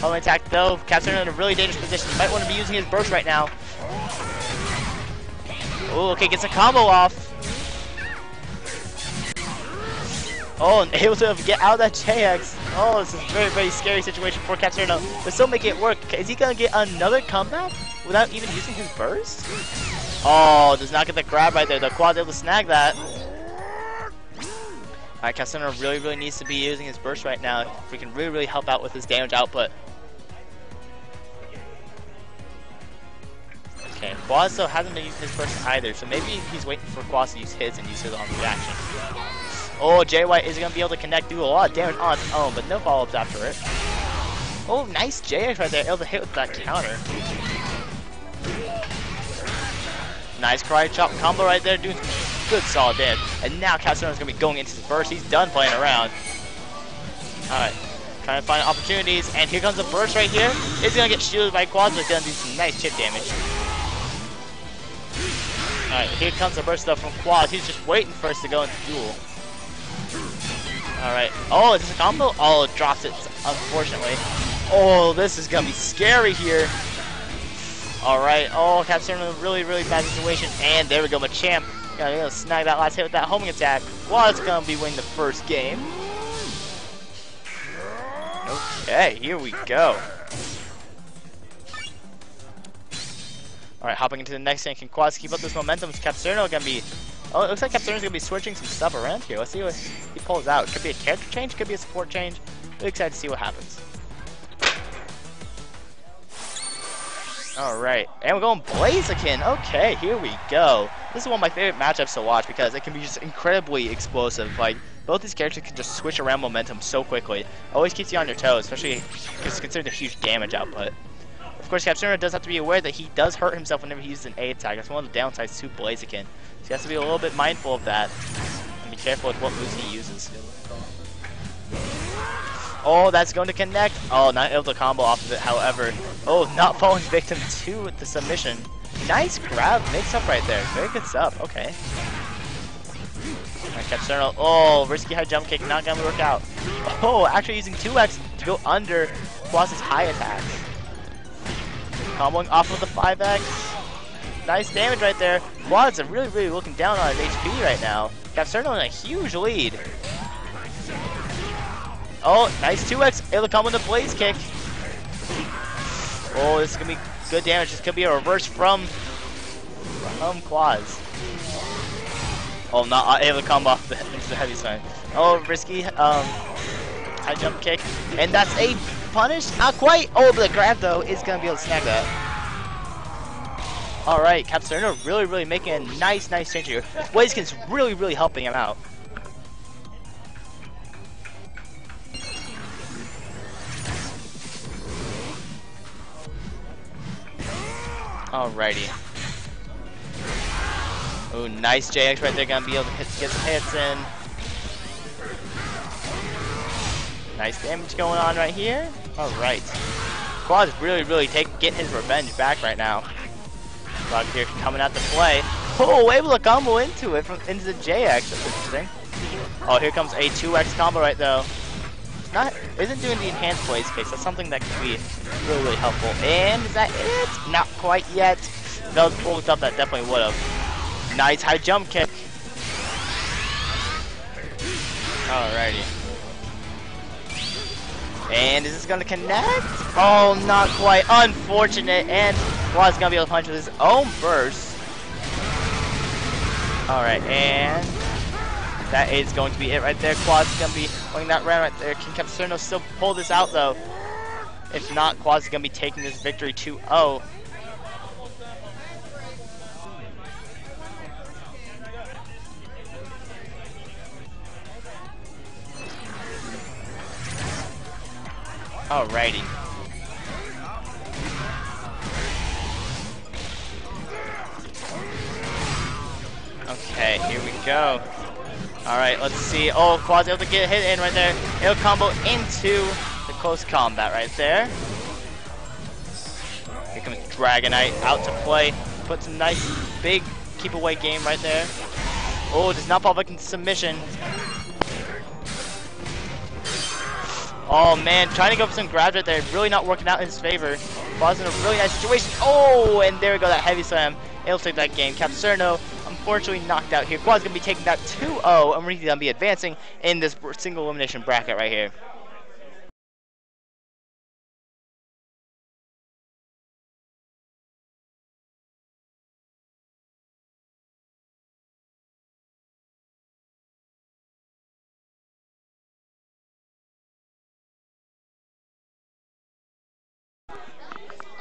A: Home attack though. Captain in a really dangerous position. Might want to be using his burst right now. Oh, okay, gets a combo off. Oh, and able to get out of that JX. Oh, this is a very, very scary situation for Capcerno. But still make it work. Is he going to get another comeback without even using his burst? Oh, does not get the grab right there. The Quaz's able to snag that. Alright, Capcerno really, really needs to be using his burst right now if we can really, really help out with his damage output. Okay, Quaz hasn't been using his burst either, so maybe he's waiting for Quaz to use his and use his on reaction. Oh, Jay White is going to be able to connect, do a lot of damage on its own, but no follow-ups after it. Oh, nice JX right there, able to hit with that counter. Nice karate chop combo right there, doing some good solid damage. And now is going to be going into his burst. He's done playing around. Alright, trying to find opportunities. And here comes the burst right here. He's going to get shielded by Quaz, but he's going to do some nice chip damage. Alright, here comes the burst stuff from Quaz. He's just waiting for us to go into duel. Alright. Oh, is this a combo? Oh, it drops it, unfortunately. Oh, this is gonna be scary here. Alright. Oh, Capstone in a really, really bad situation. And there we go, Machamp. Gonna, gonna snag that last hit with that homing attack. Was gonna be winning the first game. Okay, here we go. Alright, hopping into the next thing. Can Quaz keep up this momentum? Is Capcerno gonna be Oh, it looks like Capcerno's gonna be switching some stuff around here. Let's see what he pulls out. Could be a character change, could be a support change. Really excited to see what happens. Alright, and we're going Blaziken. Okay, here we go. This is one of my favorite matchups to watch because it can be just incredibly explosive. Like, both these characters can just switch around momentum so quickly. Always keeps you on your toes, especially considered a huge damage output. Of course, Capcerno does have to be aware that he does hurt himself whenever he uses an A attack. That's one of the downsides to Blaziken. So he has to be a little bit mindful of that. And be careful with what moves he uses. Oh, that's going to connect. Oh, not able to combo off of it, however. Oh, not falling victim to the submission. Nice grab mix up right there. Very good sub. Okay. Alright, Capcerno. Oh, risky high jump kick. Not going to work out. Oh, actually using 2x to go under Quaz's high attack. Comboing off of the 5x. Nice damage right there. Quaz's are really, really looking down on his HP right now. Got Capcerno in a huge lead. Oh, nice 2x. Able to come with a blaze kick. Oh, this is going to be good damage. This could be a reverse from, from Quaz. Oh, not uh, able to come off the, the heavy side. Oh, risky. Um, high jump kick. And that's a punish. Not quite. Oh, but the grab, though, is going to be able to snag that. All right, Capcerno really, really making a nice, nice change here. Blaziken's really, really helping him out. Alrighty. Oh, nice JX right there. Gonna be able to hit, get some hits in. Nice damage going on right here. Alright. Quaz's really, really take, getting his revenge back right now. Bug here coming out to play. Oh, able to combo into it from into the JX. That's interesting. Oh, here comes a 2x combo right though. Not isn't doing the enhanced blaze case. That's something that could be really, really helpful. And is that it? Not quite yet. That was pulled up, that definitely would have. Nice high jump kick. Alrighty. And is this gonna connect? Oh, not quite. Unfortunate. And Quaz's gonna be able to punch with his own burst. Alright, and that is going to be it right there. Quaz's gonna be winning that round right there. Can Capcerno still pull this out though? If not, Quaz's gonna be taking this victory 2-0. Alrighty. Okay, here we go. Alright, let's see. Oh, Quaz's able to get hit in right there. It'll combo into the close combat right there. Here comes Dragonite out to play. Puts a nice big keep away game right there. Oh, does not fall back into submission. Oh man, trying to go for some grabs right there, really not working out in his favor. Quaz's in a really nice situation. Oh, and there we go, that heavy slam. It'll take that game. Capcerno, unfortunately knocked out here. Quaz's gonna be taking that 2-0, and we're gonna be advancing in this single elimination bracket right here.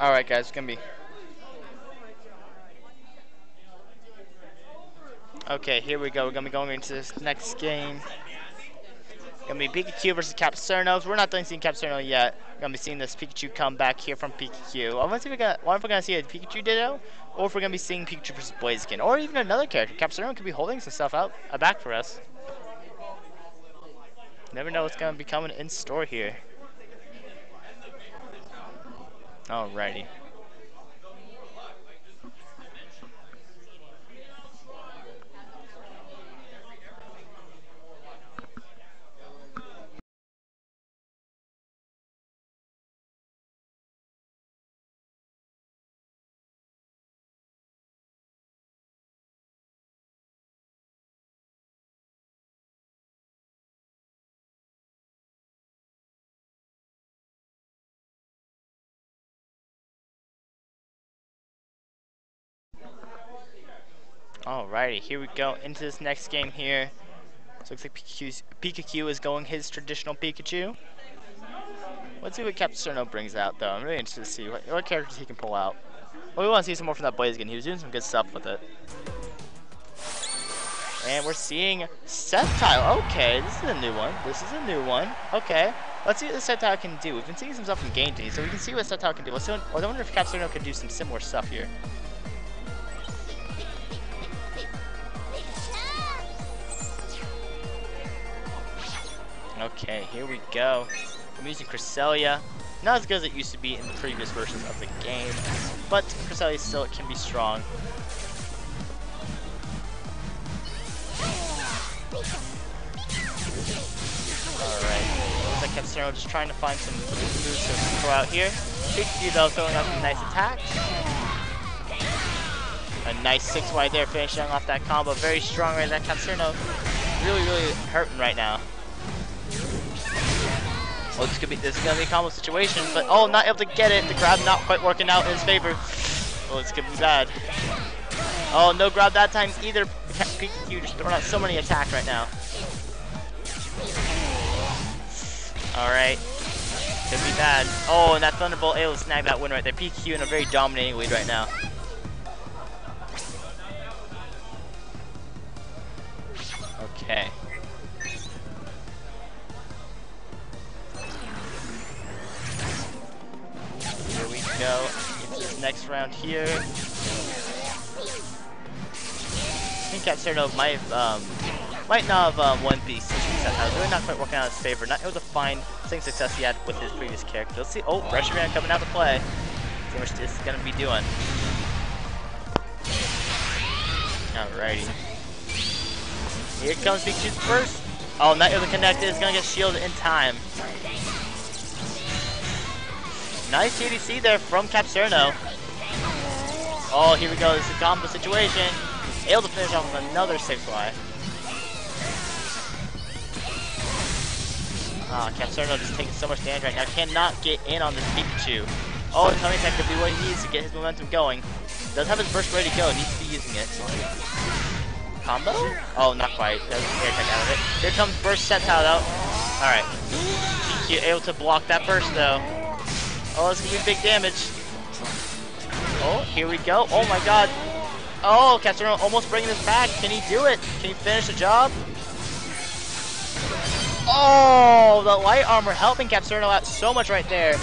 A: Alright guys, it's gonna be Okay, here we go. We're gonna be going into this next game. Gonna be Pikachu versus Capcerno. We're not done seeing Capcerno yet. We're gonna be seeing this Pikachu come back here from Pikachu. I if we got. What if we're gonna see a Pikachu Ditto, or if we're gonna be seeing Pikachu versus Blaziken, or even another character. Capcerno could be holding some stuff out uh, back for us. Never know what's gonna be coming in store here. Alrighty. Alrighty, here we go into this next game here. So looks like Pikachu's, Pikachu is going his traditional Pikachu. Let's see what Capcerno brings out though. I'm really interested to see what, what characters he can pull out. Well, we want to see some more from that Blaziken. He was doing some good stuff with it. And we're seeing Sceptile. Okay, this is a new one. This is a new one. Okay. Let's see what the Sceptile can do. We've been seeing some stuff from Game Day, so we can see what Sceptile can do. Let's see, I wonder if Capcerno can do some similar stuff here. Okay, here we go. I'm using Cresselia. Not as good as it used to be in the previous versions of the game, but Cresselia still can be strong. Alright, looks like just trying to find some moves to throw out here. Pikachu though throwing out some nice attacks. A nice 6 wide there, finishing off that combo. Very strong right there. Capcerno really, really hurting right now. Oh, this could be this is gonna be a combo situation, but oh, not able to get it. The grab not quite working out in his favor. Oh, this could be bad. Oh, no grab that time either. PQ just throwing out so many attacks right now. Alright. Could be bad. Oh, and that Thunderbolt able to snag that win right there. PQ in a very dominating lead right now. Okay. Here we go. Into this next round here. I think Capcerno might um might not have um, won the 60. I was really not quite working out his favor. Not able to find the same success he had with his previous character. Let's see. Oh, Reshiram coming out to play. See what this is gonna be doing. Alrighty. Here comes Pikachu's first. Oh, not able to connect it. Is gonna get shielded in time. Nice TDC there from Capcerno. Oh, here we go. This is a combo situation. Able to finish off with another 6Y. Ah, Capcerno just taking so much damage right now. Cannot get in on this Pikachu. Oh, the Tony Attack could be what he needs to get his momentum going. Does have his burst ready to go. Needs to be using it. Combo? Oh, not quite. That was air attack out of it. Here comes burst set out. Alright. Able to block that burst though. Oh, it's gonna be big damage. Oh, here we go. Oh my god. Oh, Capcerno almost bringing this back. Can he do it? Can he finish the job? Oh, the light armor helping Capcerno out so much right there.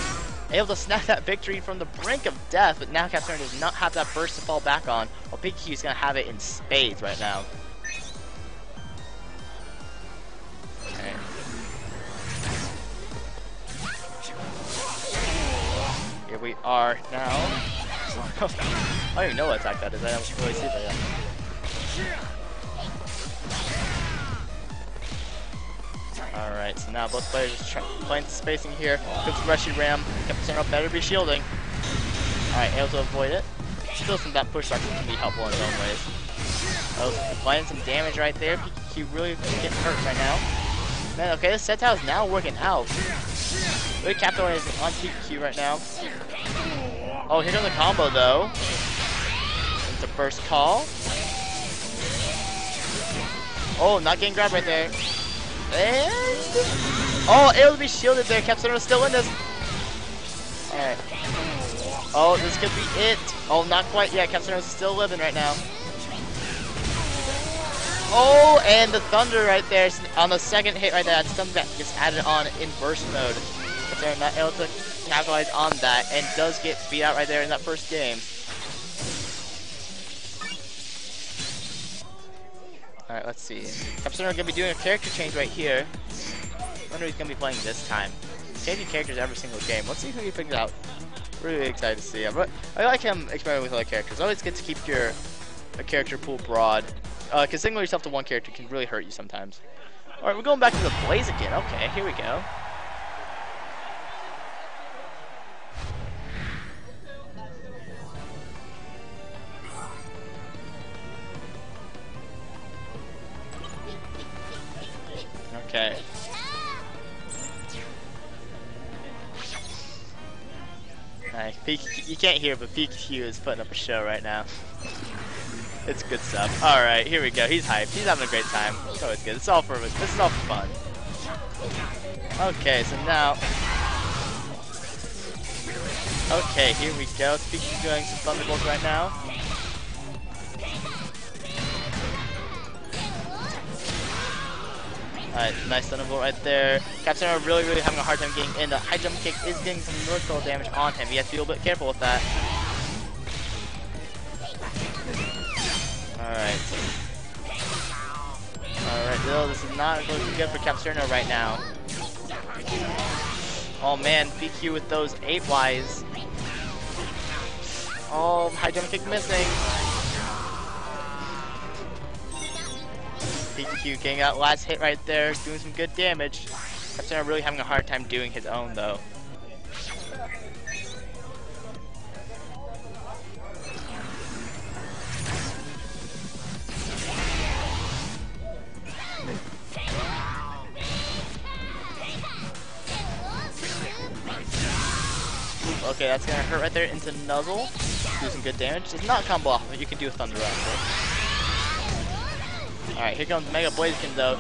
A: Able to snap that victory from the brink of death, but now Capcerno does not have that burst to fall back on. Pikachu is gonna have it in spades right now. Here we are now. I don't even know what attack that is. I don't really see that yet. Alright, so now both players just playing spacing here. Cooks Reshiram. Captain better be shielding. Alright, able to avoid it. Still some that push action can be helpful in its own ways. Oh, applying some damage right there. He really getting hurt right now. Man, okay, this Setao is now working out. Really is on PQ right now. Oh, here comes the combo though. It's a first call. Oh, not getting grabbed right there. And oh, to be shielded there. Captain is still in this. Alright. Oh, this could be it. Oh, not quite yet. Capstone is still living right now. Oh, and the thunder right there on the second hit right there. That's something that gets added on in burst mode. Capstone not able to capitalize on that and does get beat out right there in that first game. Alright, let's see. Capstone are going to be doing a character change right here. wonder who he's going to be playing this time. Changing characters every single game. Let's see who he picks out. Really excited to see him. But I like him experimenting with other characters. Always good to keep your a character pool broad. Uh, singling yourself to one character can really hurt you sometimes. Alright, we're going back to the Blaze again. Okay, here we go. Okay. Alright, you can't hear, but Pikachu is putting up a show right now. It's good stuff. Alright, here we go. He's hyped. He's having a great time. It's always good. It's all for this is all for fun. Okay, so now Okay, here we go. Pikachu doing some Thunderbolts right now. Alright, nice Thunderbolt right there. Captain are really, really having a hard time getting in. The high jump kick is getting some vertical damage on him. He has to be a little bit careful with that. Alright. Alright, Bill, this is not be good for Capcerno right now. Oh man, PQ with those 8 Ys. Oh, high jump kick missing. PQ getting that last hit right there, doing some good damage. Capcerno really having a hard time doing his own though. Okay, that's gonna hurt right there into Nuzzle. Do some good damage. It's not combo off, but you can do a Thunder after. Alright, here comes Mega Blaziken though.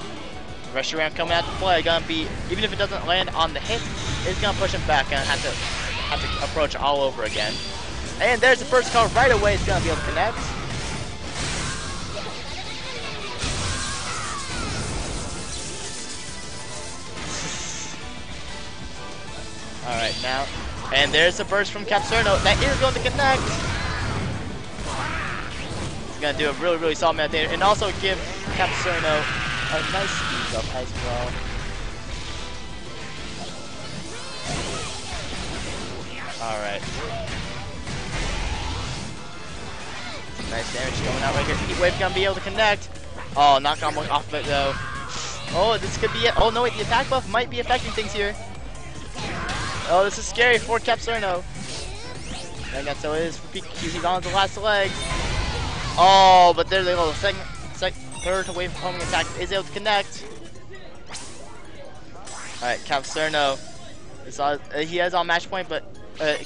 A: Rush around coming out to play. Gonna be, even if it doesn't land on the hit, it's gonna push him back and have to have to approach all over again. And there's the first call right away. It's gonna be able to connect. Alright, now. And there's a burst from Capcerno. That is going to connect. He's going to do a really, really solid amount there. And also give Capcerno a nice speed up as well. Alright. Nice damage going out right here. Heat Wave gonna be able to connect. Oh, knock on off of it though. Oh, this could be it. Oh no, wait, the attack buff might be affecting things here. Oh, this is scary for Capcerno. And that's how it is for Pikachu. He's on the last leg. Oh, but there they go. The second, second, third wave homing attack is able to connect. Alright, on, uh, he has on match point, but uh,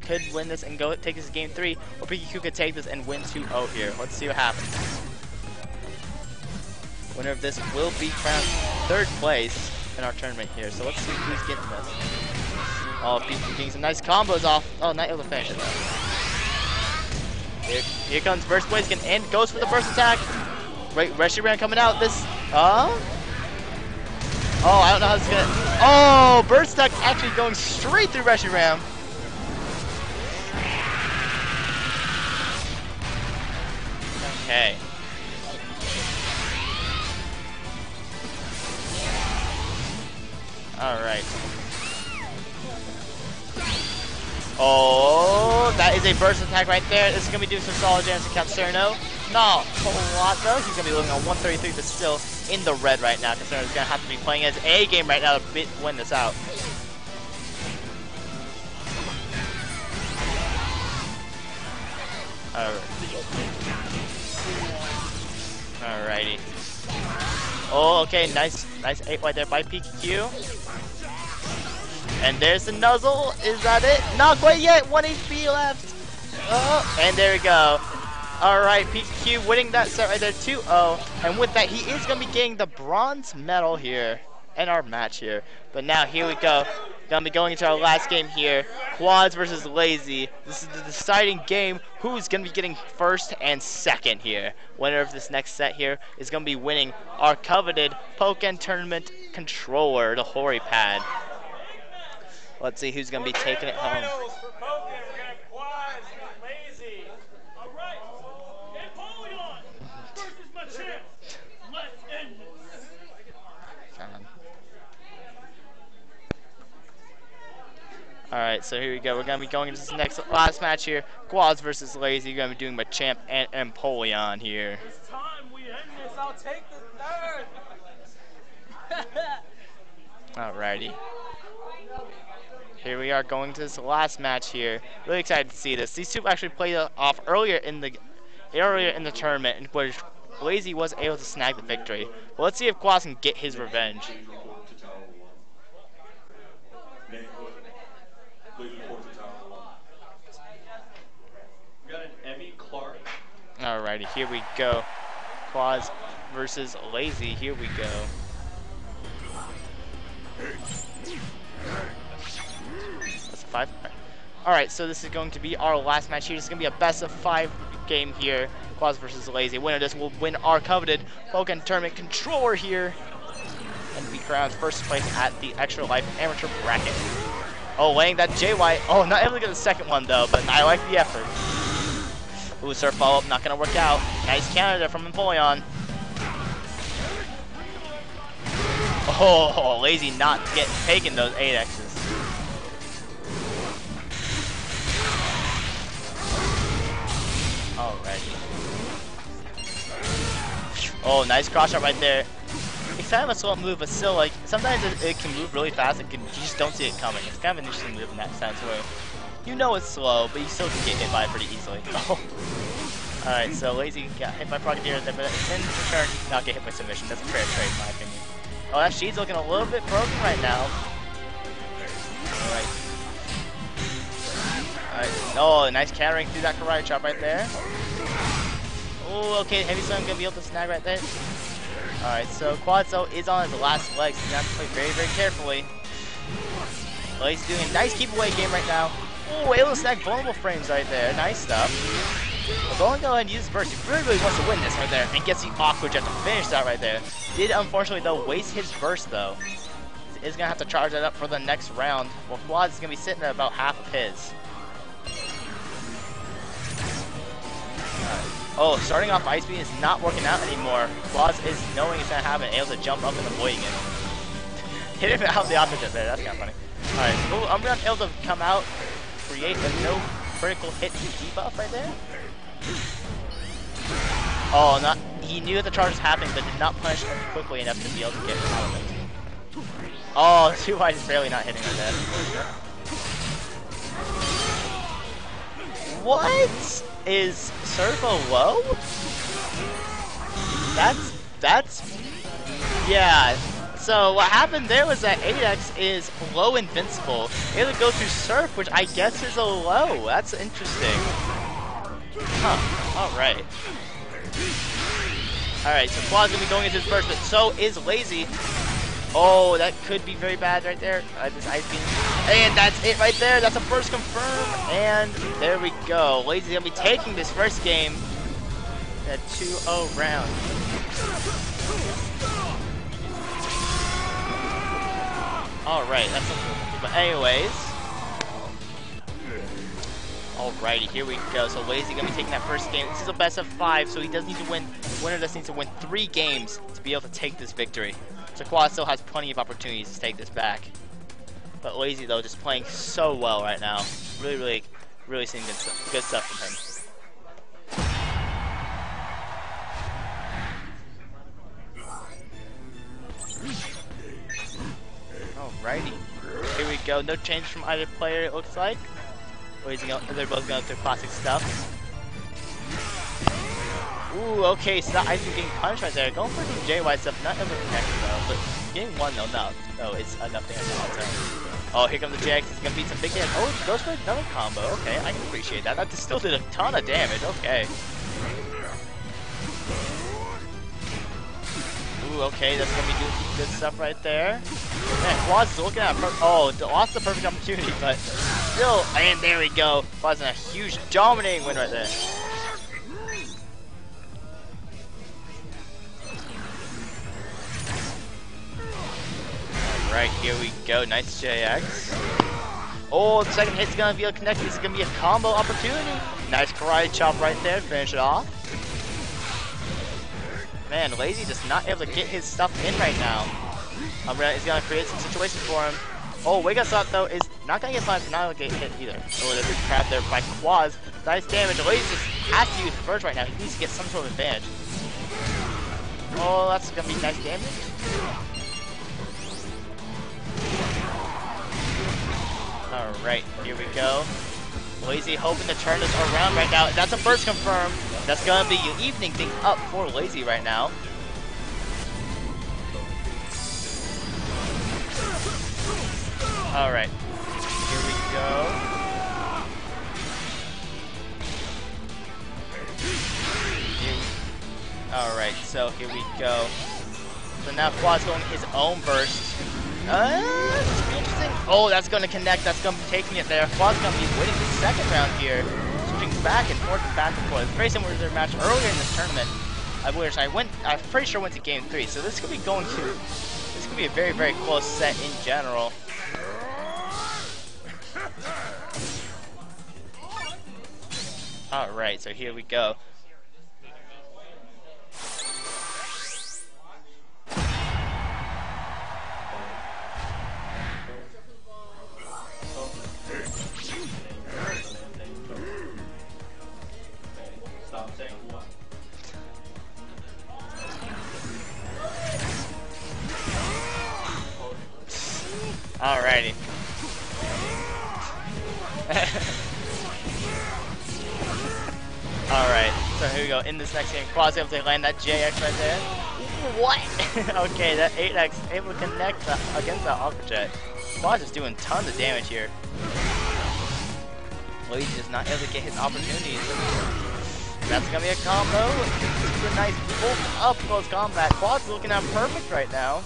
A: could win this and go take this game three, or Pikachu could take this and win 2-0 here. Let's see what happens. Winner of this will be crowned third place in our tournament here. So let's see who's getting this. Oh, Pikachu getting some nice combos off. Oh, to finish it though. Here, here comes Burst Blaziken and goes for the burst attack. Right, Reshiram coming out. This, uh? Oh, I don't know how it's gonna. Oh, Burst attack actually going straight through Reshiram. Okay. All right. Oh, that is a burst attack right there. This is going to be doing some solid damage to whole lot though. He's going to be looking on 133, but still in the red right now. Capcerno's going to have to be playing his A game right now to win this out. Alrighty. Oh, okay, nice, nice 8 right there by PQ. And there's the nuzzle. Is that it? Not quite yet. 1 HP left. Oh, and there we go. Alright, PQ winning that set right there 2-0. And with that, he is going to be getting the bronze medal here in our match here. But now, here we go. Gonna be going into our last game here. Quaz versus Lazy. This is the deciding game. Who's gonna be getting first and second here? Winner of this next set here is gonna be winning our coveted Pokken Tournament controller, the Hori Pad. Let's see who's going to be taking it home. Alright, so here we go. We're going to be going into this next last match here. Quaz versus Lazy. You're going to be doing Machamp and Empoleon here.
C: It's time we end this. I'll take the third.
A: Alrighty. Here we are going to this last match here. Really excited to see this. These two actually played off earlier in the earlier in the tournament, in which Lazy was able to snag the victory. But let's see if Quaz can get his revenge. Alrighty, here we go. Quaz versus Lazy. Here we go. Five. All right, so this is going to be our last match here. Is going to be a best of five game here. Quaz versus Lazy. Winner this will win our coveted Pokken Tournament controller here and be crowned first place at the Extra Life Amateur Bracket. Oh, laying that JY. Oh, not able to get the second one though, but I like the effort. Ooh, surf follow up, not gonna work out. Nice Canada from Empoleon. Oh, lazy not get taking those 8Xs. Alrighty. Oh, nice Cross Chop right there. It's kind of a slow move, but still, like, sometimes it, it can move really fast and can, you just don't see it coming. It's kind of an interesting move in that sense where you know it's slow, but you still can get hit by it pretty easily. Alright, so Lazy got hit by Frogadier there, but in return, not get hit by submission. That's a fair trade, in my opinion. Oh, that Sheet's looking a little bit broken right now. Alright. Alright. Oh, nice countering through that karate chop right there. Oh, okay, Heavy Slam gonna be able to snag right there. Alright, so Quadzo is on his last legs. He's gonna have to play very, very carefully. Well, he's doing a nice keep away game right now. Oh, able to snag vulnerable frames right there. Nice stuff. We're going go ahead and use burst. He really, really wants to win this right there and gets the Aqua Jet to finish that right there. Did unfortunately though waste his burst though. Is gonna have to charge that up for the next round. Well, Quaz is gonna be sitting at about half of his. Oh, starting off Ice Beam is not working out anymore. Quaz is knowing it's gonna happen, able to jump up and avoiding it. Hit him out the opposite there, that's kinda funny. Alright, so I'm gonna able to come out, create a no critical hit debuff right there. Oh, not he knew that the charge was happening, but did not punish him quickly enough to be able to get out of it. Oh, two wide is barely not hitting right there. What is Servo low? That's that's yeah. So what happened there was that 8x is low invincible. It goes through Surf, which I guess is a low. That's interesting. Huh. Alright. Alright, so Quaz's gonna be going into his burst, but so is Lazy. Oh, that could be very bad right there. Uh, ice beam. And that's it right there. That's a first confirm. And there we go. Lazy's gonna be taking this first game. At 2-0 round. Alright, that's a but anyways. Alrighty, here we go. So Lazy gonna be taking that first game. This is a best of five, so he does need to win. Winner does need to win three games to be able to take this victory. So Quaz still has plenty of opportunities to take this back. But Lazy though, just playing so well right now. Really, really, really seeing good, stuff- from him. Alrighty. Here we go. No change from either player, it looks like. Go- They're both going through classic stuff. Ooh, okay, so Ice Beam getting punished right there. Going for some JY stuff, not able to connect though, but getting one though, no, no, it's on its. Oh, here comes the JX, he's gonna beat some big damage. Oh, goes for another combo, okay, I can appreciate that. That still did a ton of damage, okay. Ooh, okay, that's gonna be doing some good stuff right there. Man, Quaz's looking at, oh, lost the perfect opportunity, but still, and there we go. Quaz's in a huge dominating win right there. Right, here we go. Nice JX. Oh, the second hit's gonna be a connect. This is gonna be a combo opportunity. Nice karate chop right there. Finish it off. Man, Lazy just not able to get his stuff in right now. He's gonna create some situations for him. Oh, Wake Us Up though is not gonna get slimed, not gonna get hit either. Oh, there's a trap there by Quaz. Nice damage. Lazy just has to use first right now. He needs to get some sort of advantage. Oh, that's gonna be nice damage. Alright, here we go. Lazy hoping to turn this around right now. That's a first confirm. That's gonna be your evening things up for Lazy right now. Alright, here we go. Alright, so here we go. So now Quaz's going his own burst. Uh, interesting. Oh, that's going to connect. That's going to be taking it there. Quaz's going to be winning the second round here. Switching back and forth and back and forth. Very similar to their match earlier in this tournament. I wish I went. I'm pretty sure went to game three. So this could be going to. This could be a very very close set in general. All right, so here we go. Alrighty. Alright, so here we go. In this next game, Quaz able to land that JX right there. What? okay, that 8X able to connect the, against that Aqua Jet. Quaz is doing tons of damage here. Luigi just not able to get his opportunities. That's gonna be a combo. Super nice full up close combat. Quaz's looking out perfect right now.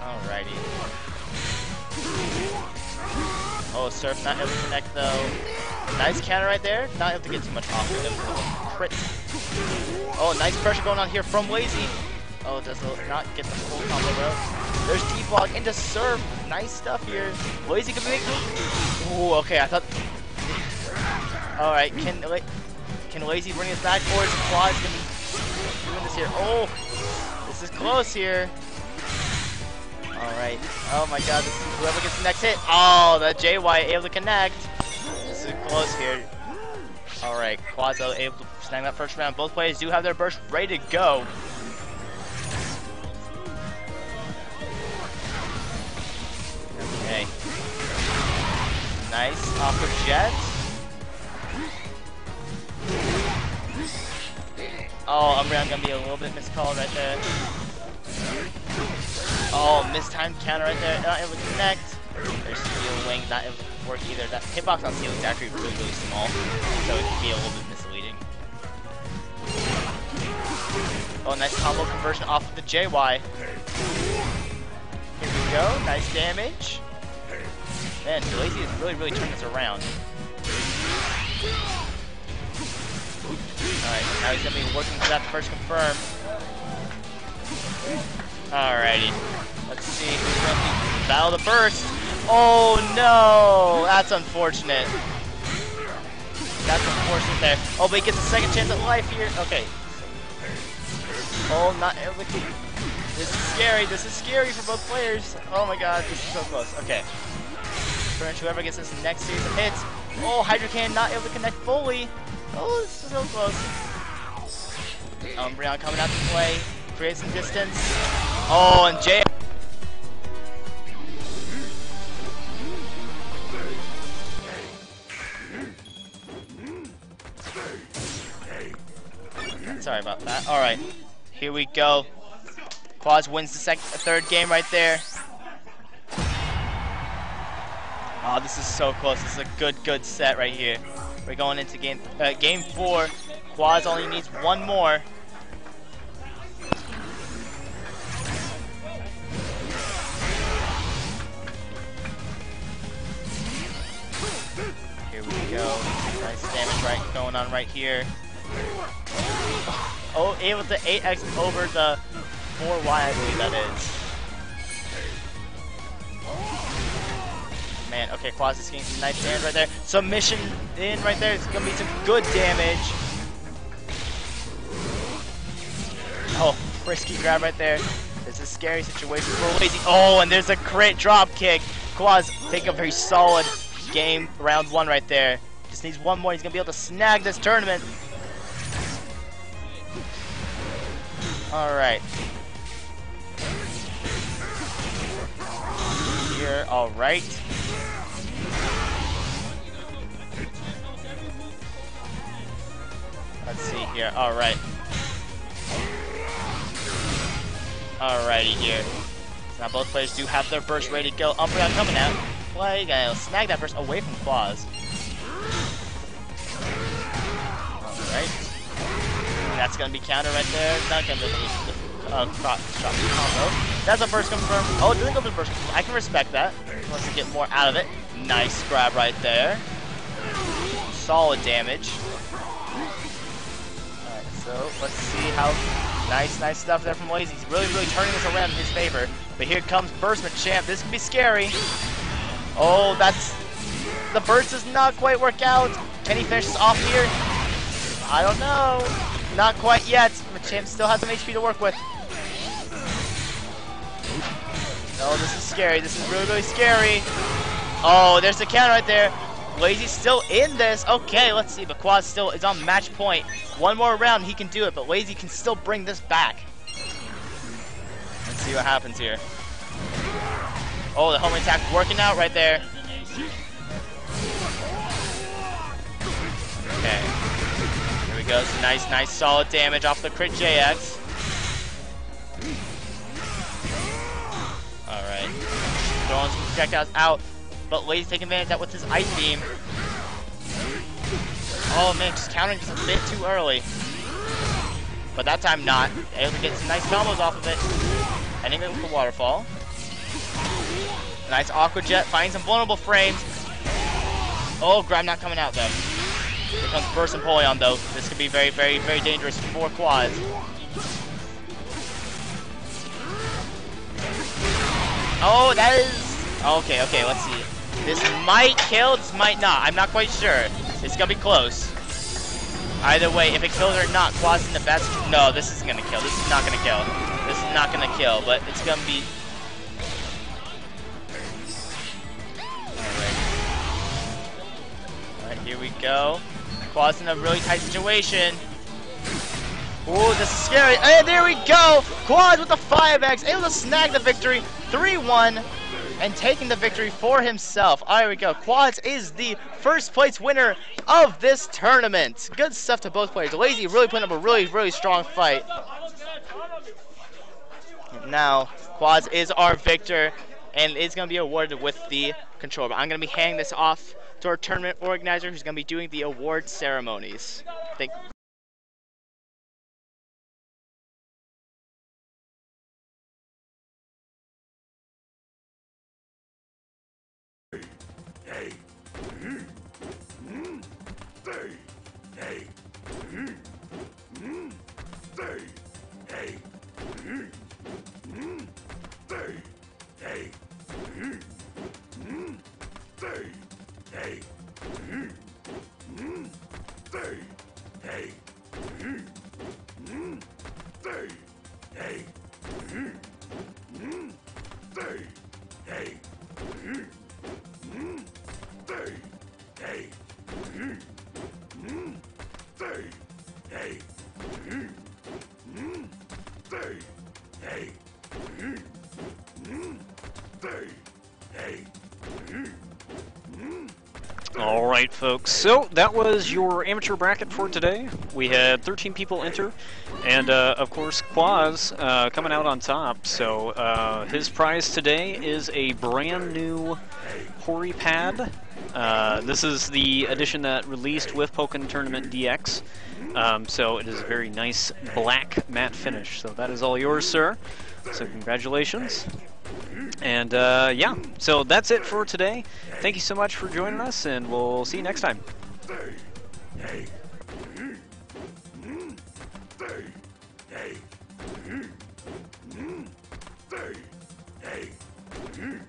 A: Alrighty. Oh, Surf not able to connect though. Nice counter right there. Not able to get too much off of him. Crit. Oh, nice pressure going on here from Lazy. Oh, does not get the full combo though. There's T-Block into Surf. Nice stuff here. Lazy can make Ooh, okay, I thought... Alright, can can Lazy bring us back, or is Quaz's gonna be doing this here? Oh, this is close here. Alright. Oh my god, this is whoever gets the next hit. Oh, the JY able to connect. This is close here. Alright, Quazo able to snag that first round. Both players do have their burst ready to go. Okay. Nice off of Jet. Oh, Umbreon gonna be a little bit miscalled right there. Oh, mistimed counter right there. Not able to connect. There's Steel Wing, not able to work either. That hitbox on Steel is actually really, really small, so it can be a little bit misleading. Oh, nice combo conversion off of the JY. Here we go. Nice damage. Man, Lazy is really, really turning this around. Alright, now he's gonna be working for that first confirm. Alrighty. Let's see who's gonna battle the burst. Oh no! That's unfortunate. That's unfortunate there. Oh, but he gets a second chance at life here. Okay. Oh, not eh, This is scary. This is scary for both players. Oh my god, this is so close. Okay. Whoever gets this next series of hits. Oh, Hydro Cannon not able to connect fully. Oh, this is so close. Umbreon coming out to play. Create some distance. Oh, and Jay. Sorry about that. All right, here we go. Quaz wins the second, third game right there. Oh, this is so close. This is a good, good set right here. We're going into game uh, game four. Quaz only needs one more. Here we go. Nice damage right going on right here. Oh, able to 8x over the 4Y, I believe that is. Okay, Quaz is getting some nice damage right there. Submission in right there. It's gonna be some good damage. Oh, frisky grab right there. It's a scary situation for Lazy. Oh, and there's a crit drop kick. Quaz take a very solid game, round one right there. Just needs one more. He's gonna be able to snag this tournament. Alright. Here, alright. Let's see here, alright. Alrighty here. So now both players do have their burst ready to go. Umbreon coming out. Play, gonna snag that burst away from Quaz. Alright. That's gonna be counter right there. Not gonna be uh, crop shot combo. That's a first confirm. Oh, it doesn't go for the first I can respect that. Wants to get more out of it. Nice grab right there. Solid damage. So let's see how nice, nice stuff there from Lazy. He's really, really turning this around in his favor. But here comes Burst Champ. This could be scary. Oh, that's the burst does not quite work out. Can he finish this off here? I don't know. Not quite yet. Machamp still has some HP to work with. Oh, this is scary. This is really, really scary. Oh, there's the counter right there. Lazy's still in this. Okay, let's see. But Quaz still is on match point. One more round, he can do it, but Lazy can still bring this back. Let's see what happens here. Oh, the home attack working out right there. Okay Here we go. Some nice, nice, solid damage off the crit JX. Alright. throwing some projectiles out, but Lazy taking advantage of that with his ice beam. Oh man, just countering just a bit too early. But that time not. Able to get some nice combos off of it. Ending it with the waterfall. Nice Aqua Jet, finding some vulnerable frames. Oh, grab not coming out though. Here comes Burst Empoleon though. This could be very, very, very dangerous for Quaz. Oh, that is... Okay, okay, let's see. This might kill, this might not. I'm not quite sure. It's gonna be close. Either way, if it kills or not, Quaz's in the best... No, this isn't gonna kill. This is not gonna kill. This is not gonna kill, but it's gonna be... Alright. Alright, here we go. Quaz's in a really tight situation. Ooh, this is scary. And there we go! Quaz with the 5X, able to snag the victory. 3-1 and taking the victory for himself. All right, we go. Quaz is the first place winner of this tournament. Good stuff to both players. Lazy really putting up a really, really strong fight. Now, Quaz is our victor and is going to be awarded with the controller. I'm going to be handing this off to our tournament organizer who's going to be doing the award ceremonies. Thank
E: All right, folks. So that was your amateur bracket for today. We had 13 people enter, and uh, of course, Quaz uh, coming out on top. So uh, his prize today is a brand new Hori pad. Uh, this is the edition that released with Pokken Tournament DX. Um, so it is a very nice black matte finish. So that is all yours, sir. So congratulations. And uh, yeah, so that's it for today. Thank you so much for joining us, and we'll see you next time.
F: Mm.